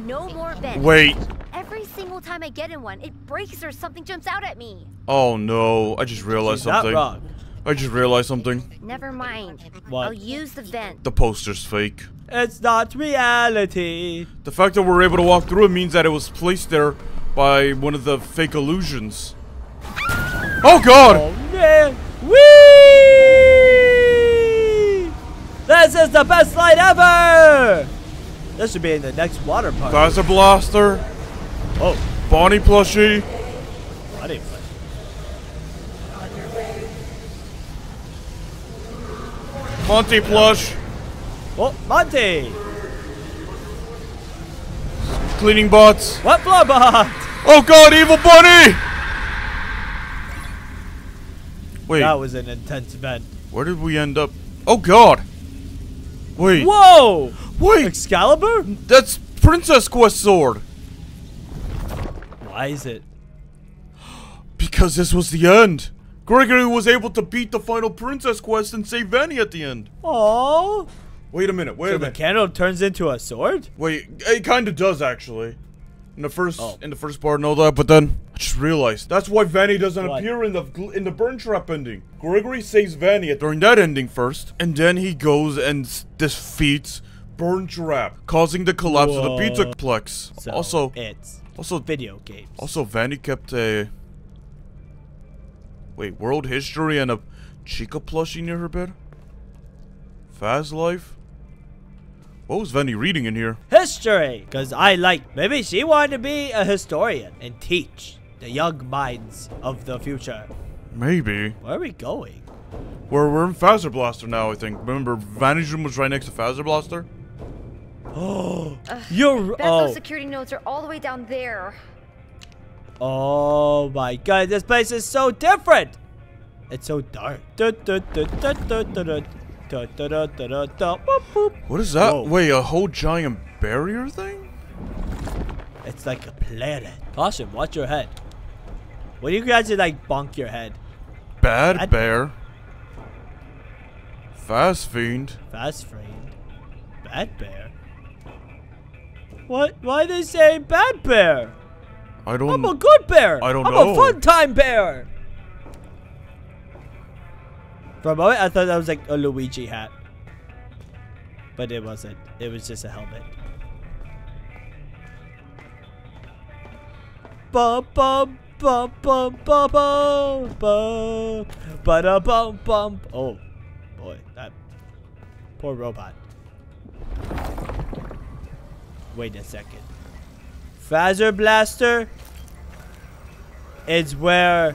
no more vents. wait. Every single time I get in one, it breaks or something jumps out at me. Oh no, I just realized She's not something. wrong. I just realized something. Never mind. What? I'll use the vent. The poster's fake. It's not reality. The fact that we're able to walk through it means that it was placed there by one of the fake illusions. Oh god! Oh man. Whee! This is the best slide ever! This should be in the next water park. Phaser Blaster, Oh, Bonnie plushie. Monty plush, Oh, Monty! cleaning bots. What floorbox? Oh god, evil bunny! Wait, That was an intense event. where did we end up? Oh god! Wait, Whoa! wait, Excalibur? that's Princess Quest sword! Why is it? Because this was the end! Gregory was able to beat the final Princess Quest and save Vanny at the end. Oh. Wait a minute, wait So a minute. the candle turns into a sword? Wait, it kind of does actually. In the first, Oh. in the first part and all that, but then I just realized that's why Vanny doesn't What? appear in the in the burn trap ending. Gregory saves Vanny during that ending first, and then he goes and defeats Burntrap, causing the collapse of the Whoa. Pizzaplex. So also, it's also, video games. also, Vanny kept a wait world history and a Chica plushie near her bed. Fast life. What was Vanny reading in here? History! Because I like, maybe she wanted to be a historian and teach the young minds of the future. Maybe. Where are we going? We're, we're in Phaser Blaster now, I think. Remember, Vanny's room was right next to Phaser Blaster? Oh, you're, Bet those oh, security nodes are all the way down there. Oh my god, this place is so different! It's so dark. What is that? Whoa. Wait, a whole giant barrier thing? It's like a planet. Caution, watch your head. What do you guys do, like bonk your head? Bad, Bad bear. Fast fiend. Fast fiend. Bad bear. What? Why they say bad bear? I don't. I'm a good bear. I don't know. I'm a fun time bear. For a moment, I thought that was like a Luigi hat, but it wasn't. It was just a helmet. Bum bum bum bum bum bum bum ba da bum bum. Oh boy, that poor robot. Wait a second. Phaser Blaster is where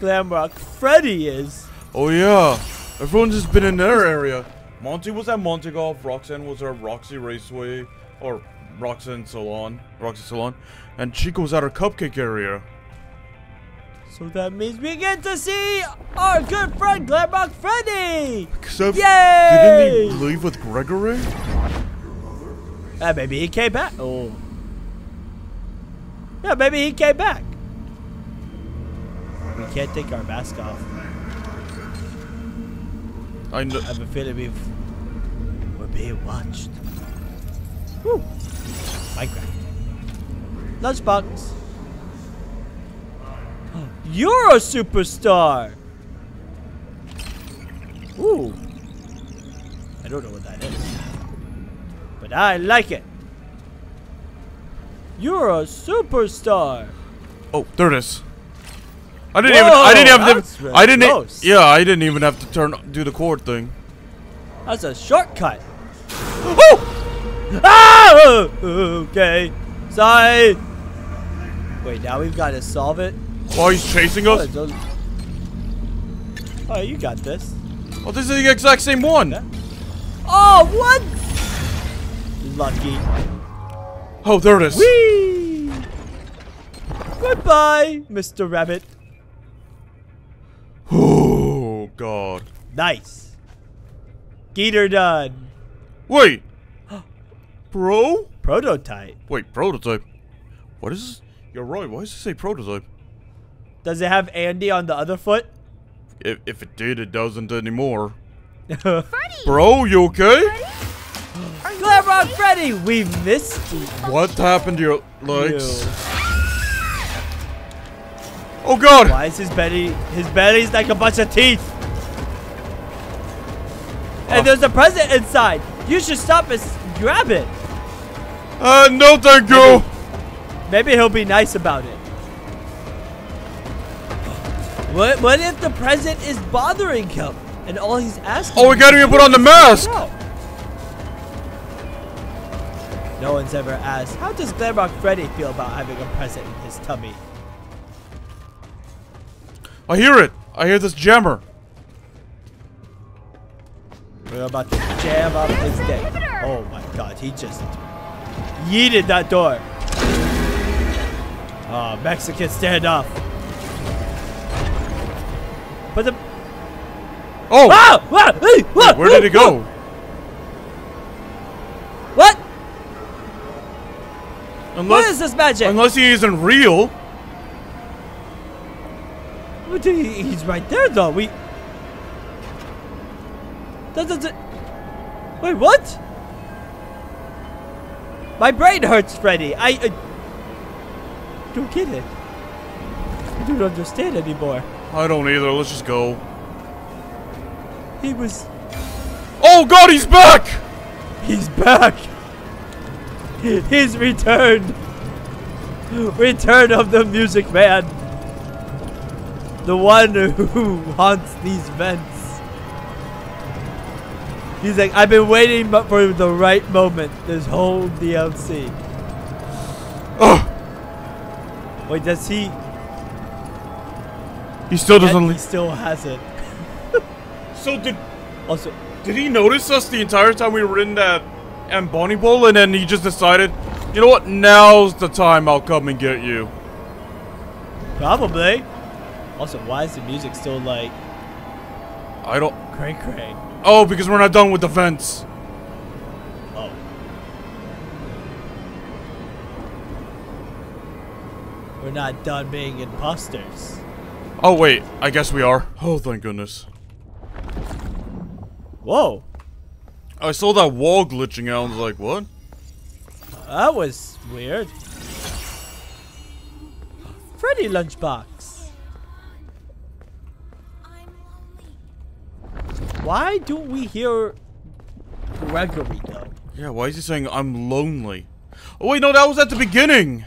Glamrock Freddy is. Oh, yeah. Everyone's just been in their area. Monty was at Monty Golf. Roxanne was at Roxy Raceway. Or Roxanne Salon. Roxy Salon. And Chica was at her cupcake area. So that means we get to see our good friend Glamrock Freddy! Except, Yay! didn't he leave with Gregory? Uh, maybe he came back. Oh. Yeah, maybe he came back. We can't take our mask off. I know. I have a feeling we've, we're being watched. Woo. Minecraft. Lunchbox. You're a superstar. Ooh. I don't know what that is. But I like it. You're a superstar. Oh, there it is. I didn't even. I didn't Whoa, have to. really I didn't. close. Yeah, I didn't even have to turn do the cord thing. That's a shortcut. Oh! Ah! Okay. Sorry. Wait, now we've got to solve it. Oh, he's chasing Oh, us. it oh, you got this. Oh, this is the exact same one. Oh, what? Lucky. Oh, there it is. Whee! Goodbye, Mr. Rabbit. Oh God. Nice. Geeter done. Wait. Bro? Prototype. Wait, prototype. What is this? You're right. Why does it say prototype? Does it have Andy on the other foot? If, if it did, it doesn't anymore. Bro, you okay? Are okay? Freddy, we missed you. What happened to your legs? You. Oh God! Why is his belly? His belly's like a bunch of teeth. And Oh. there's a present inside. You should stop and grab it. Uh, no, thank you. Maybe he'll be nice about it. What? What if the present is bothering him, and all he's asking? Oh, we gotta even put on the mask. No. No one's ever asked, how does Glamrock Freddy feel about having a present in his tummy? I hear it. I hear this jammer. We're about to jam up his dick. Oh my god, he just yeeted that door. Oh, Mexican standoff. But the Oh, ah, ah, hey, ah, where did ah, it go? What? Unless, What is this magic? unless he isn't real. What do you- He's right there though. We. That doesn't. Wait, what? My brain hurts, Freddy. I. I don't get it. I don't understand anymore. I don't either. Let's just go. He was. Oh God, he's back! He's back. He's returned. Return of the Music Man. The one who haunts these vents. He's like, I've been waiting but for the right moment. This whole DLC. Oh, Wait, does he? he still doesn't. he still has it. So did Also, did he notice us the entire time we were in that Amboni Bowl, and then he just decided, you know what? Now's the time I'll come and get you. probably. Also, why is the music still like I don't. cray cray? Oh, because we're not done with the vents. Oh. We're not done being imposters. Oh wait, I guess we are. Oh, thank goodness. Whoa. I saw that wall glitching out. and was like, what? That was weird. Freddy Lunchbox. Why don't we hear Gregory though? Yeah, why is he saying I'm lonely? Oh wait, no, that was at the beginning.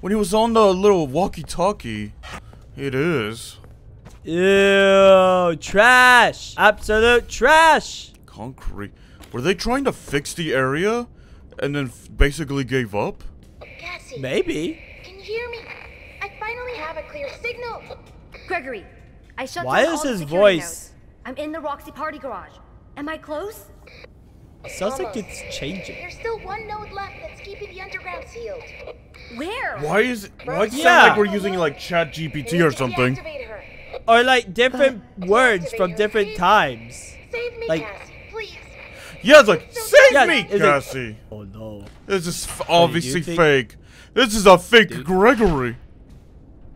When he was on the little walkie-talkie. It is. Ew, trash. Absolute trash. Concrete. Were they trying to fix the area? And then f- basically gave up? Cassie, Maybe. can you hear me? I finally have a clear signal. Gregory, I shut Why down is all the his security voice- nodes. I'm in the Roxy Party Garage. Am I close? Sounds like it's changing. There's still one node left that's keeping the underground sealed. Where? Why is it? Why does it Yeah. sound like we're using like ChatGPT or something? Or like different Uh, words from different times. Save me, Like- Cassie, please. Yeah, it's like, save Yeah, me, is it- Cassie. Oh no. This is f- do obviously think- fake. This is a fake Dude. Gregory.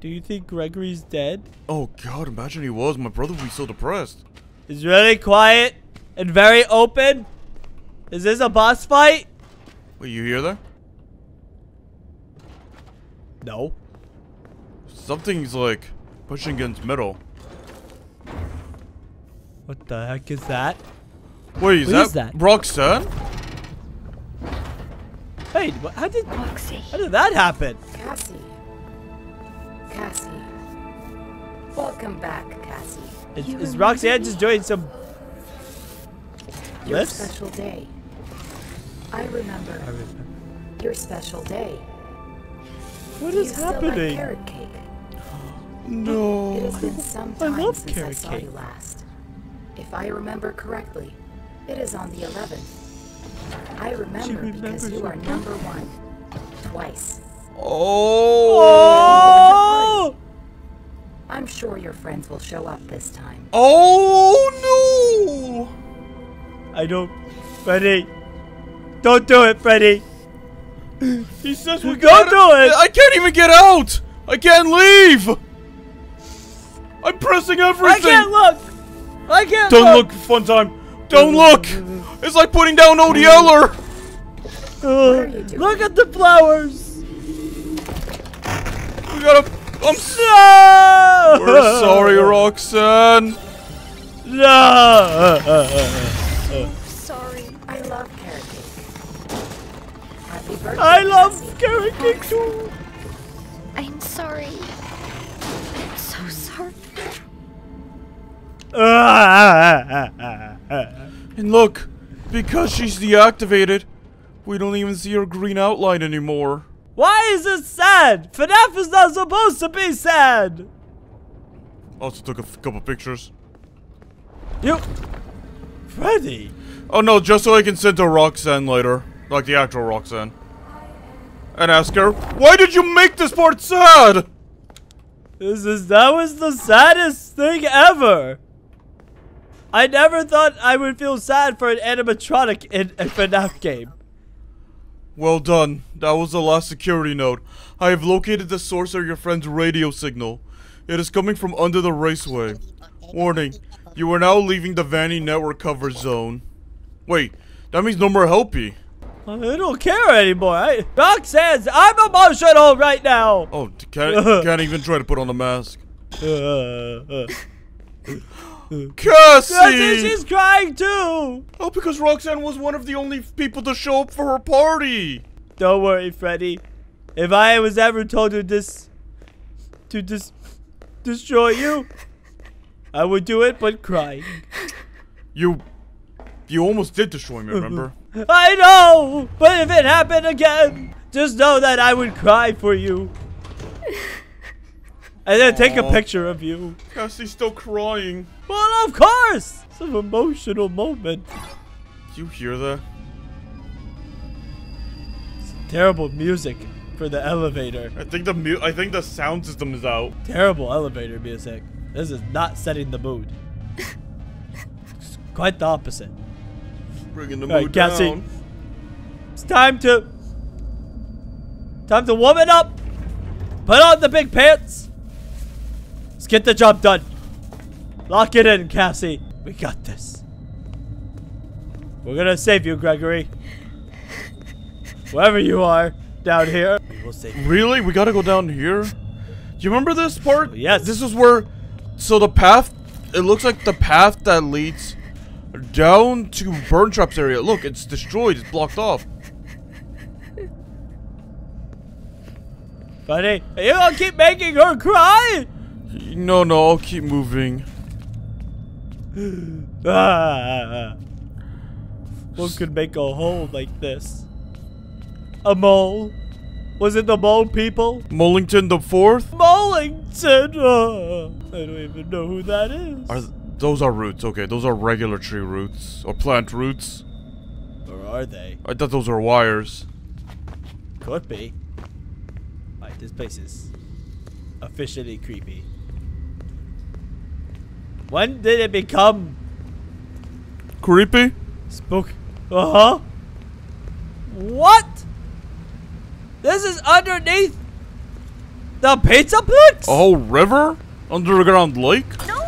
Do you think Gregory's dead? Oh god, imagine he was. My brother would be so depressed. It's really quiet and very open. Is this a boss fight? Wait, you hear that? No. Something's like pushing against metal. What the heck is that? Wait, is What that, is that? Roxanne? Wait, what, how did Roxy. how did that happen? Cassie. Cassie. Welcome back, Cassie. Is, You is remember Roxanne just doing some Your lifts? special day. I remember I remember. your special day. What Do is you still like happening? carrot cake? no. It No. has been some I time love since I saw cake. you last. If I remember correctly, it is on the 11th. I remember because you are number one. Twice. Oh. Oh! I'm sure your friends will show up this time. Oh no! I don't, Freddy. Don't do it, Freddy. He says we gotta- do it. I can't even get out. I can't leave. I'm pressing everything! I can't look. I can't Don't look. look, fun time. Don't look. It's like putting down Old Yeller. Ugh. are you doing? Look at the flowers. We gotta. I'm. s- No. We're sorry, Roxanne. No. Sorry. I love carrot cake. Happy birthday. I love Cassie. carrot cake too. I'm sorry. I'm so sorry. Uh, and look, because she's deactivated, we don't even see her green outline anymore. Why is this sad? FNAF is not supposed to be sad. Also took a couple pictures. You, Freddy. Oh no, just so I can send to Roxanne later. Like the actual Roxanne. And ask her, why did you make this part sad? This is that was the saddest thing ever. I never thought I would feel sad for an animatronic in a FNAF game. Well done. That was the last security node. I have located the source of your friend's radio signal. It is coming from under the raceway. Warning, you are now leaving the Vanny network cover zone. Wait, that means no more helpy. I don't care anymore. I, says I'm emotional right now. Oh, can't, can't even try to put on the mask. Cassie! She's crying too. Oh, because Roxanne was one of the only people to show up for her party. Don't worry, Freddy. If I was ever told to dis, to dis, destroy you, I would do it, but crying. You, you almost did destroy me, remember? I know, but if it happened again, just know that I would cry for you. And then take a picture of you. Cassie's still crying. Well, of course! It's an emotional moment. You hear that? It's Terrible music for the elevator. I think the mu- I think the sound system is out. Terrible elevator music. This is not setting the mood. It's quite the opposite. Bringing the Alright, mood Cassie. down. It's time to... Time to warm it up. Put on the big pants. Let's get the job done. Lock it in, Cassie. We got this. We're gonna save you, Gregory. Wherever you are, down here, we will save you. Really? We gotta go down here? Do you remember this part? Yes. This is where. So the path. It looks like the path that leads down to Burntrap's area. Look, it's destroyed. It's blocked off. Buddy, are you gonna keep making her cry? No, no, I'll keep moving. Ah. What could make a hole like this? A mole? Was it the mole people? Mollington the Fourth? Mollington! Ah, I don't even know who that is. Are th- those are roots? Okay, those are regular tree roots or plant roots. or are they? I thought those were wires. Could be. Alright, this place is officially creepy. When did it become Creepy? spook? Uh huh. What? This is underneath the Pizzaplex? A whole river? Underground lake? No!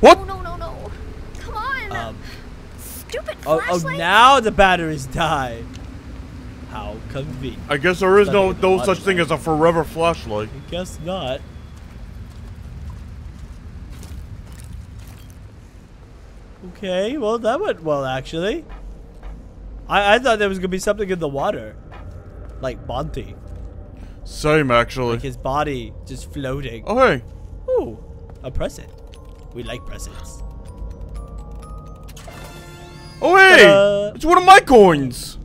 What? No, no, no, no. Come on. Um, Stupid Oh, oh, now the batteries die. How convenient. I guess there is Stuck no no such thing as a forever flashlight. I guess not. Okay, well that went well actually. I I thought there was gonna be something in the water, like Monty, Same actually. like his body just floating. Oh hey, Ooh, a present. We like presents. oh hey, it's one of my coins.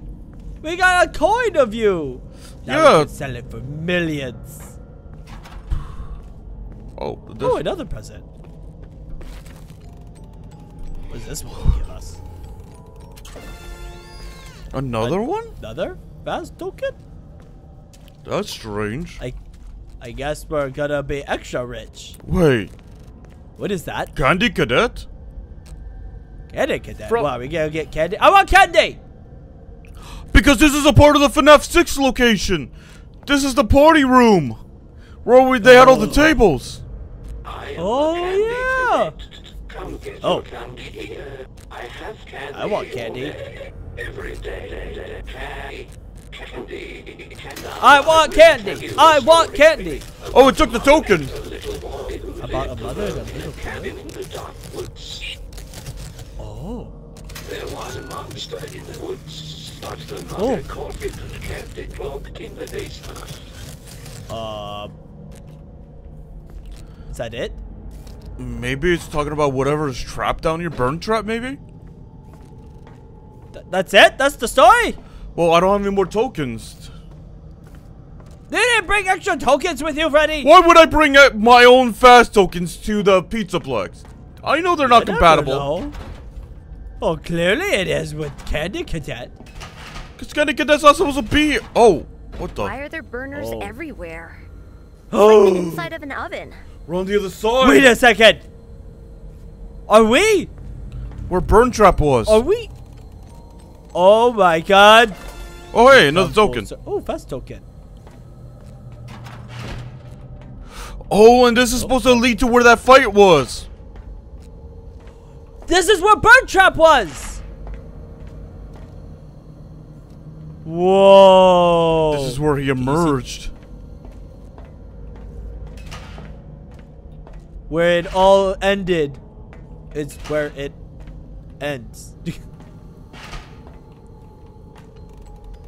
We got a coin of you. Now Yeah. we can sell it for millions. Oh, Oh, another present. This one give us? another one? Another Faz token? That's strange. I, I guess we're gonna be extra rich. Wait, What is that? Candy Cadet? Candy cadet. Fro- Wow, we gotta get candy. I want candy. Because this is a part of the FNAF 6 location. This is the party room. Where we, they had all the oh. tables. Oh yeah. Oh. I want candy. I want candy. I want candy. Oh, it took the token. About a mother and a little kid. Oh. There was a monster in the woods, but the Oh. mother caught it and kept it locked in the basement. Um. Is that it? Maybe it's talking about whatever is trapped down here. Burntrap, maybe? Th- that's it? That's the story? Well, I don't have any more tokens. You didn't bring extra tokens with you, Freddy? Why would I bring uh, my own Faz tokens to the Pizzaplex? I know they're not I compatible. know. Well, clearly it is with Candy Cadet. Because Candy Cadet's not supposed to be. Oh, what the? Why are there burners Oh. everywhere? Oh. The inside of an oven. We're on the other side. Wait a second. Are we? Where Burntrap was. Are we? Oh my god. Oh, hey, another Come token. Oh, Faz token. Oh, and this is supposed to lead to where that fight was. This is where Burntrap was. Whoa. This is where he emerged. Where it all ended. It's where it ends.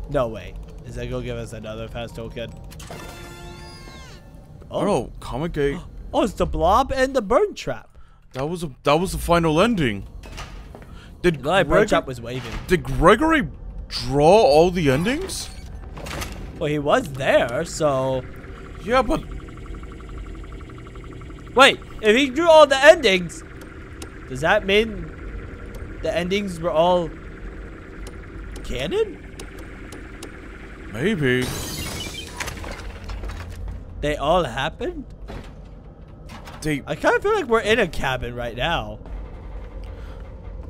no way. Is that gonna give us another Faz token? Oh, no, Comic Gate. Oh, it's the blob and the Burntrap. That was a that was the final ending. Did The Burntrap was waving. did Gregory draw all the endings? Well, he was there, so Yeah, but wait. If he drew all the endings, does that mean the endings were all canon? maybe. They all happened? They I kind of feel like we're in a cabin right now,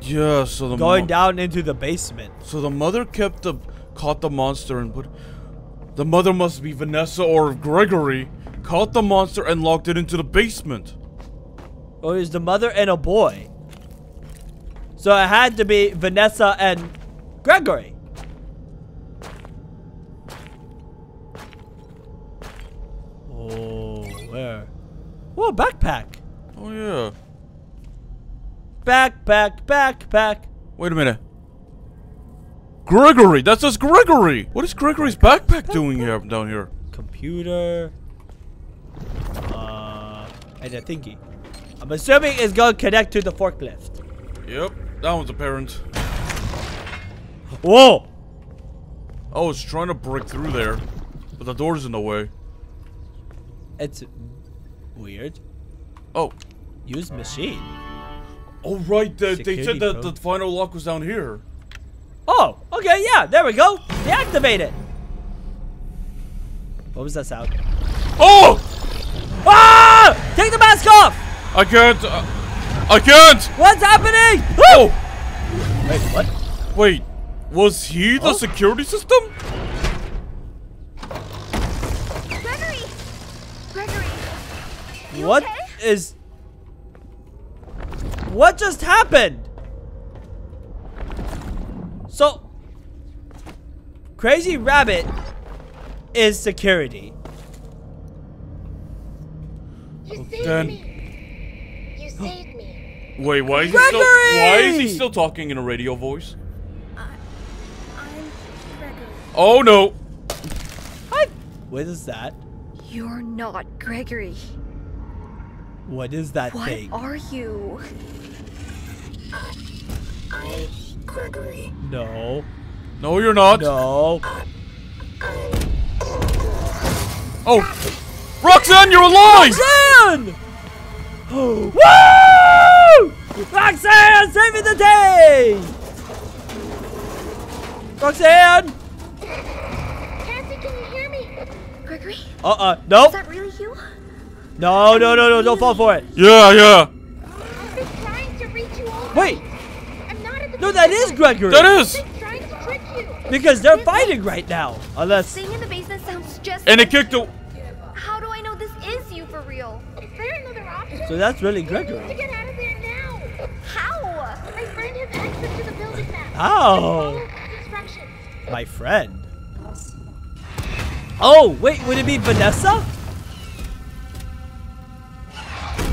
yeah. So the going down into the basement. So the mother kept the caught the monster and put. The mother must be Vanessa or Gregory. Caught the monster and locked it into the basement. Or is the mother and a boy? So it had to be Vanessa and Gregory. Oh, where? Whoa, backpack. Oh yeah. Backpack, backpack. Wait a minute. Gregory, that says Gregory. What is Gregory's backpack doing here down here? Computer. Uh, and a thingy. I'm assuming it's gonna connect to the forklift. Yep, that one's apparent. Whoa! Oh, it's trying to break through there, but the door's in the way. It's weird. Oh, Use machine. oh right. They, they said that the final lock was down here. Oh, okay, yeah, there we go. Deactivate it. What was that sound? Oh, Ah! Take the mask off! I can't. Uh, I can't. What's happening? Oh, Wait, what? wait. Was he the Oh. security system? Gregory! Gregory! What okay? is? What just happened? So, Crazy Rabbit is security. You saved Then- me. Me. Wait, why is he still? Why is he still talking in a radio voice? I'm Gregory. Oh no! What? What is that? You're not Gregory. What is that What thing? are you? I'm Gregory. No. No, you're not. No. Oh, Roxanne, you're alive! Roxanne! Woo! Roxanne, saving the day! Roxanne! Cassie, can you hear me? Gregory? Uh-uh. No. Is that really you? No, no, no, no. Don't fall for it. Yeah, yeah. I've been trying to reach you all Wait. I'm not at the No, that is Gregory. That is. I've been trying to trick you. Because they're fighting right now. Unless. Staying in the basement sounds just And it kicked the. So that's really To Gregory. get out of there now. How? My friend has access to the building map. How? Follow instructions. My friend. Oh, wait. Would it be Vanessa?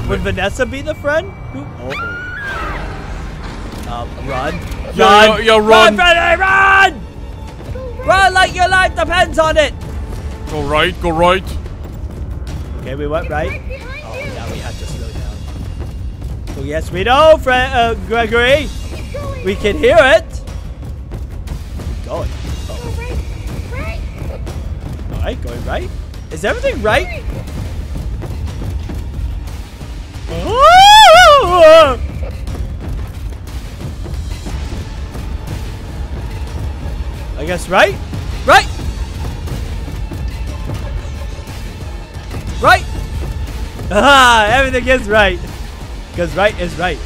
Would Vanessa be the friend? Who? Uh oh. Um, run. Yeah, run. yeah, yeah, run. Run, Freddy, run! Run like your life depends on it. Go right, go right. Okay, we went right. Right behind Oh, you. now we have to slow down. Oh, yes, we know, Fred, uh, Gregory. We can hear it. Going. Go right. Right. All right, going right. Is everything right? I guess right? Right! Right! Ah, everything is right. Because right is right.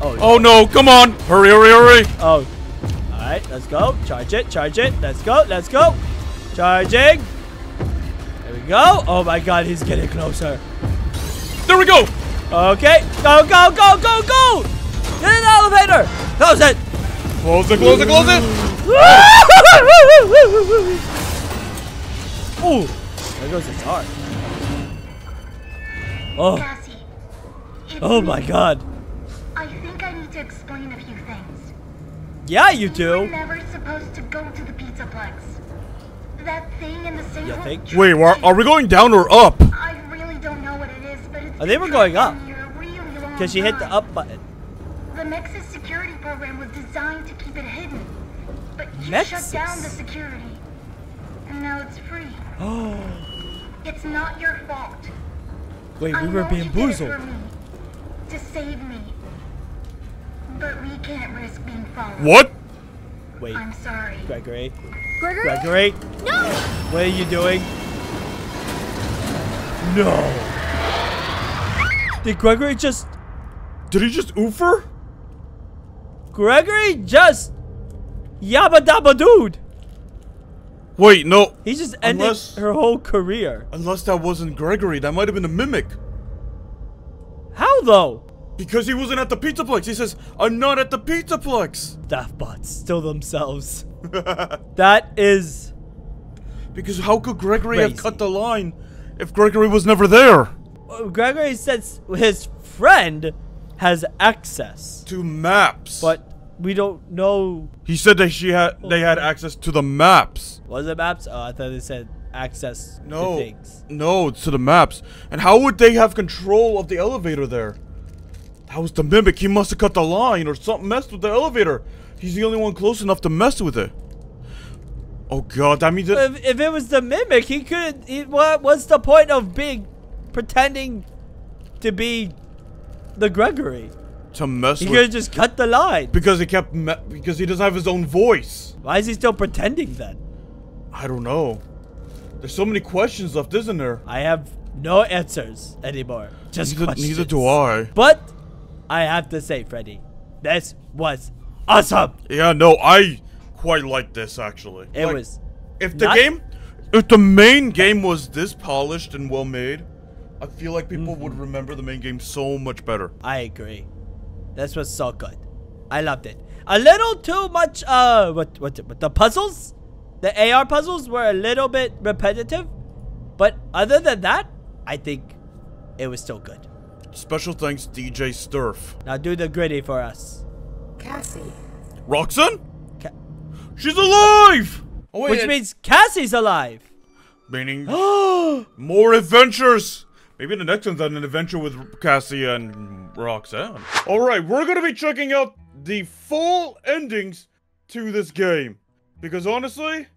Oh, Oh no, come on! Hurry, hurry, hurry! Oh. Alright, let's go. Charge it, charge it. Let's go, let's go. Charging. There we go. Oh my god, he's getting closer. There we go! Okay. Go, go, go, go, go! Get in the elevator! Close it! Close it, close it, close it! Ooh. There goes the car. Oh. Cassie. It's Oh me. my god. I think I need to explain a few things. Yeah, you We're do. never supposed to go to the Pizzaplex. That thing in the sink. You hole think? Wait, are, are we going down or up? I really don't know what it is, but it's I think we're going up. in here a really long Because she hit the up button. The Nexus security program was designed to keep it hidden. But you Nexus? shut down the security. And now it's free. Oh. It's not your fault. Wait, I we were know you did it bamboozled. For me. To save me. But we can't risk being followed. What? Wait, I'm sorry. Gregory. Gregory? Gregory. No! What are you doing? No. Did Gregory just... Did he just oofer? Gregory just... Yabba dabba dude. Wait, no. He's just ending Unless- her whole career. Unless that wasn't Gregory, that might have been a mimic. How though? Because he wasn't at the Pizzaplex. He says, I'm not at the Pizzaplex. Daft bots still themselves. that is... Because how could Gregory have cut the line if Gregory was never there? Uh, Gregory says his friend has access. To maps. But we don't know... he said that she had they had access to the maps. Was it maps? Oh, I thought they said access No. to things. No, it's to the maps. And how would they have control of the elevator there? That was the mimic. He must have cut the line or something messed with the elevator. He's the only one close enough to mess with it. Oh god, that means that If, if it was the mimic, he could. He, what? What's the point of being pretending to be the Gregory? to mess He could with have just cut the line. because he kept me- because he doesn't have his own voice. Why is he still pretending then? I don't know. There's so many questions left, isn't there? I have no answers anymore. Just Neither, questions. neither do I. But I have to say, Freddy, this was awesome. Yeah, no, I quite like this actually. It Like, was. If the game, if the main game was this polished and well made, I feel like people Mm-hmm. would remember the main game so much better. I agree. This was so good. I loved it. A little too much. Uh, what what what the puzzles? The AR puzzles were a little bit repetitive, but other than that, I think it was still good. Special thanks, DJ Sturf. Now do the gritty for us. Cassie. Roxanne? Ca- She's alive! Oh, wait, Which and- means Cassie's alive. Meaning more adventures! Maybe the next one's an adventure with Cassie and Roxanne. Alright, we're gonna be checking out the full endings to this game. Because honestly,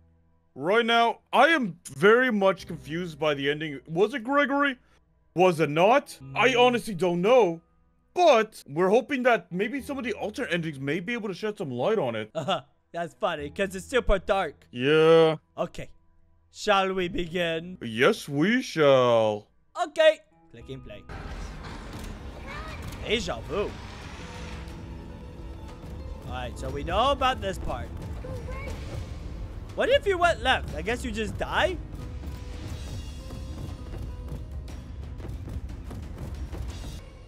right now, I am very much confused by the ending. Was it Gregory? Was it not? I honestly don't know. But we're hoping that maybe some of the alternate endings may be able to shed some light on it. Uh huh. That's funny because it's super dark. Yeah. Okay. Shall we begin? Yes, we shall. Okay. Click and play. Deja vu. Alright, so we know about this part. What if you went left? I guess you just die?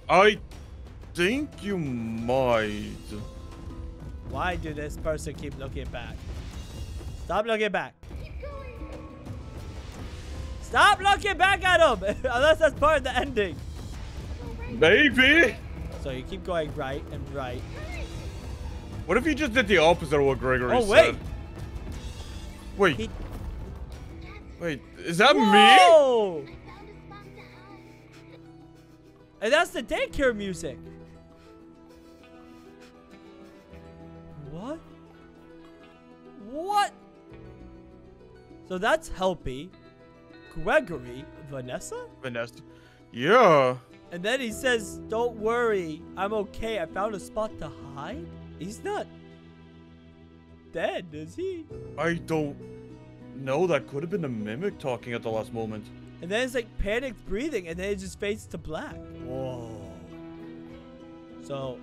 I think you might. Why do this person keep looking back? Stop looking back. Stop looking back at him! Unless that's part of the ending. Maybe. So you keep going right and right. What if you just did the opposite of what Gregory said? Oh, wait. Wait. He- Wait. Is that me? Whoa! And that's the daycare music. What? What? So that's Helpy, Gregory, Vanessa? Vanessa. Yeah. And then he says, Don't worry, I'm okay. I found a spot to hide. He's not dead, is he? I don't know. That could have been a mimic talking at the last moment. And then it's like panicked breathing, and then it just fades to black. Whoa. So,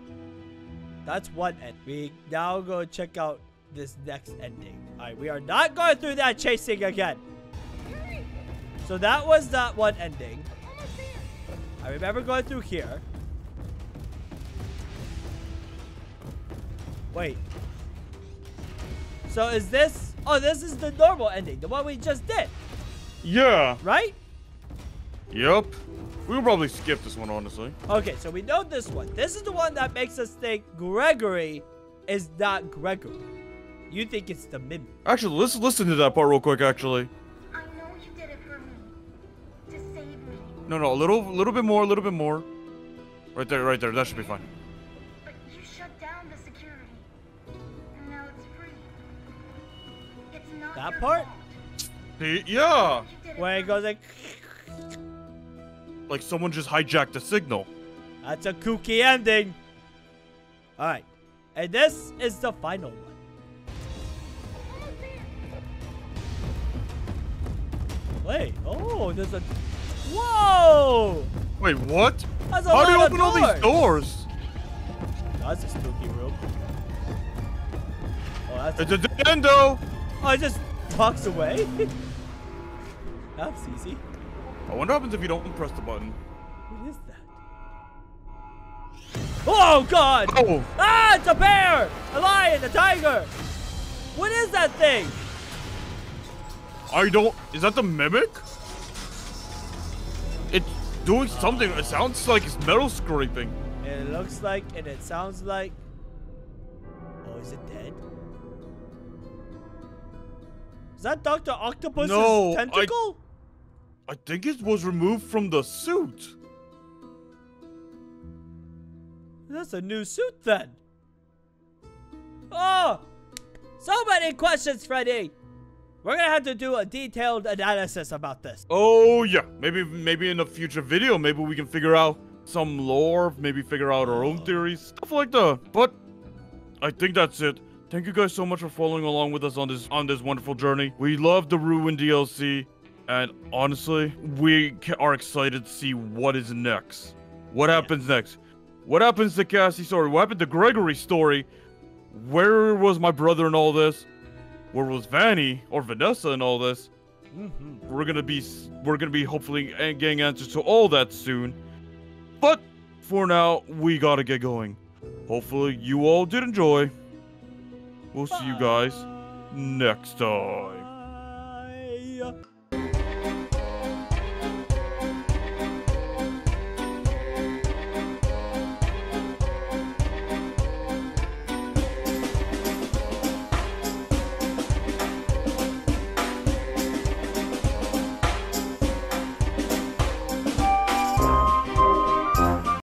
that's one end. We now go check out this next ending. Alright, we are not going through that chasing again. So that was that one ending. I remember going through here. Wait. So is this... Oh, this is the normal ending. The one we just did. Yeah. Right? Yep. We'll probably skip this one, honestly. Okay, so we know this one. This is the one that makes us think Gregory is not Gregory. You think it's the mimic. Actually, let's listen to that part real quick. Actually, I know you did it for me. To save me. no, no, a little, little bit more, a little bit more. Right there, right there. That should be fine. That part? Yeah. You did it Where it goes like, Like someone just hijacked the signal. that's a kooky ending. Alright. And this is the final one. Wait, oh, there's a... Whoa! Wait, what? That's How do you open all these doors? That's a spooky room. Oh, that's... It's a though. Oh, it just walks away? that's easy. I wonder what happens if you don't press the button. What is that? Oh God! Oh. Ah, it's a bear, a lion, a tiger. What is that thing? I don't. Is that the mimic? It's doing something. It sounds like it's metal scraping. It looks like, and it sounds like. Oh, is it dead? Is that Doctor Octopus's No, I- tentacle? I think it was removed from the suit. That's a new suit then. Oh, so many questions, Freddy. We're gonna have to do a detailed analysis about this. Oh yeah, maybe maybe in a future video, maybe we can figure out some lore, maybe figure out our own oh. theories, stuff like that. But I think that's it. Thank you guys so much for following along with us on this on this wonderful journey. We love the Ruin DLC, and honestly, we are excited to see what is next. What happens next? What happens to Cassie's story? What happened to Gregory's story? Where was my brother in all this? Where was Vanny or Vanessa in all this? Mm-hmm. We're gonna be we're gonna be hopefully getting answers to all that soon. But for now, we gotta get going. Hopefully, you all did enjoy. We'll see you guys next time.